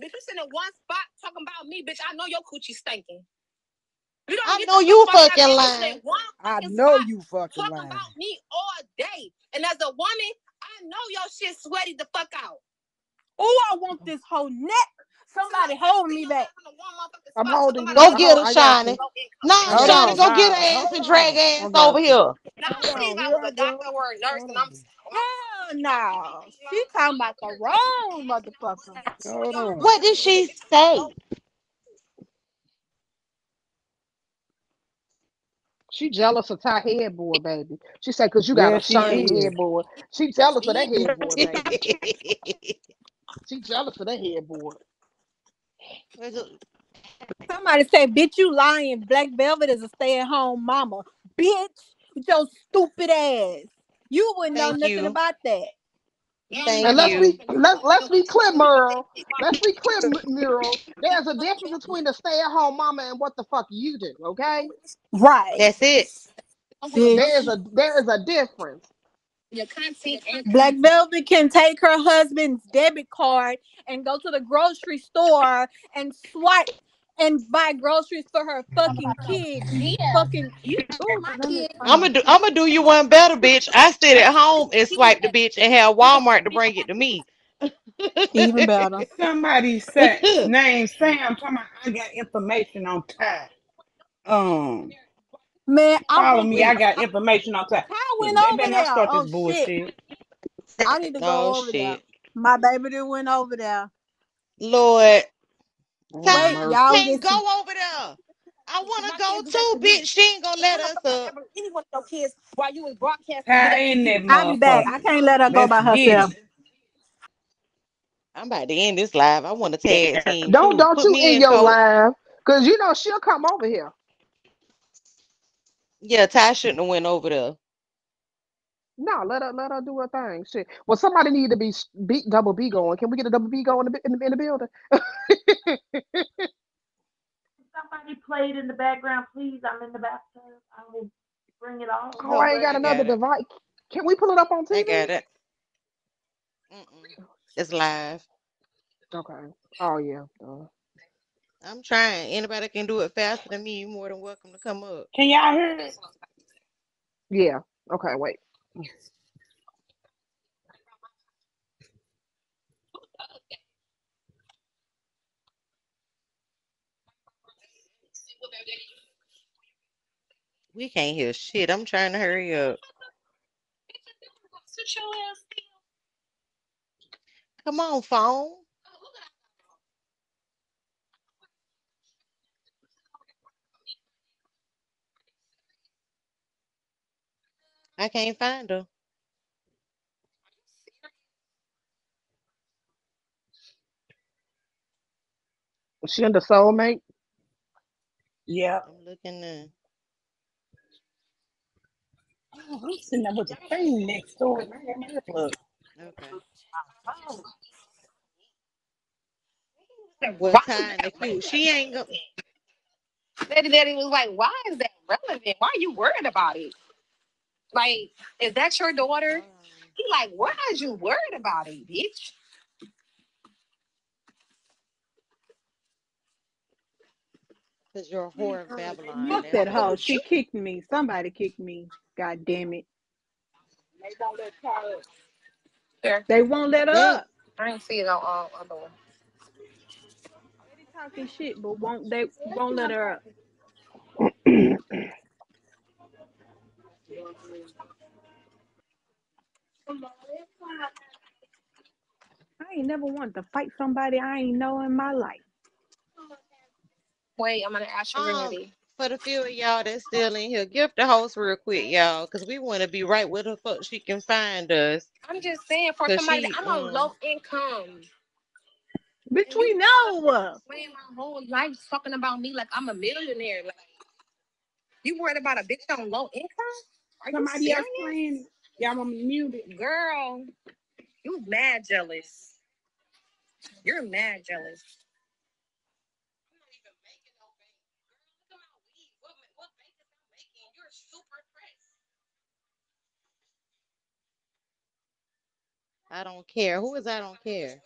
Bitch, you sitting in one spot talking about me, bitch. I know your coochie stinking. You don't I get know you fuck fucking lying. I know you fucking talking lying. about me all day. And as a woman, I know your shit sweaty the fuck out. Oh, I want this whole neck. Somebody hold me back. I'm holding you. Go get hold, her, Shiny. you. Nah, I Shiny, go get her ass and drag on. her I ass over here. Now Hold I believe on. I Here was I a go. doctor or a nurse, and I'm. Hell no. *laughs* She talking about the wrong motherfucker. What did she say? She jealous of Ty headboard, baby. She said, cause you got Yeah, a shiny is. headboard. She jealous of that headboard, baby. *laughs* She jealous of that headboard. Somebody say, bitch, you lying. Black Velvet is a stay-at-home mama. Bitch, with your stupid ass. You wouldn't know nothing you. about that. Thank And let's you. be let's let's be clear, Merle. Let's be clear, M- Mural. There's a difference between a stay-at-home mama and what the fuck you do. Okay? Right. That's it. There is a there is a difference. Your content Black Velvet can take her husband's debit card and go to the grocery store and swipe and buy groceries for her fucking kids. You fucking Ooh, let me I'm gonna do. I'm gonna do you one better, bitch. I sit at home and swipe the bitch and have Walmart to bring it to me. even *laughs* better. Somebody said *laughs* name Sam talking about I got information on Ty. Um Man, I'm follow gonna me, I got information on Ty. Ty Look, went they over better not there. start this Oh shit. I need to oh go over there. shit, My baby did went over there. Lord, Ty Wait, y'all can't listen. go over there. I wanna go too, asking me, bitch. She ain't gonna let us up. any one of your kids while you was broadcasting Ty without in you?" that I'll be back. I can't let her go Let's by herself. it. I'm about to end this live. I want to tag team Don't too. don't Put you me in in, your coach. live. Cause you know she'll come over here. Yeah, Ty shouldn't have went over there. No, let her let her do her thing. Shit. Well, somebody need to be s- B, double B going. Can we get a double B going in the, in the, in the building? Somebody played in the background, please. I'm in the bathtub. I will bring it on. oh, I ain't got another got device. Can we pull it up on I TV? got it. Mm-mm. It's live. Okay. Oh yeah. duh. I'm trying. Anybody can do it faster than me, you're more than welcome to come up. Can y'all hear it? Yeah. Okay. Wait. We can't hear shit. I'm trying to hurry up. Come on, phone. I can't find her. Was she in the soulmate? Yeah. I'm looking now. Oh, I'm sitting there with the thing next door. and I got my earplug. Okay. What time the cute? She ain't go. Daddy Daddy was like, why is that relevant? Why are you worried about it? Like, is that your daughter? He like, why is you worried about it, bitch? Cause you're a whore of Babylon. Fuck that hoe. She kicked me. Somebody kicked me. God damn it. There. They won't let her Mm. up. I didn't see it on uh, other one. They talking shit, but won't they won't let her up. *clears throat* I ain't never wanted to fight somebody I ain't know in my life. Wait, I'm gonna ask you Um, remedy. for the few of y'all that's still in here, give the host real quick, y'all, cause we want to be right where the fuck she can find us. I'm just saying for somebody she, I'm on um, low income. Bitch, we know. spend my whole life talking about me like I'm a millionaire. Like you worried about a bitch on low income? Are you Somebody else serious? playing. Y'all want me to mute it? Girl, you mad jealous. You're mad jealous. I don't care. Who is I don't care?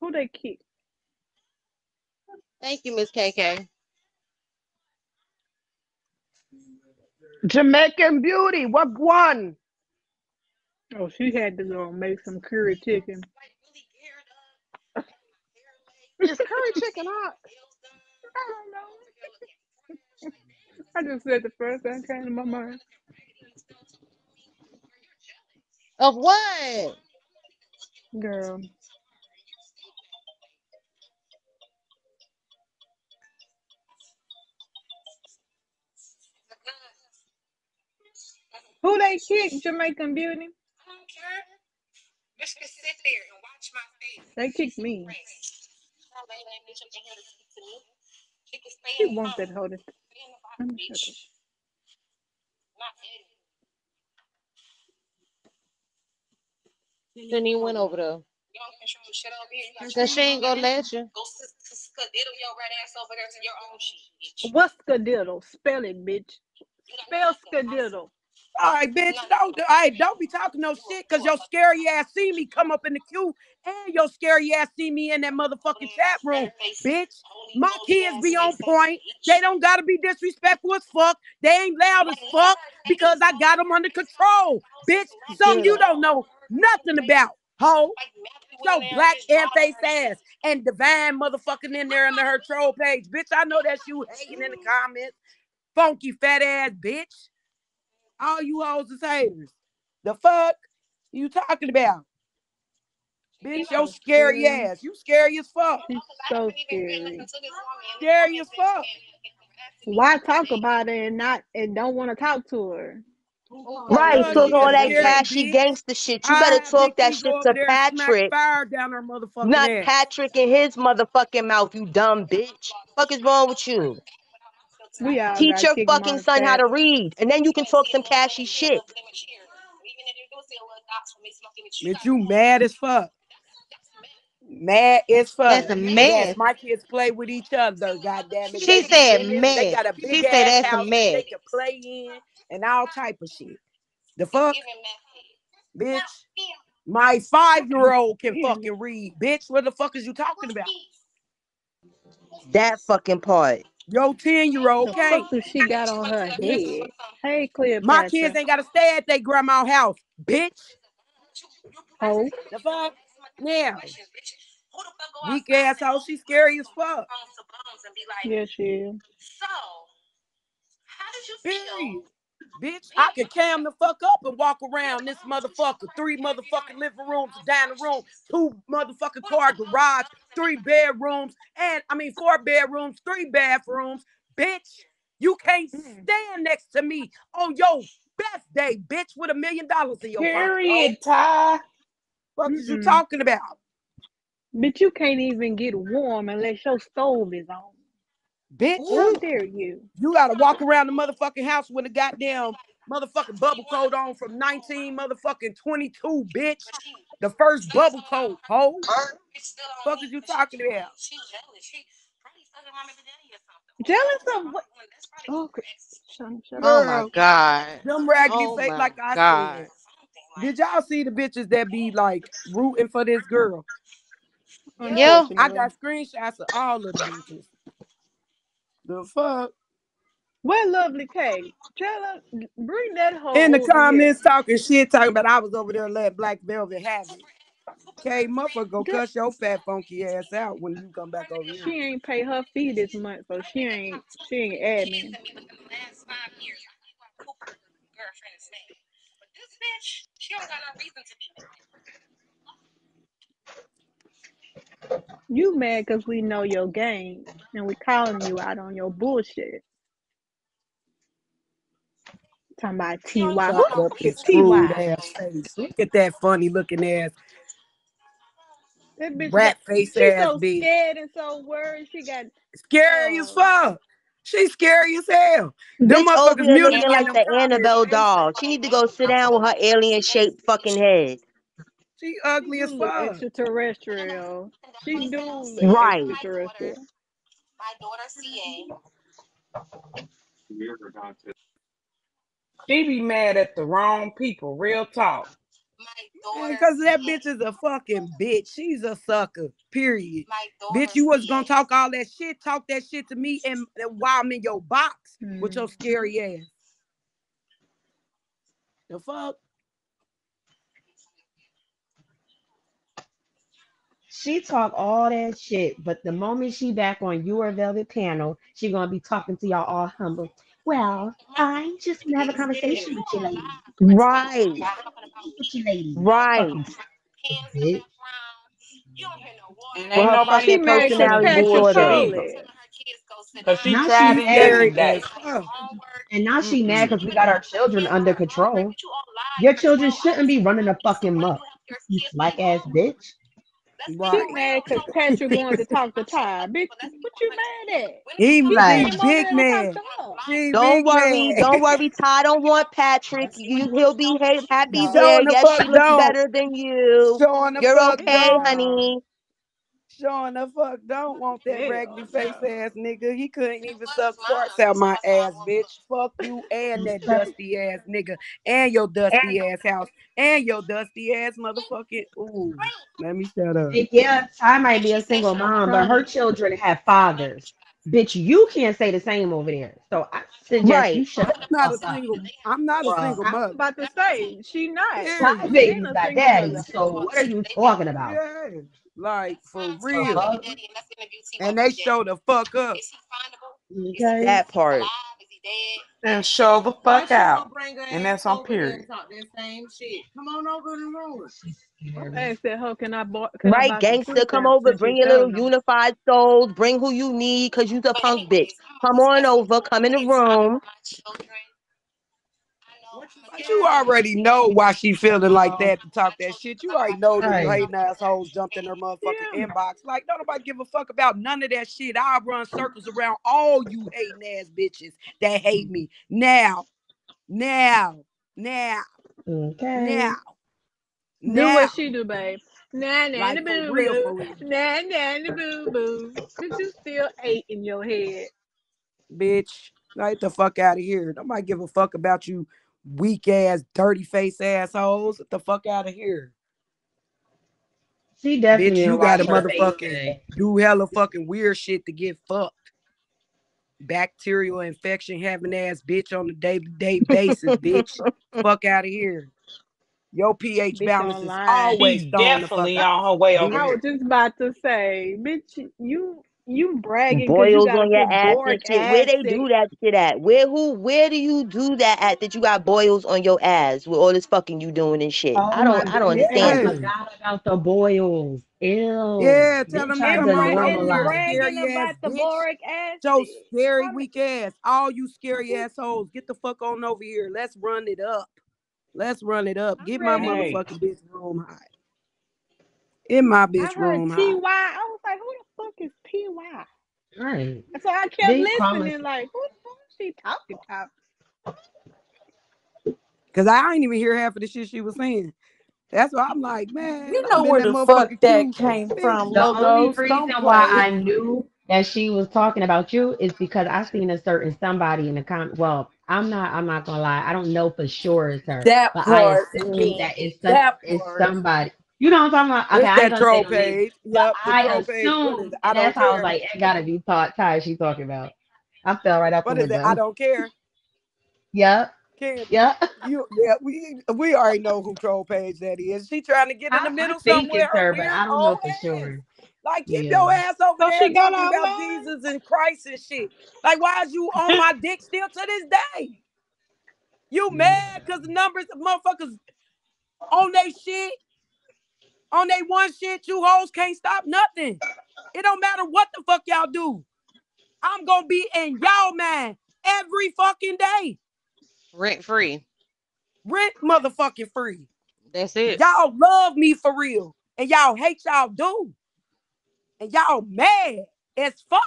Who they kick? Thank you, Miss KK. Jamaican Beauty, what one? Oh, she had to go make some curry chicken. Is curry chicken hot? I don't know. *laughs* I just said the first thing came to my mind. Of what? Girl. Who they kicked? Jamaican Beauty? I don't care. Bitch can sit there and watch my face. They kicked me. That lady ain't bitch up here to speak to me. She can stay She in the wants that phone. hoe to Stay in the box, Let me shut up. bitch. Not Eddie. Shouldn't went over there. You don't control shit over here. You got your Cause she own ain't gonna man. let you. Go sit skedaddle your red ass over there to your own shit, bitch. What's skadiddle? Spell it, bitch. You got Spell nothing. I skadiddle. All right, bitch. Don't hey, don't be talking no shit because your scary ass see me come up in the queue and your scary ass see me in that motherfucking chat room, bitch. My kids be on point. They don't gotta be disrespectful as fuck. They ain't loud as fuck because I got them under control, bitch. Some you don't know nothing about, ho. So black and face ass and divine motherfucking in there under her troll page, bitch. I know that you hating in the comments, funky fat ass bitch. All you hoes is haters. The fuck you talking about? Bitch, your So scary scary. ass. You scary as fuck. She's so scary. Scary as fuck. Why talk about it and not and don't want to talk to her? Right, Cause talk all that cashy gangster shit. You better had talk that shit to there and smack Patrick, fire down her motherfucking not ass. Patrick in his motherfucking mouth, you dumb bitch. Fuck is wrong with you? We all Teach your fucking Mark son how to read, and then you can talk some cashy shit. Bitch, you mad as fuck. Mad as fuck. That's a Yes, my kids play with each other. God damn it. She They said in this. They mess. got a She big said that's a house they can play in and all type of shit. The fuck? Bitch. My five year old can fucking read. Bitch, what the fuck is you talking about? That fucking part. Yo, 10 year old The can't. fuck do she got on her head? Hey, My kids ain't gotta stay at their grandma's house. Bitch. Ho. The fuck? Yeah. Weak ass hoe. She scary as fuck. Yeah, she is. Period. Bitch, I could cam the fuck up and walk around this motherfucker. Three motherfucking living rooms, dining room, two motherfucking car garage, three bedrooms, and I mean four bedrooms, three bathrooms. Bitch, you can't Mm. stand next to me on your best day, bitch, with a million dollars in your. Period, Ty. Fuck is you talking about? Bitch, you can't even get warm unless your stove is on. Bitch, How dare you? you gotta walk around the motherfucking house with a goddamn motherfucking bubble coat on from 19 motherfucking 22, bitch. The first bubble coat, ho. Fuck is you talking about? Jealous of what? Oh, okay. Shut, shut up. Oh my Girl, God. them raggedy Oh face, my like I God. said. Did y'all see the bitches that be like rooting for this girl? Yeah. I got screenshots of all of the bitches. The fuck? Where lovely K? Tell her, bring that home. In the over here. comments talking shit, talking about I was over there let Black Velvet have it. K, motherfucker, go cuss your fat funky ass out when you come back over here. She ain't pay her fee this month, so she ain't she ain't admin. You mad because we know your game and we calling you out on your bullshit. Talking about TY. Who Shot up his screwed TY? ass face. Look at that funny looking ass, That bitch rat face she's ass so bitch. scared and so worried. She got Scary as uh fuck. She's scary as hell. Them Bitch motherfuckers muted looking like the. Annabelle doll. She need to go sit down with her alien shaped fucking head. She she ugly do as look fuck. extraterrestrial. She do look Right. extraterrestrial. She be mad at the wrong people. Real talk. Because that bitch is a fucking bitch. She's a sucker. Period. Bitch, you was gonna talk all that shit. Talk that shit to me and, and while I'm in your box with your Mm. scary ass. The fuck? She talk all that shit, but the moment she back on your velvet panel, she gonna be talking to y'all all humble. Well, I just want to have a conversation with you, ladies. Right. With you, ladies. Right. Fucking. And ain't her nobody She fucking mad because pushing personality Patrick bullshit disorder. called either. it. Cause she Now tried she it mad. Scary yesterday. And now she mad because we got our children under control. Your children shouldn't be running a fucking muck. You slack ass bitch. She Right. mad because Patrick wanted to talk to Ty. Bitch, what you mad at? He He Right. came she over big there to talk man. to her. She Don't big worry. man. Don't worry. Ty don't want Patrick. You, he'll be happy No. there. The Yes, she looks don't. better than you. You're okay, don't. honey. Showing the fuck don't want that Hell raggedy face no. ass nigga. He couldn't even suck farts out my ass, bitch. Fuck you and that *laughs* dusty ass nigga. And your dusty ass house. And your dusty ass motherfucking. Ooh. Let me shut up. Yeah, I might be a single mom, but her children have fathers. Bitch, you can't say the same over there. So I suggest you Right. shut I'm the not a single I'm not a Well, single I was mother. about to say, she not. Period. my She ain't a got single So what are you talking about? Yeah. Like for The real. fuck? And they show the fuck up. Okay. That part. And show the fuck out. And that's on over there and period. talk that same shit? Come on over the room. She's I scary. asked can I buy, can Right, buy some gangster, come over, bring your little selling unified souls, bring who you need, cause you's a punk bitch. Come on over, come in the room. But you already know why she feeling like that to talk that shit. You already know the Right. hating assholes jumped in her motherfucking Yeah. inbox. Like, don't nobody give a fuck about none of that shit. I'll run circles around all you hating ass bitches that hate me. Now, now, now, Okay. now, Do now. what she do, babe. Nah, nah, Like, the boo boo. real. Nah, nah, the boo boo. Bitch, you still eight in your head. Bitch, get the fuck out of here. Nobody give a fuck about you weak ass, dirty face assholes. Get the fuck out of here. She definitely Bitch, you gotta wash her face motherfucking do hella fucking weird shit to get fucked. Bacterial infection having ass bitch on a day to day basis, bitch. Fuck out of here. Your pH Bitch balance is always She's thrown the fuck definitely on her way Bitch. over I was just about to say, bitch, you you bragging because you Boils on your ass and boric shit. Where they do that shit at? Where who? Where do you do that at? That you got boils on your ass with all this fucking you doing and shit. Oh I don't. I don't goodness, I understand Yeah. forgot about the boils. Ew. Yeah, tell them to tried And, come to bra- on over and here, normalize. bragging about the bitch. boric Joe acid. scary weak ass. All you scary assholes, get the fuck on over here. Let's run it up. Let's run it up. I'm Get my ready. Hey. motherfucking bitch room hot. In my I bitch heard room TY. hot. I was like, who the fuck is TY? Right. And so I kept They promise. listening, like, who the fuck is she talking about? Cause I ain't even hear half of the shit she was saying. That's why I'm like, man, You know where the fuck that came from, The only logos. reason why. I knew that she was talking about you is because I seen a certain somebody in the comment. Well, I'm not. I'm not gonna lie. I don't know for sure it's her, That but I part, assume that it's some, That it's somebody. You know what I'm talking about? Okay, I ain't that gonna troll page. Yep, the I troll page. What is assumed. I don't that's how I was like, it gotta be Todd. Ty she talking about. I fell right out the What is it? I don't care. Yep. Candy. Yep. *laughs* You yeah, we we already know who troll page that is. She trying to get in the I middle think somewhere, it's her her, but I don't know for ass. sure. Like keep Yeah. your ass over So there she got talking about online? Jesus and Christ and shit. Like why is you on my dick still to this day? You Yeah. mad because the numbers of motherfuckers on they shit, on they one shit, you hoes can't stop nothing. It don't matter what the fuck y'all do. I'm gonna be in y'all mind every fucking day. Rent free. Rent motherfucking free. That's it. Y'all love me for real. And y'all hate y'all do. And y'all mad as fuck.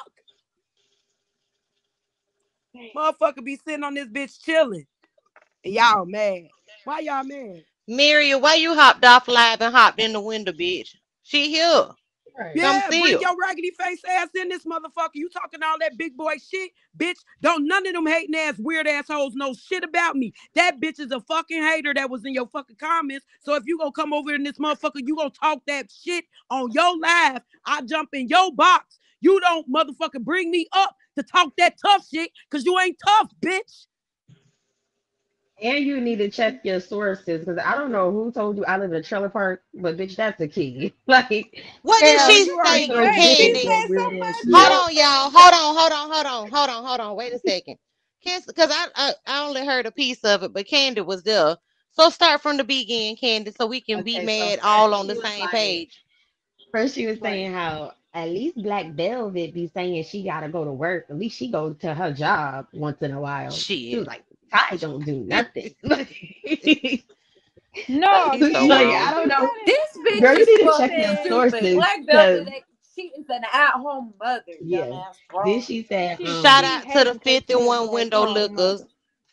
Motherfucker be sitting on this bitch chilling. And y'all mad. Why y'all mad? Miriam, why you hopped off live and hopped in the window, bitch? She here. Right. Come Yeah, see bring her. your raggedy face ass in this motherfucker. You talking all that big boy shit, bitch. Don't none of them hating ass, weird assholes know shit about me. That bitch is a fucking hater that was in your fucking comments. So if you gonna come over in this motherfucker, you gonna talk that shit on your live. I jump in your box. You don't motherfucker bring me up to talk that tough shit because you ain't tough, bitch. And you need to check your sources because I don't know who told you I live in a trailer park, but bitch, that's the key. *laughs* Like, What did hell, she you already say, know these she Candy? are said weird something ass about shit. Hold on, y'all. Hold on, hold on, hold on, hold on, hold on. Wait a second. Because I, I I only heard a piece of it, but Candy was there. So start from the beginning, Candy, so we can be Okay, so mad first all on the same like, page. first she was saying how at least Black Velvet be saying she gotta go to work. At least she go to her job once in a while. She Shit. was like, Ty don't do nothing. *laughs* No, She's so like. I don't know. This bitch Girl, you is need to check your fucking sources Black Velvet, she is an at-home mother, yeah. Then bro. she said, She Shout um, out to the hating because she a 51 window lookers.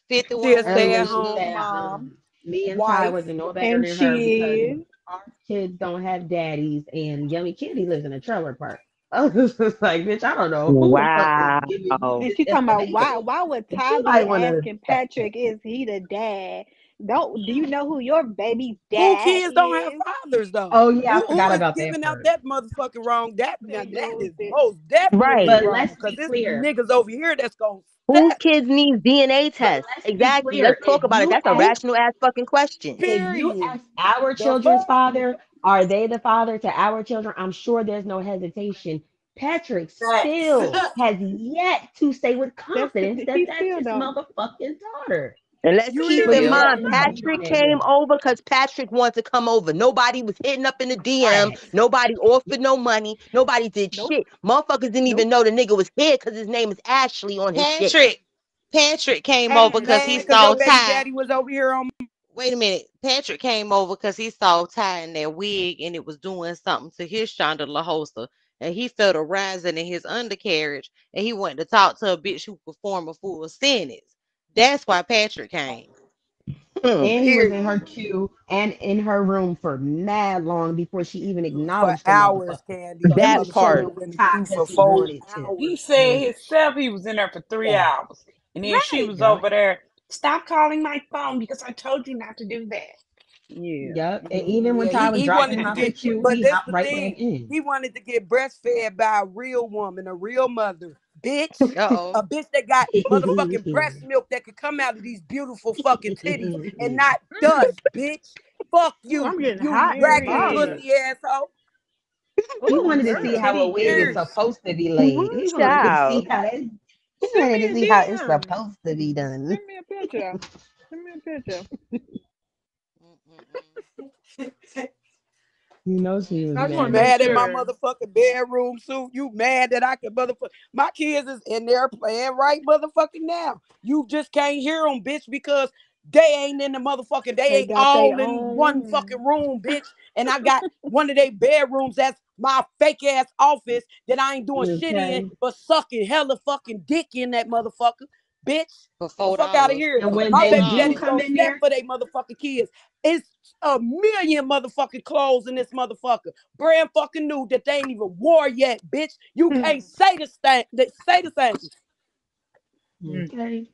51 She window stay-at-home mom, um, me and Ty wasn't no better than her she because our kids don't have daddies and Yummy Kitty lives in a trailer park. *laughs* I was just like, bitch, I don't know who is giving Wow. And she talking about why why would but Ty you be might want to asking Patrick is he the dad? Don't do you know who your baby's Who dad kids don't have is? fathers though? Oh yeah, Who I who forgot is about that giving out that motherfucking wrong? That now They that lose is it. most definitely Right. But wrong let's because be there's clear. niggas over here that's gonna Whose kids need DNA But tests? let's Exactly. Let's If talk about it. That's a ask Who rational ass fucking question. if you ask our children's father, are they the father to our children? I'm sure there's no hesitation. Patrick Facts. still *laughs* has yet to say with confidence that that's still his don't. motherfucking daughter. And let's You keep in you me? Yep. let mind, him speak on Patrick it, came over because Patrick wanted to come over. Nobody was hitting up in the DM. Facts. Nobody offered no money. Nobody did Nope. shit. Motherfuckers didn't even know the nigga was here because his name is Ashley on his shit. Patrick. Patrick came over because he because your saw baby Ty. daddy was over here on Wait a minute. Patrick came over because he saw Ty in that wig and it was doing something to his Shonda LaHosa. And he felt a rising in his undercarriage and he wanted to talk to a bitch who could form a full sentence. That's why Patrick came. Hmm. And he was in her queue and in her room for mad long before she even acknowledged the hours, motherfucker. Candy. That he That was motherfucker part. chilling was with in the Ty queue because for he four wanted to. He said himself he was in there for three Yeah. hours. And then she was over there. Stop calling my phone because I told you not to do that. Yeah. Yep. And even when Yeah, Ty he, he dropping wanted him to out the get, queue, but he that's the right back thing. He wanted to get breastfed by a real woman, a real mother, bitch. *laughs* Uh oh. A bitch that got motherfucking *laughs* breast milk that could come out of these beautiful fucking titties *laughs* and not dust, bitch. Fuck you, I'm getting you hot in raggedy pussy asshole. He wanted to see how a titty wig is supposed to be laid. He wanted to see how it, he Send wanted me to a see how it's supposed to be done. Send me a picture. Send me a picture. *laughs* You know she was I just You want mad. to make mad at my sure. motherfucking bedroom suit? You mad that I can motherfucker? My kids is in there playing right motherfucking now. You just can't hear them, bitch, because they ain't in the motherfucking. They They ain't got their all in own one room. fucking room, bitch. And I got one of their bedrooms that's my fake ass office that I ain't doing shit in but sucking hella fucking dick in that motherfucker. bitch. For fuck out of here. And when My they baby do daddy's come gonna in step there, for they motherfucking kids. It's a million motherfucking clothes in this motherfucker. Brand fucking new that they ain't even wore yet, bitch. You hmm. can't say the same. Say the same. Mm. okay.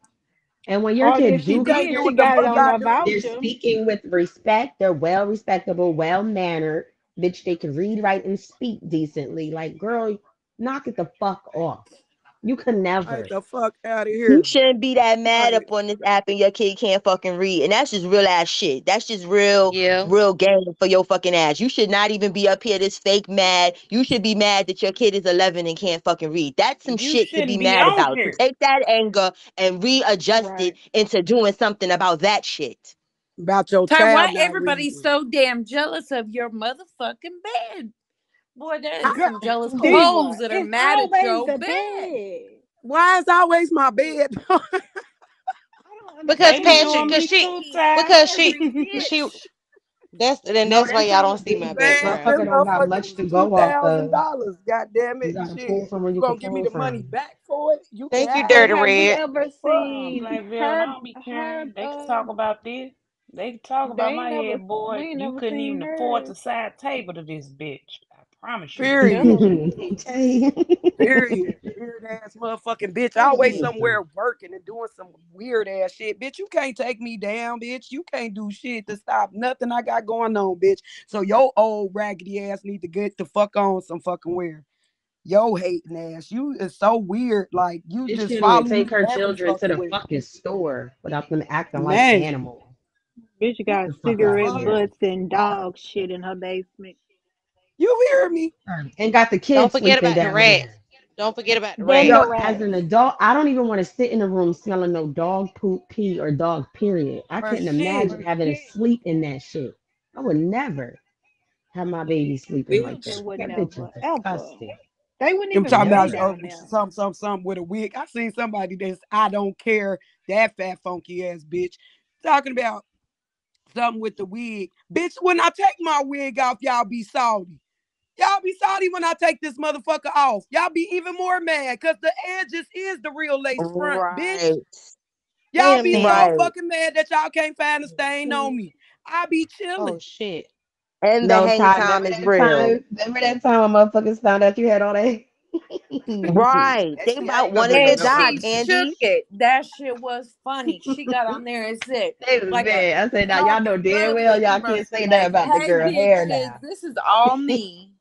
And when your Or kids do You come can't did, do here, she what the got it fuck on I a do. they're speaking with respect. They're well respectable, well mannered. Bitch, they can read, write, and speak decently. Like, girl, knock it the fuck off. You can never. get the fuck out of here. You shouldn't be that mad up on this app and your kid can't fucking read. And that's just real ass shit. That's just real, Yeah. real game for your fucking ass. You should not even be up here this fake mad. You should be mad that your kid is 11 and can't fucking read. That's some You shit to be be mad about. Here. take that anger and readjust Right. it into doing something about that shit. About your Ty, why child not reading. reading. Oh, so damn jealous of your motherfucking bed? Boy, there's I, is some jealous Diva, hoes that are it's mad at your bed. bed. why is always my bed? *laughs* Because They Patrick, cause she, too, because she, Every she. bitch. That's then No, that's why that's y'all don't see this my Man, background. this motherfucker don't got much to go off thousand of. dollars. God damn You it, gotta shit. from You you gonna can give me pull the money back for it? You Thank you, Dirty it. have we Red. ever Fuck. Seen Black Veil, her don't be caring. They can uh talk about this. They can talk about ain't my never head, boy. You couldn't seen even afford hers. the side table to this bitch. I promise you that. Period. Hello. *laughs* Period. Weird ass motherfucking bitch. Always somewhere working and doing some weird ass shit. Bitch, you can't take me down, bitch. You can't do shit to stop nothing I got going on, bitch. So your old raggedy ass need to get the fuck on some fucking where. Yo hating ass. You is so weird. Like you Bitch just can't follow take her children to the way. fucking store without them acting like animals. Bitch Get got the fuck out of cigarette butts and dog shit in her basement. You hear me? And got the kids. Don't forget about the down rats. Don't forget about the Then Yo, rats. as an adult, I don't even want to sit in a room smelling no dog poop, pee, or dog period. I For couldn't shit. imagine having to sleep in that shit. I would never have my baby sleeping like that. They That bitch is disgusting. They wouldn't I'm even talking about Never. uh, down some some some with a wig. I seen somebody that's I don't care that fat funky ass bitch talking about something with the wig. Bitch, when I take my wig off, y'all be salty. Y'all be salty when I take this motherfucker off. Y'all be even more mad because the edges is the real lace front, bitch. Y'all Wait a be so. Right. fucking mad that y'all can't find a stain on me. I be oh, chilling. Oh shit. And the No, hang Ty, time remember is that real. time? Remember that time when motherfuckers found out you had all that? *laughs* Right. that They about ain't gonna wanted bring to it Man, up die, she again. Shook it. That shit was funny. She got on there and said, like a mad. I said, now y'all know damn well y'all can't say university, that like, about the hey girl hair now. this is all me.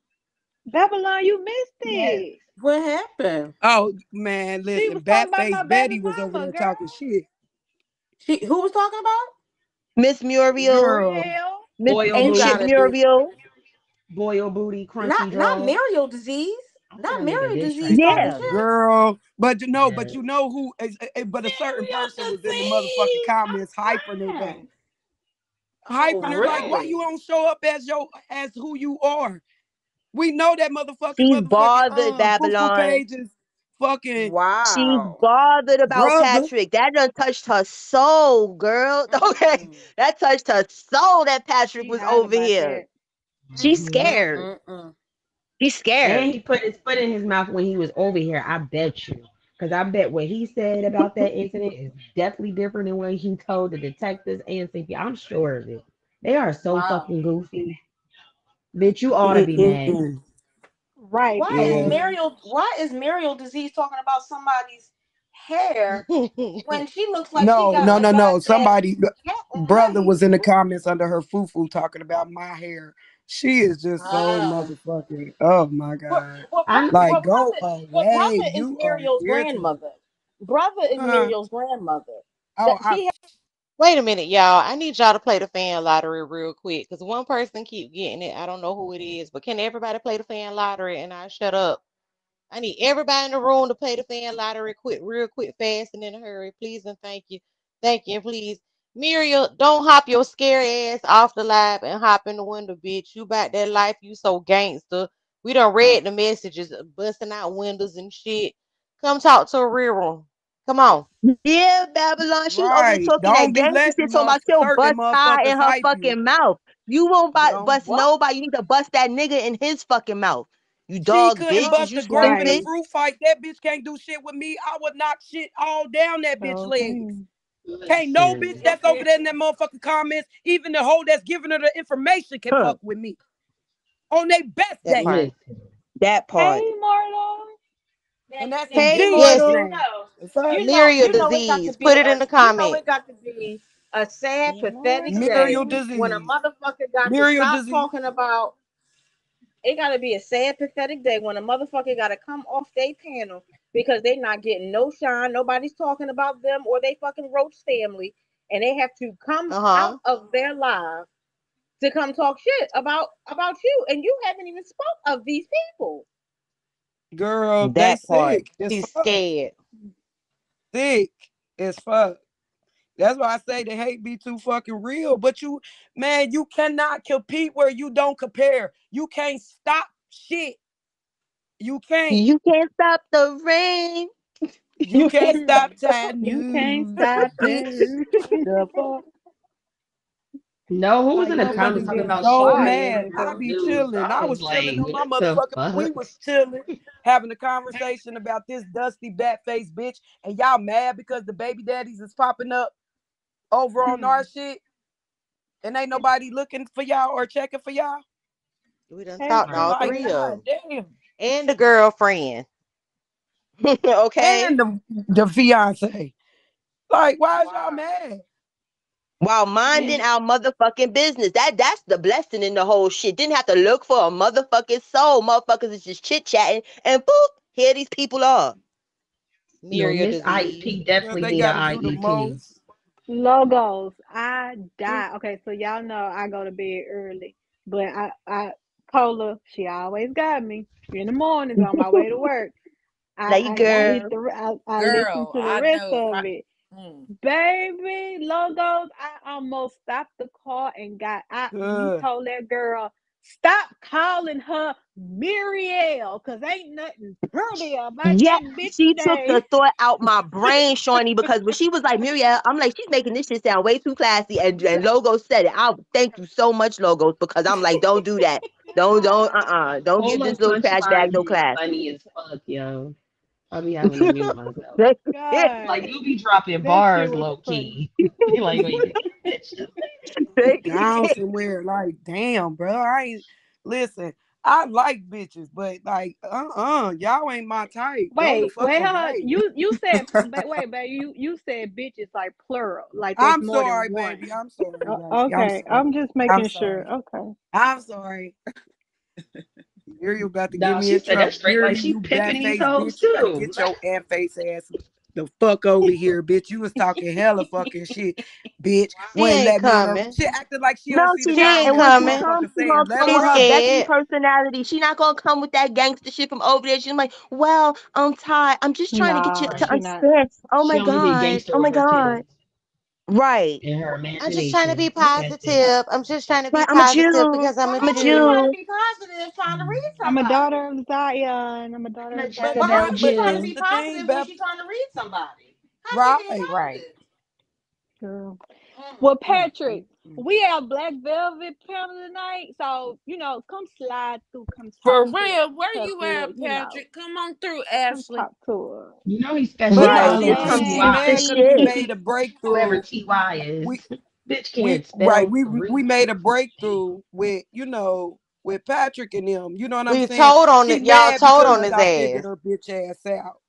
*laughs* Babylon, you missed *laughs* Yes. it. What happened? Oh man, listen, was talking about Batface Betty was over there talking shit. She who was talking about? Miss Muriel. Muriel. Miss Boil Ancient Muriel. boil booty, crunchy not not draws. Mariel disease. I'm Not married make a disease track for talking Yeah. Girl, but you know, but you know who is eh, but a certain person was in the motherfucking comments hyping her though. Fine. Hyping Oh her like, why you don't show up as your as who you are? We know that motherfucking She's motherfucking bothered, um foo Babylon. pages fucking She's Wow. bothered about brother. Patrick. That done touched her soul, girl. *laughs* Okay. Mm-mm. That touched her soul that Patrick She was over about here. that. She's Mhm. scared. Mm-mm-mm. She's scared. And he put his foot in his mouth when he was over here. I bet you. Because I bet what he said about that *laughs* incident is definitely different than what he told the detectives and CP. I'm sure of it. They are so Wow. fucking goofy. Bitch, you ought to be mad. Right, Why is Yeah. Babylon. Mariel why is Mariel disease talking about somebody's hair *laughs* when she looks like she No, got no, no, no. Somebody brother was in the comments under her foo-foo talking about my hair. She is just so Ah. motherfucking oh my Well, god. well, I Prophet, Like well, go Prophet, well, away. Prophet is You are Mariel's irritating. grandmother. Brother is Huh? Mariel's grandmother. Oh, I she Wait a minute, y'all. I need y'all to play the fan lottery real quick because one person keep getting it. I don't know who it is, but can everybody play the fan lottery and I shut up? I need everybody in the room to play the fan lottery quick, real quick, fast, and in a hurry, please and thank you, thank you, and please. Muriel, don't hop your scary ass off the live and hop in the window, bitch. You about that life, you so gangster. We done read the messages, busting out windows and shit. Come talk to a real room. Come on. Yeah, Babylon. She was over talking that Don't be gangster shit, letting talking mother about she'll bust tie in her hype you. fucking mouth. You won't bu- bust what? nobody. You need to bust that nigga in his fucking mouth. You dog couldn't bitch. Bust you a grape in a stupid? fruit fight. That bitch can't do shit with me. I would knock shit all down that bitch oh, legs. Can't no bitch that's over there in that motherfucking comments, even the hoe that's giving her the information can Huh. fuck with me. On their best That day. part. That part. Hey, Marlo. And that's Now, Hey, you know, Jesus' Mortal. you name. know, The fuck? you know, Venereal you know it disease. be Put it in the you know comments. it got to be a sad, pathetic it. day Venereal when a motherfucker got to Venereal stop disease. talking about. It got to be a sad, pathetic day when a motherfucker got to come off their panel because they're not getting no shine. Nobody's talking about them or they fucking roach family, and they have to come Uh huh. out of their lives to come talk shit about about you, and you haven't even spoke of these people. Girl, they That part. sick She's fuck. scared. Sick as fuck. That's why I say the hate be too fucking real. But you, man, you cannot compete where you don't compare. You can't stop shit. You can't. You can't stop the rain. You You can't can't stop stop Tide You can't stop *laughs* it. The? No, who was Like in the comments motherfuckers talking get about so shit mad. I to be news? chilling. I I was was chilling like, on my what the motherfucking. We was chilling, having a conversation about this dusty bat face bitch, and y'all mad because the baby daddies is popping up over on hmm. our shit, and ain't nobody looking for y'all or checking for y'all. We done Hey, talked to all Like, three of them. damn. And the girlfriend. *laughs* okay. And the the fiance. Like, why is y'all mad? While minding our motherfucking business. That that's the blessing in the whole shit. Didn't have to look for a motherfucking soul. Motherfuckers is just chit chatting and boop, here these people are. Yo, Venereal Miss disease. IEP definitely they need a gotta the IEP. Most. Logos. I die. Okay, so y'all know I go to bed early, but I, I, Cola, she always got me in the mornings on my way to *laughs* work. I, Like I, I girl. hit the, I, I listen Girl, to the I rest know. of I, it. mm. Baby, logos. I almost stopped the car and got I you told that girl, stop calling her Muriel, cause ain't nothing prettier about Yeah, that bitch she took the thought out my *laughs* brain, Shawnee, because when she was like Muriel, I'm like, she's making this shit sound way too classy. And, and Logo said it. I thank you so much, Logos, because I'm like, don't do that. Don't, don't, uh uh-uh. Don't give this little trash bag no class. funny as fuck, yo. I'll be having to mute myself. *laughs* *laughs* God, Like you be dropping that bars was low funny. key. *laughs* like wait, down somewhere. Like, damn, bro. I ain't listen. I like bitches, but like, uh, uh y'all ain't my type. Wait, fuck wait, hold on. away. You you said but wait, baby, you you said bitches like plural, like I'm more than sorry, one. baby. I'm sorry, O- baby. I'm okay, sorry. I'm just I'm making sure. Okay. I'm sorry. Muriel about to get No, me she in said trouble. that's straight like she you pimping bat these face hoes bitch. You better too. get your ant face ass the fuck over here, bitch. You was talking hella fucking shit, bitch. She Wouldn't ain't let me on coming. She acting like she No, don't she the ain't And comments when that she coming. comes, motherfuckers she saying. gonna Let come She's with her her up. Becky scared. personality. She not gonna come with that gangster shit from over there. She's like, well, I'm tired. I'm just trying to get you to she not. understand. Oh She my only be god. Oh my with her god. Kids Right. I'm just trying to be imagination. Look at this. positive. I'm just trying to be Right. I'm a positive Jew. because I'm a I'm a How you trying Jew. Jew. be positive trying to read I'm a daughter of Zion. I'm a daughter I'm a of But, But but how but is she trying to this Jew. is be the thing, positive when Beth. she trying to read somebody? How Right. Right. Girl. Well, Patrick. We have Black Velvet panel tonight, so you know, come slide through, come For real, where to you her, at, you know, Patrick? Come on through, come Ashley. talk to her. You know he's special no, Right. she Here following comes she the mad TY. gangster because we made a Whoever breakthrough. TY is. We Bitch we can't right we we made a breakthrough with you know with Patrick and them. You know what I'm We saying? told on She it. Y'all told on his ass. her bitch ass out.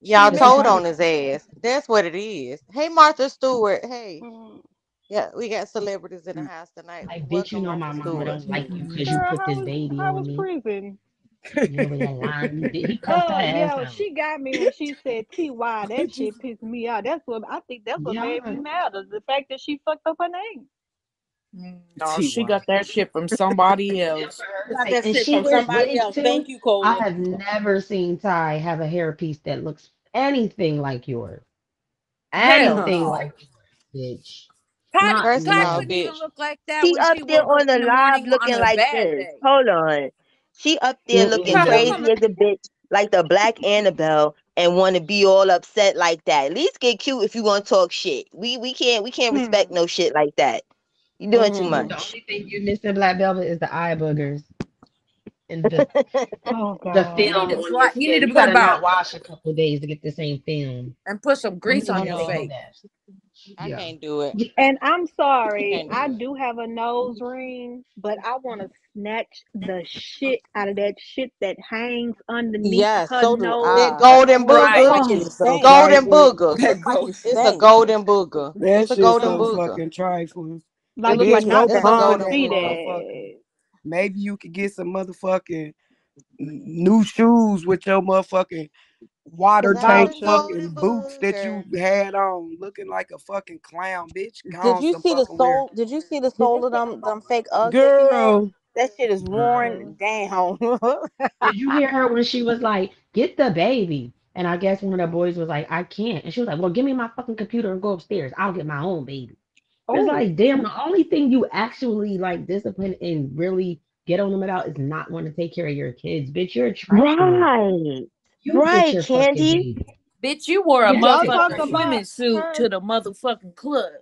Y'all She But she told on his ass. That's what it is. Hey, Martha Stewart. Hey. Mm. Yeah, we got celebrities in the Mm, house tonight. like, bitch, you know my mama Stewart. don't like you *laughs* because you Girl, put this was baby how on me. prison? Yeah, with that line. He did- he cussed her Uh, ass yeah, she got me when she said Ty. *laughs* That shit pissed me off. That's what I think. That's what made me mad. is The fact that she fucked up her name. Mm, No, T she got that shit from somebody else. to Got that and shit she from wears somebody else. too. Thank you, Cole. I have never seen Ty have a hairpiece that looks anything like yours. Anything no. like yours, bitch. Ty, Not First of Ty couldn't even look like that She when up she there on the in the live looking a like this. day. Hold on. She up there looking crazy much. as a bitch, like the black Annabelle, and want to be all upset like that. At least get cute if you want to talk shit. We we can't we can't Hmm. respect no shit like that. You doing too much. The only thing you missing, Black Velvet, is the eye boogers. and the *laughs* Oh *laughs* the God. You film need to on fly, your you need to put about wash a couple days to get the same film. and put some grease on your face. that. I Yeah. can't do it. And I'm sorry, can't I do it. have a nose ring, but I want to snatch the shit out of that shit that hangs underneath Yes, her so do nose. That golden Looks Right. booger. like God. it It's golden Trifling. booger. That Looks like goes. it It's a golden booger. That It's a golden so booger. fucking trifling. Like It looks like you it go not It's a supposed pawn to golden see that. Maybe you could get some motherfucking new shoes with your motherfucking water tank the Voucher. golden fucking boots that you had on, looking like a fucking clown, bitch. Go Did you see the soul? Did you see the soul of them them fake Uggs that she? Girl, That shit is worn Girl. down. *laughs* Did you hear her when she was like, "Get the baby"? And I guess one of the boys was like, "I can't," and she was like, "Well, give me my fucking computer and go upstairs. I'll get my own baby." It's Oh, like, damn, the only thing you actually like discipline and really get on them about is not wanting to take care of your kids. Bitch, you're a trifling. Right. You Right, your Candy. Bitch, you wore a Yes, y'all talk motherfucking about swimming suit her. to the motherfucking club.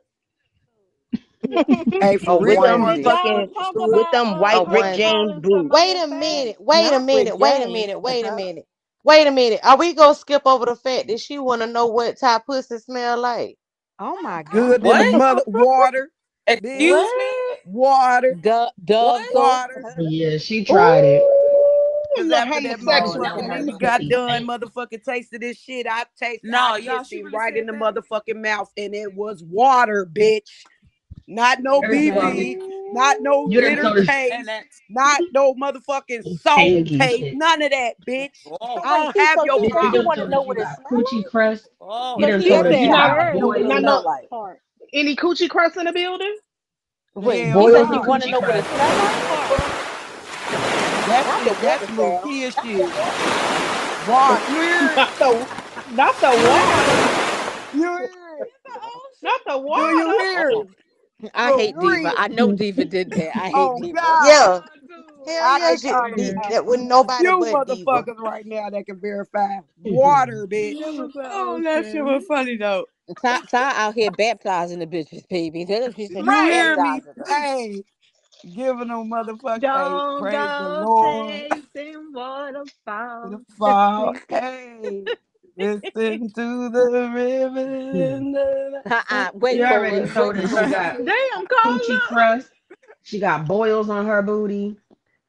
hey, A *laughs* for With them onesie. Did y'all motherfucking talk motherfucking suit. with them white A Rick. James boots. Wait a a minute. Wait a Not Rick minute. Wait a minute. Wait a minute. Wait a minute. Are we gonna skip over the fact that she wanna know what type pussy smell like? Oh my God. Good *laughs* What? mother water. Excuse me? Water, Dub, dub What? soap. water. Yeah, she tried it. Cause Ooh, the after that homosexual. motherfucking no. got done stank. motherfucking tasting this shit, I tasted, I No, y'all, kissed she really right in said the motherfucking mouth, and it was water, bitch. Not no BB, not no you done glitter told her And taste, not no motherfucking salt taste, none of that, bitch. oh, I Wait, don't she have your she you she problem. done wanted to know what it got coochie like. crust. oh You So done she Yes, told her said she she she Not, got wanted heard know what it boils. not that no smelled like. part. any coochie crusts in the building. Wait, Hell she said Boils she and no. wanted to know what it crust. smelled like. Part. That Not the shit, that's water little sound. kid Not the shit. water. Water. You hear? *laughs* Not the not the You water. You *laughs* hear? Not the Do you water. hear Oh. I For hate Diva. I know Diva did that. I hate Oh Diva. God. Yeah. Hell I yeah, can she, call the- out that with nobody few but Diva. motherfuckers right now that can verify. *laughs* Water, bitch. Give us an oh, that shit was funny though. Ty, Ty out here baptizing the bitches, baby. That's what she You hear me? Hey, giving them motherfucker. Hey, Don't praise the go Lord. chasing waterfalls. The Just fall. Hey, listen *laughs* to the river. Hmm. in the Uh-uh. She Wait, already Cola. told Wait, her she got Damn, coochie crust. She got boils on her booty.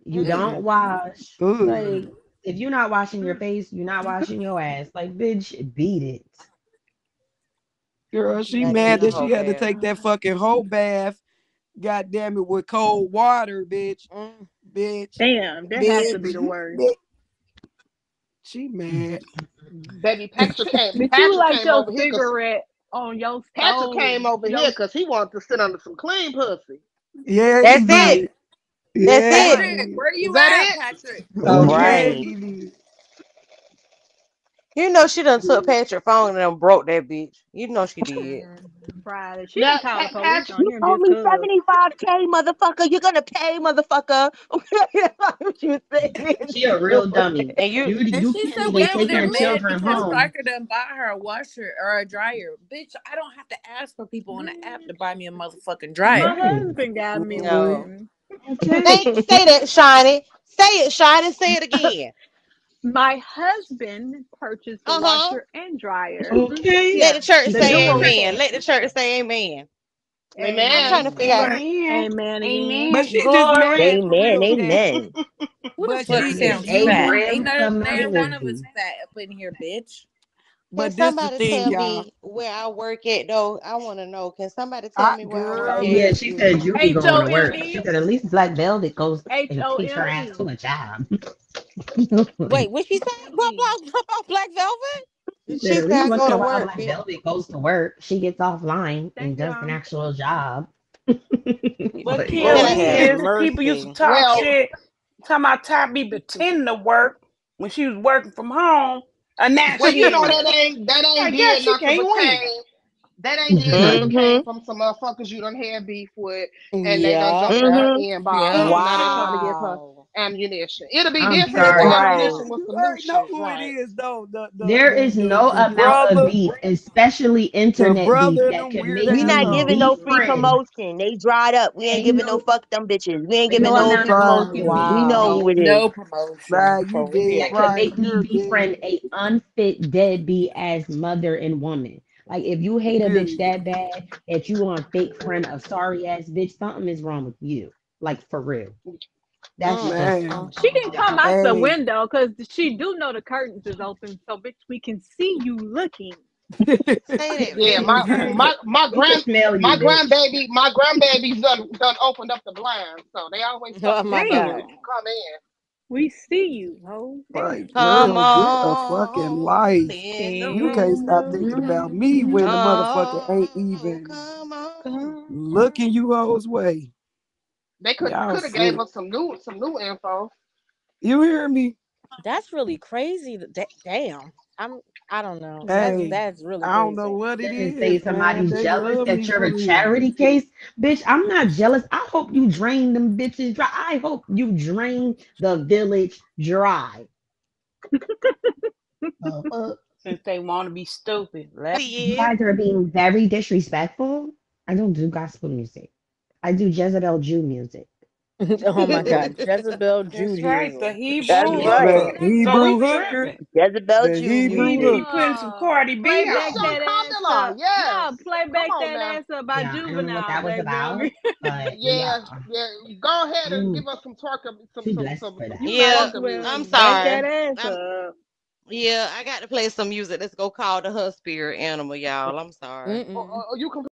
You don't wash. Good. Like, if you're not washing your face, you're not washing your ass. Like, bitch, beat it. Girl, she Gotta mad that she had to take that fucking whole bath. God damn it, with cold water, bitch. Mm. Bitch. Damn, that has to be the worst. bitch. She mad. Baby Patrick came. But you like your over because cigarette on your Patrick stove. came over Your here because he wanted to sit under some clean pussy. Yeah, That's it. did. That's Yeah, it. Where Patrick, did. where Is you that at, it? Patrick? Oh, yeah, Right. He did. You know she done took Patrick phone and done broke that bitch. You know she did. Mm, Friday. She Yeah, didn't the police on You him told just me 75K, motherfucker. You're gonna pay, motherfucker. *laughs* what you saying? She a real *laughs* dummy. And you You And you she can't said we even over take there your mad children home. Striker done buy her a washer or a dryer. Bitch, I don't have to ask for people on the app to buy me a motherfucking dryer. Right. husband got me no. one. Say say that, Shiny. Say it, Shiny. Say it again. *laughs* My husband purchased the Uh huh. washer and dryer. Okay. Let the church the say new one. amen. Let the church say amen. I'm Amen. trying to figure out. Amen. Amen again. Amen. But she just Glory. mad for Amen. real that. Amen. Who the But fuck she, Johnny sounds you, fat? you, Ain't Abrams no of neither one of us Mississippi. fat up in here, bitch. Can but the somebody thing, tell y'all. me where I work at though? I want to know. Can somebody tell I, me where I work girl, at? yeah, she listen. said you be H going to work. She said at least Black Velvet goes H and O takes her M ass to a job. Wait, what she say? Blah, M-E. blah, blah, about Black Velvet? She said She said least I once go to work, Black. Velvet goes to work. She gets offline and Thank you, does an actual job. *laughs* But Like, Kim, Can the I? thing Lord have is, people used to talk Well, shit, talking about Ty be pretending to work when she was working from home, and now well, you know that ain't that ain't guess did she nothing can't but win. came. That ain't did nothing but Mm-hmm. came from some motherfuckers you don't have beef with, and they done Yeah. jumped in her Mm-hmm. inbox, Yeah. and now they trying to give her. Wow. Ammunition. It'll be I'm different if sorry. the Right. ammunition was You some new already know who Right. it is, though. The, the, There the, is no the amount brother, of beef, especially internet beef, brother and that can make We not giving no free friends. promotion. They dried up. We ain't Ain't giving no no, fuck them bitches. We ain't ain't giving no no amount free of Right. promotion. We know wow who it is. No promotion Right, you for dead real. that could right. make me befriend a unfit deadbeat as mother and woman. Like if you hate a bitch that bad that you want fake friend a sorry ass bitch, something is wrong with you. Like for real. That's just Man. mm, She can come out the window because she do know the curtains is open, so bitch, we can see you looking. Yeah, my my my grand you, my bitch. grandbaby my grandbaby's done done opened up the blinds, so they always Oh my with Damn, you when god. you come in. we see you, ho. Like, Damn. Come girl, get a fucking on life. You can't stop thinking about me when the motherfucker ain't Oh, even come on. Looking you hoes way. They could could have gave us some new some new info. You hear me? That's really crazy. that- Damn. I'm I don't know. That's Hey, that's really I don't know what it is. Doesn't say is, man. somebody's jealous that you're for a charity case. Bitch, I'm not jealous. I hope you drain them bitches dry. I hope you drain the village dry. The? Since they want to be stupid. Let You Yeah. guys are being very disrespectful. I don't do gospel music. I do Jezebel Jew music. *laughs* oh my god. Jezebel That's right. The Hebrew That's She right. The So Hebrew we hooker. Jezebel The Jew We Hebrew need to music. be putting some Cardi play B back Michelle on. that ass up. yes. No, play back on that now. ass up by Yeah, I don't know what that was about, but Yeah, *laughs* yeah, yeah. Go ahead and I'm give us some twerk some too some some, some that. you new Yeah. well, I'm music. back that sorry. ass I'm up. yeah, I got to play some music. Let's go call the her spirit animal, y'all. I'm sorry. Mm-mm. Or, or, or you can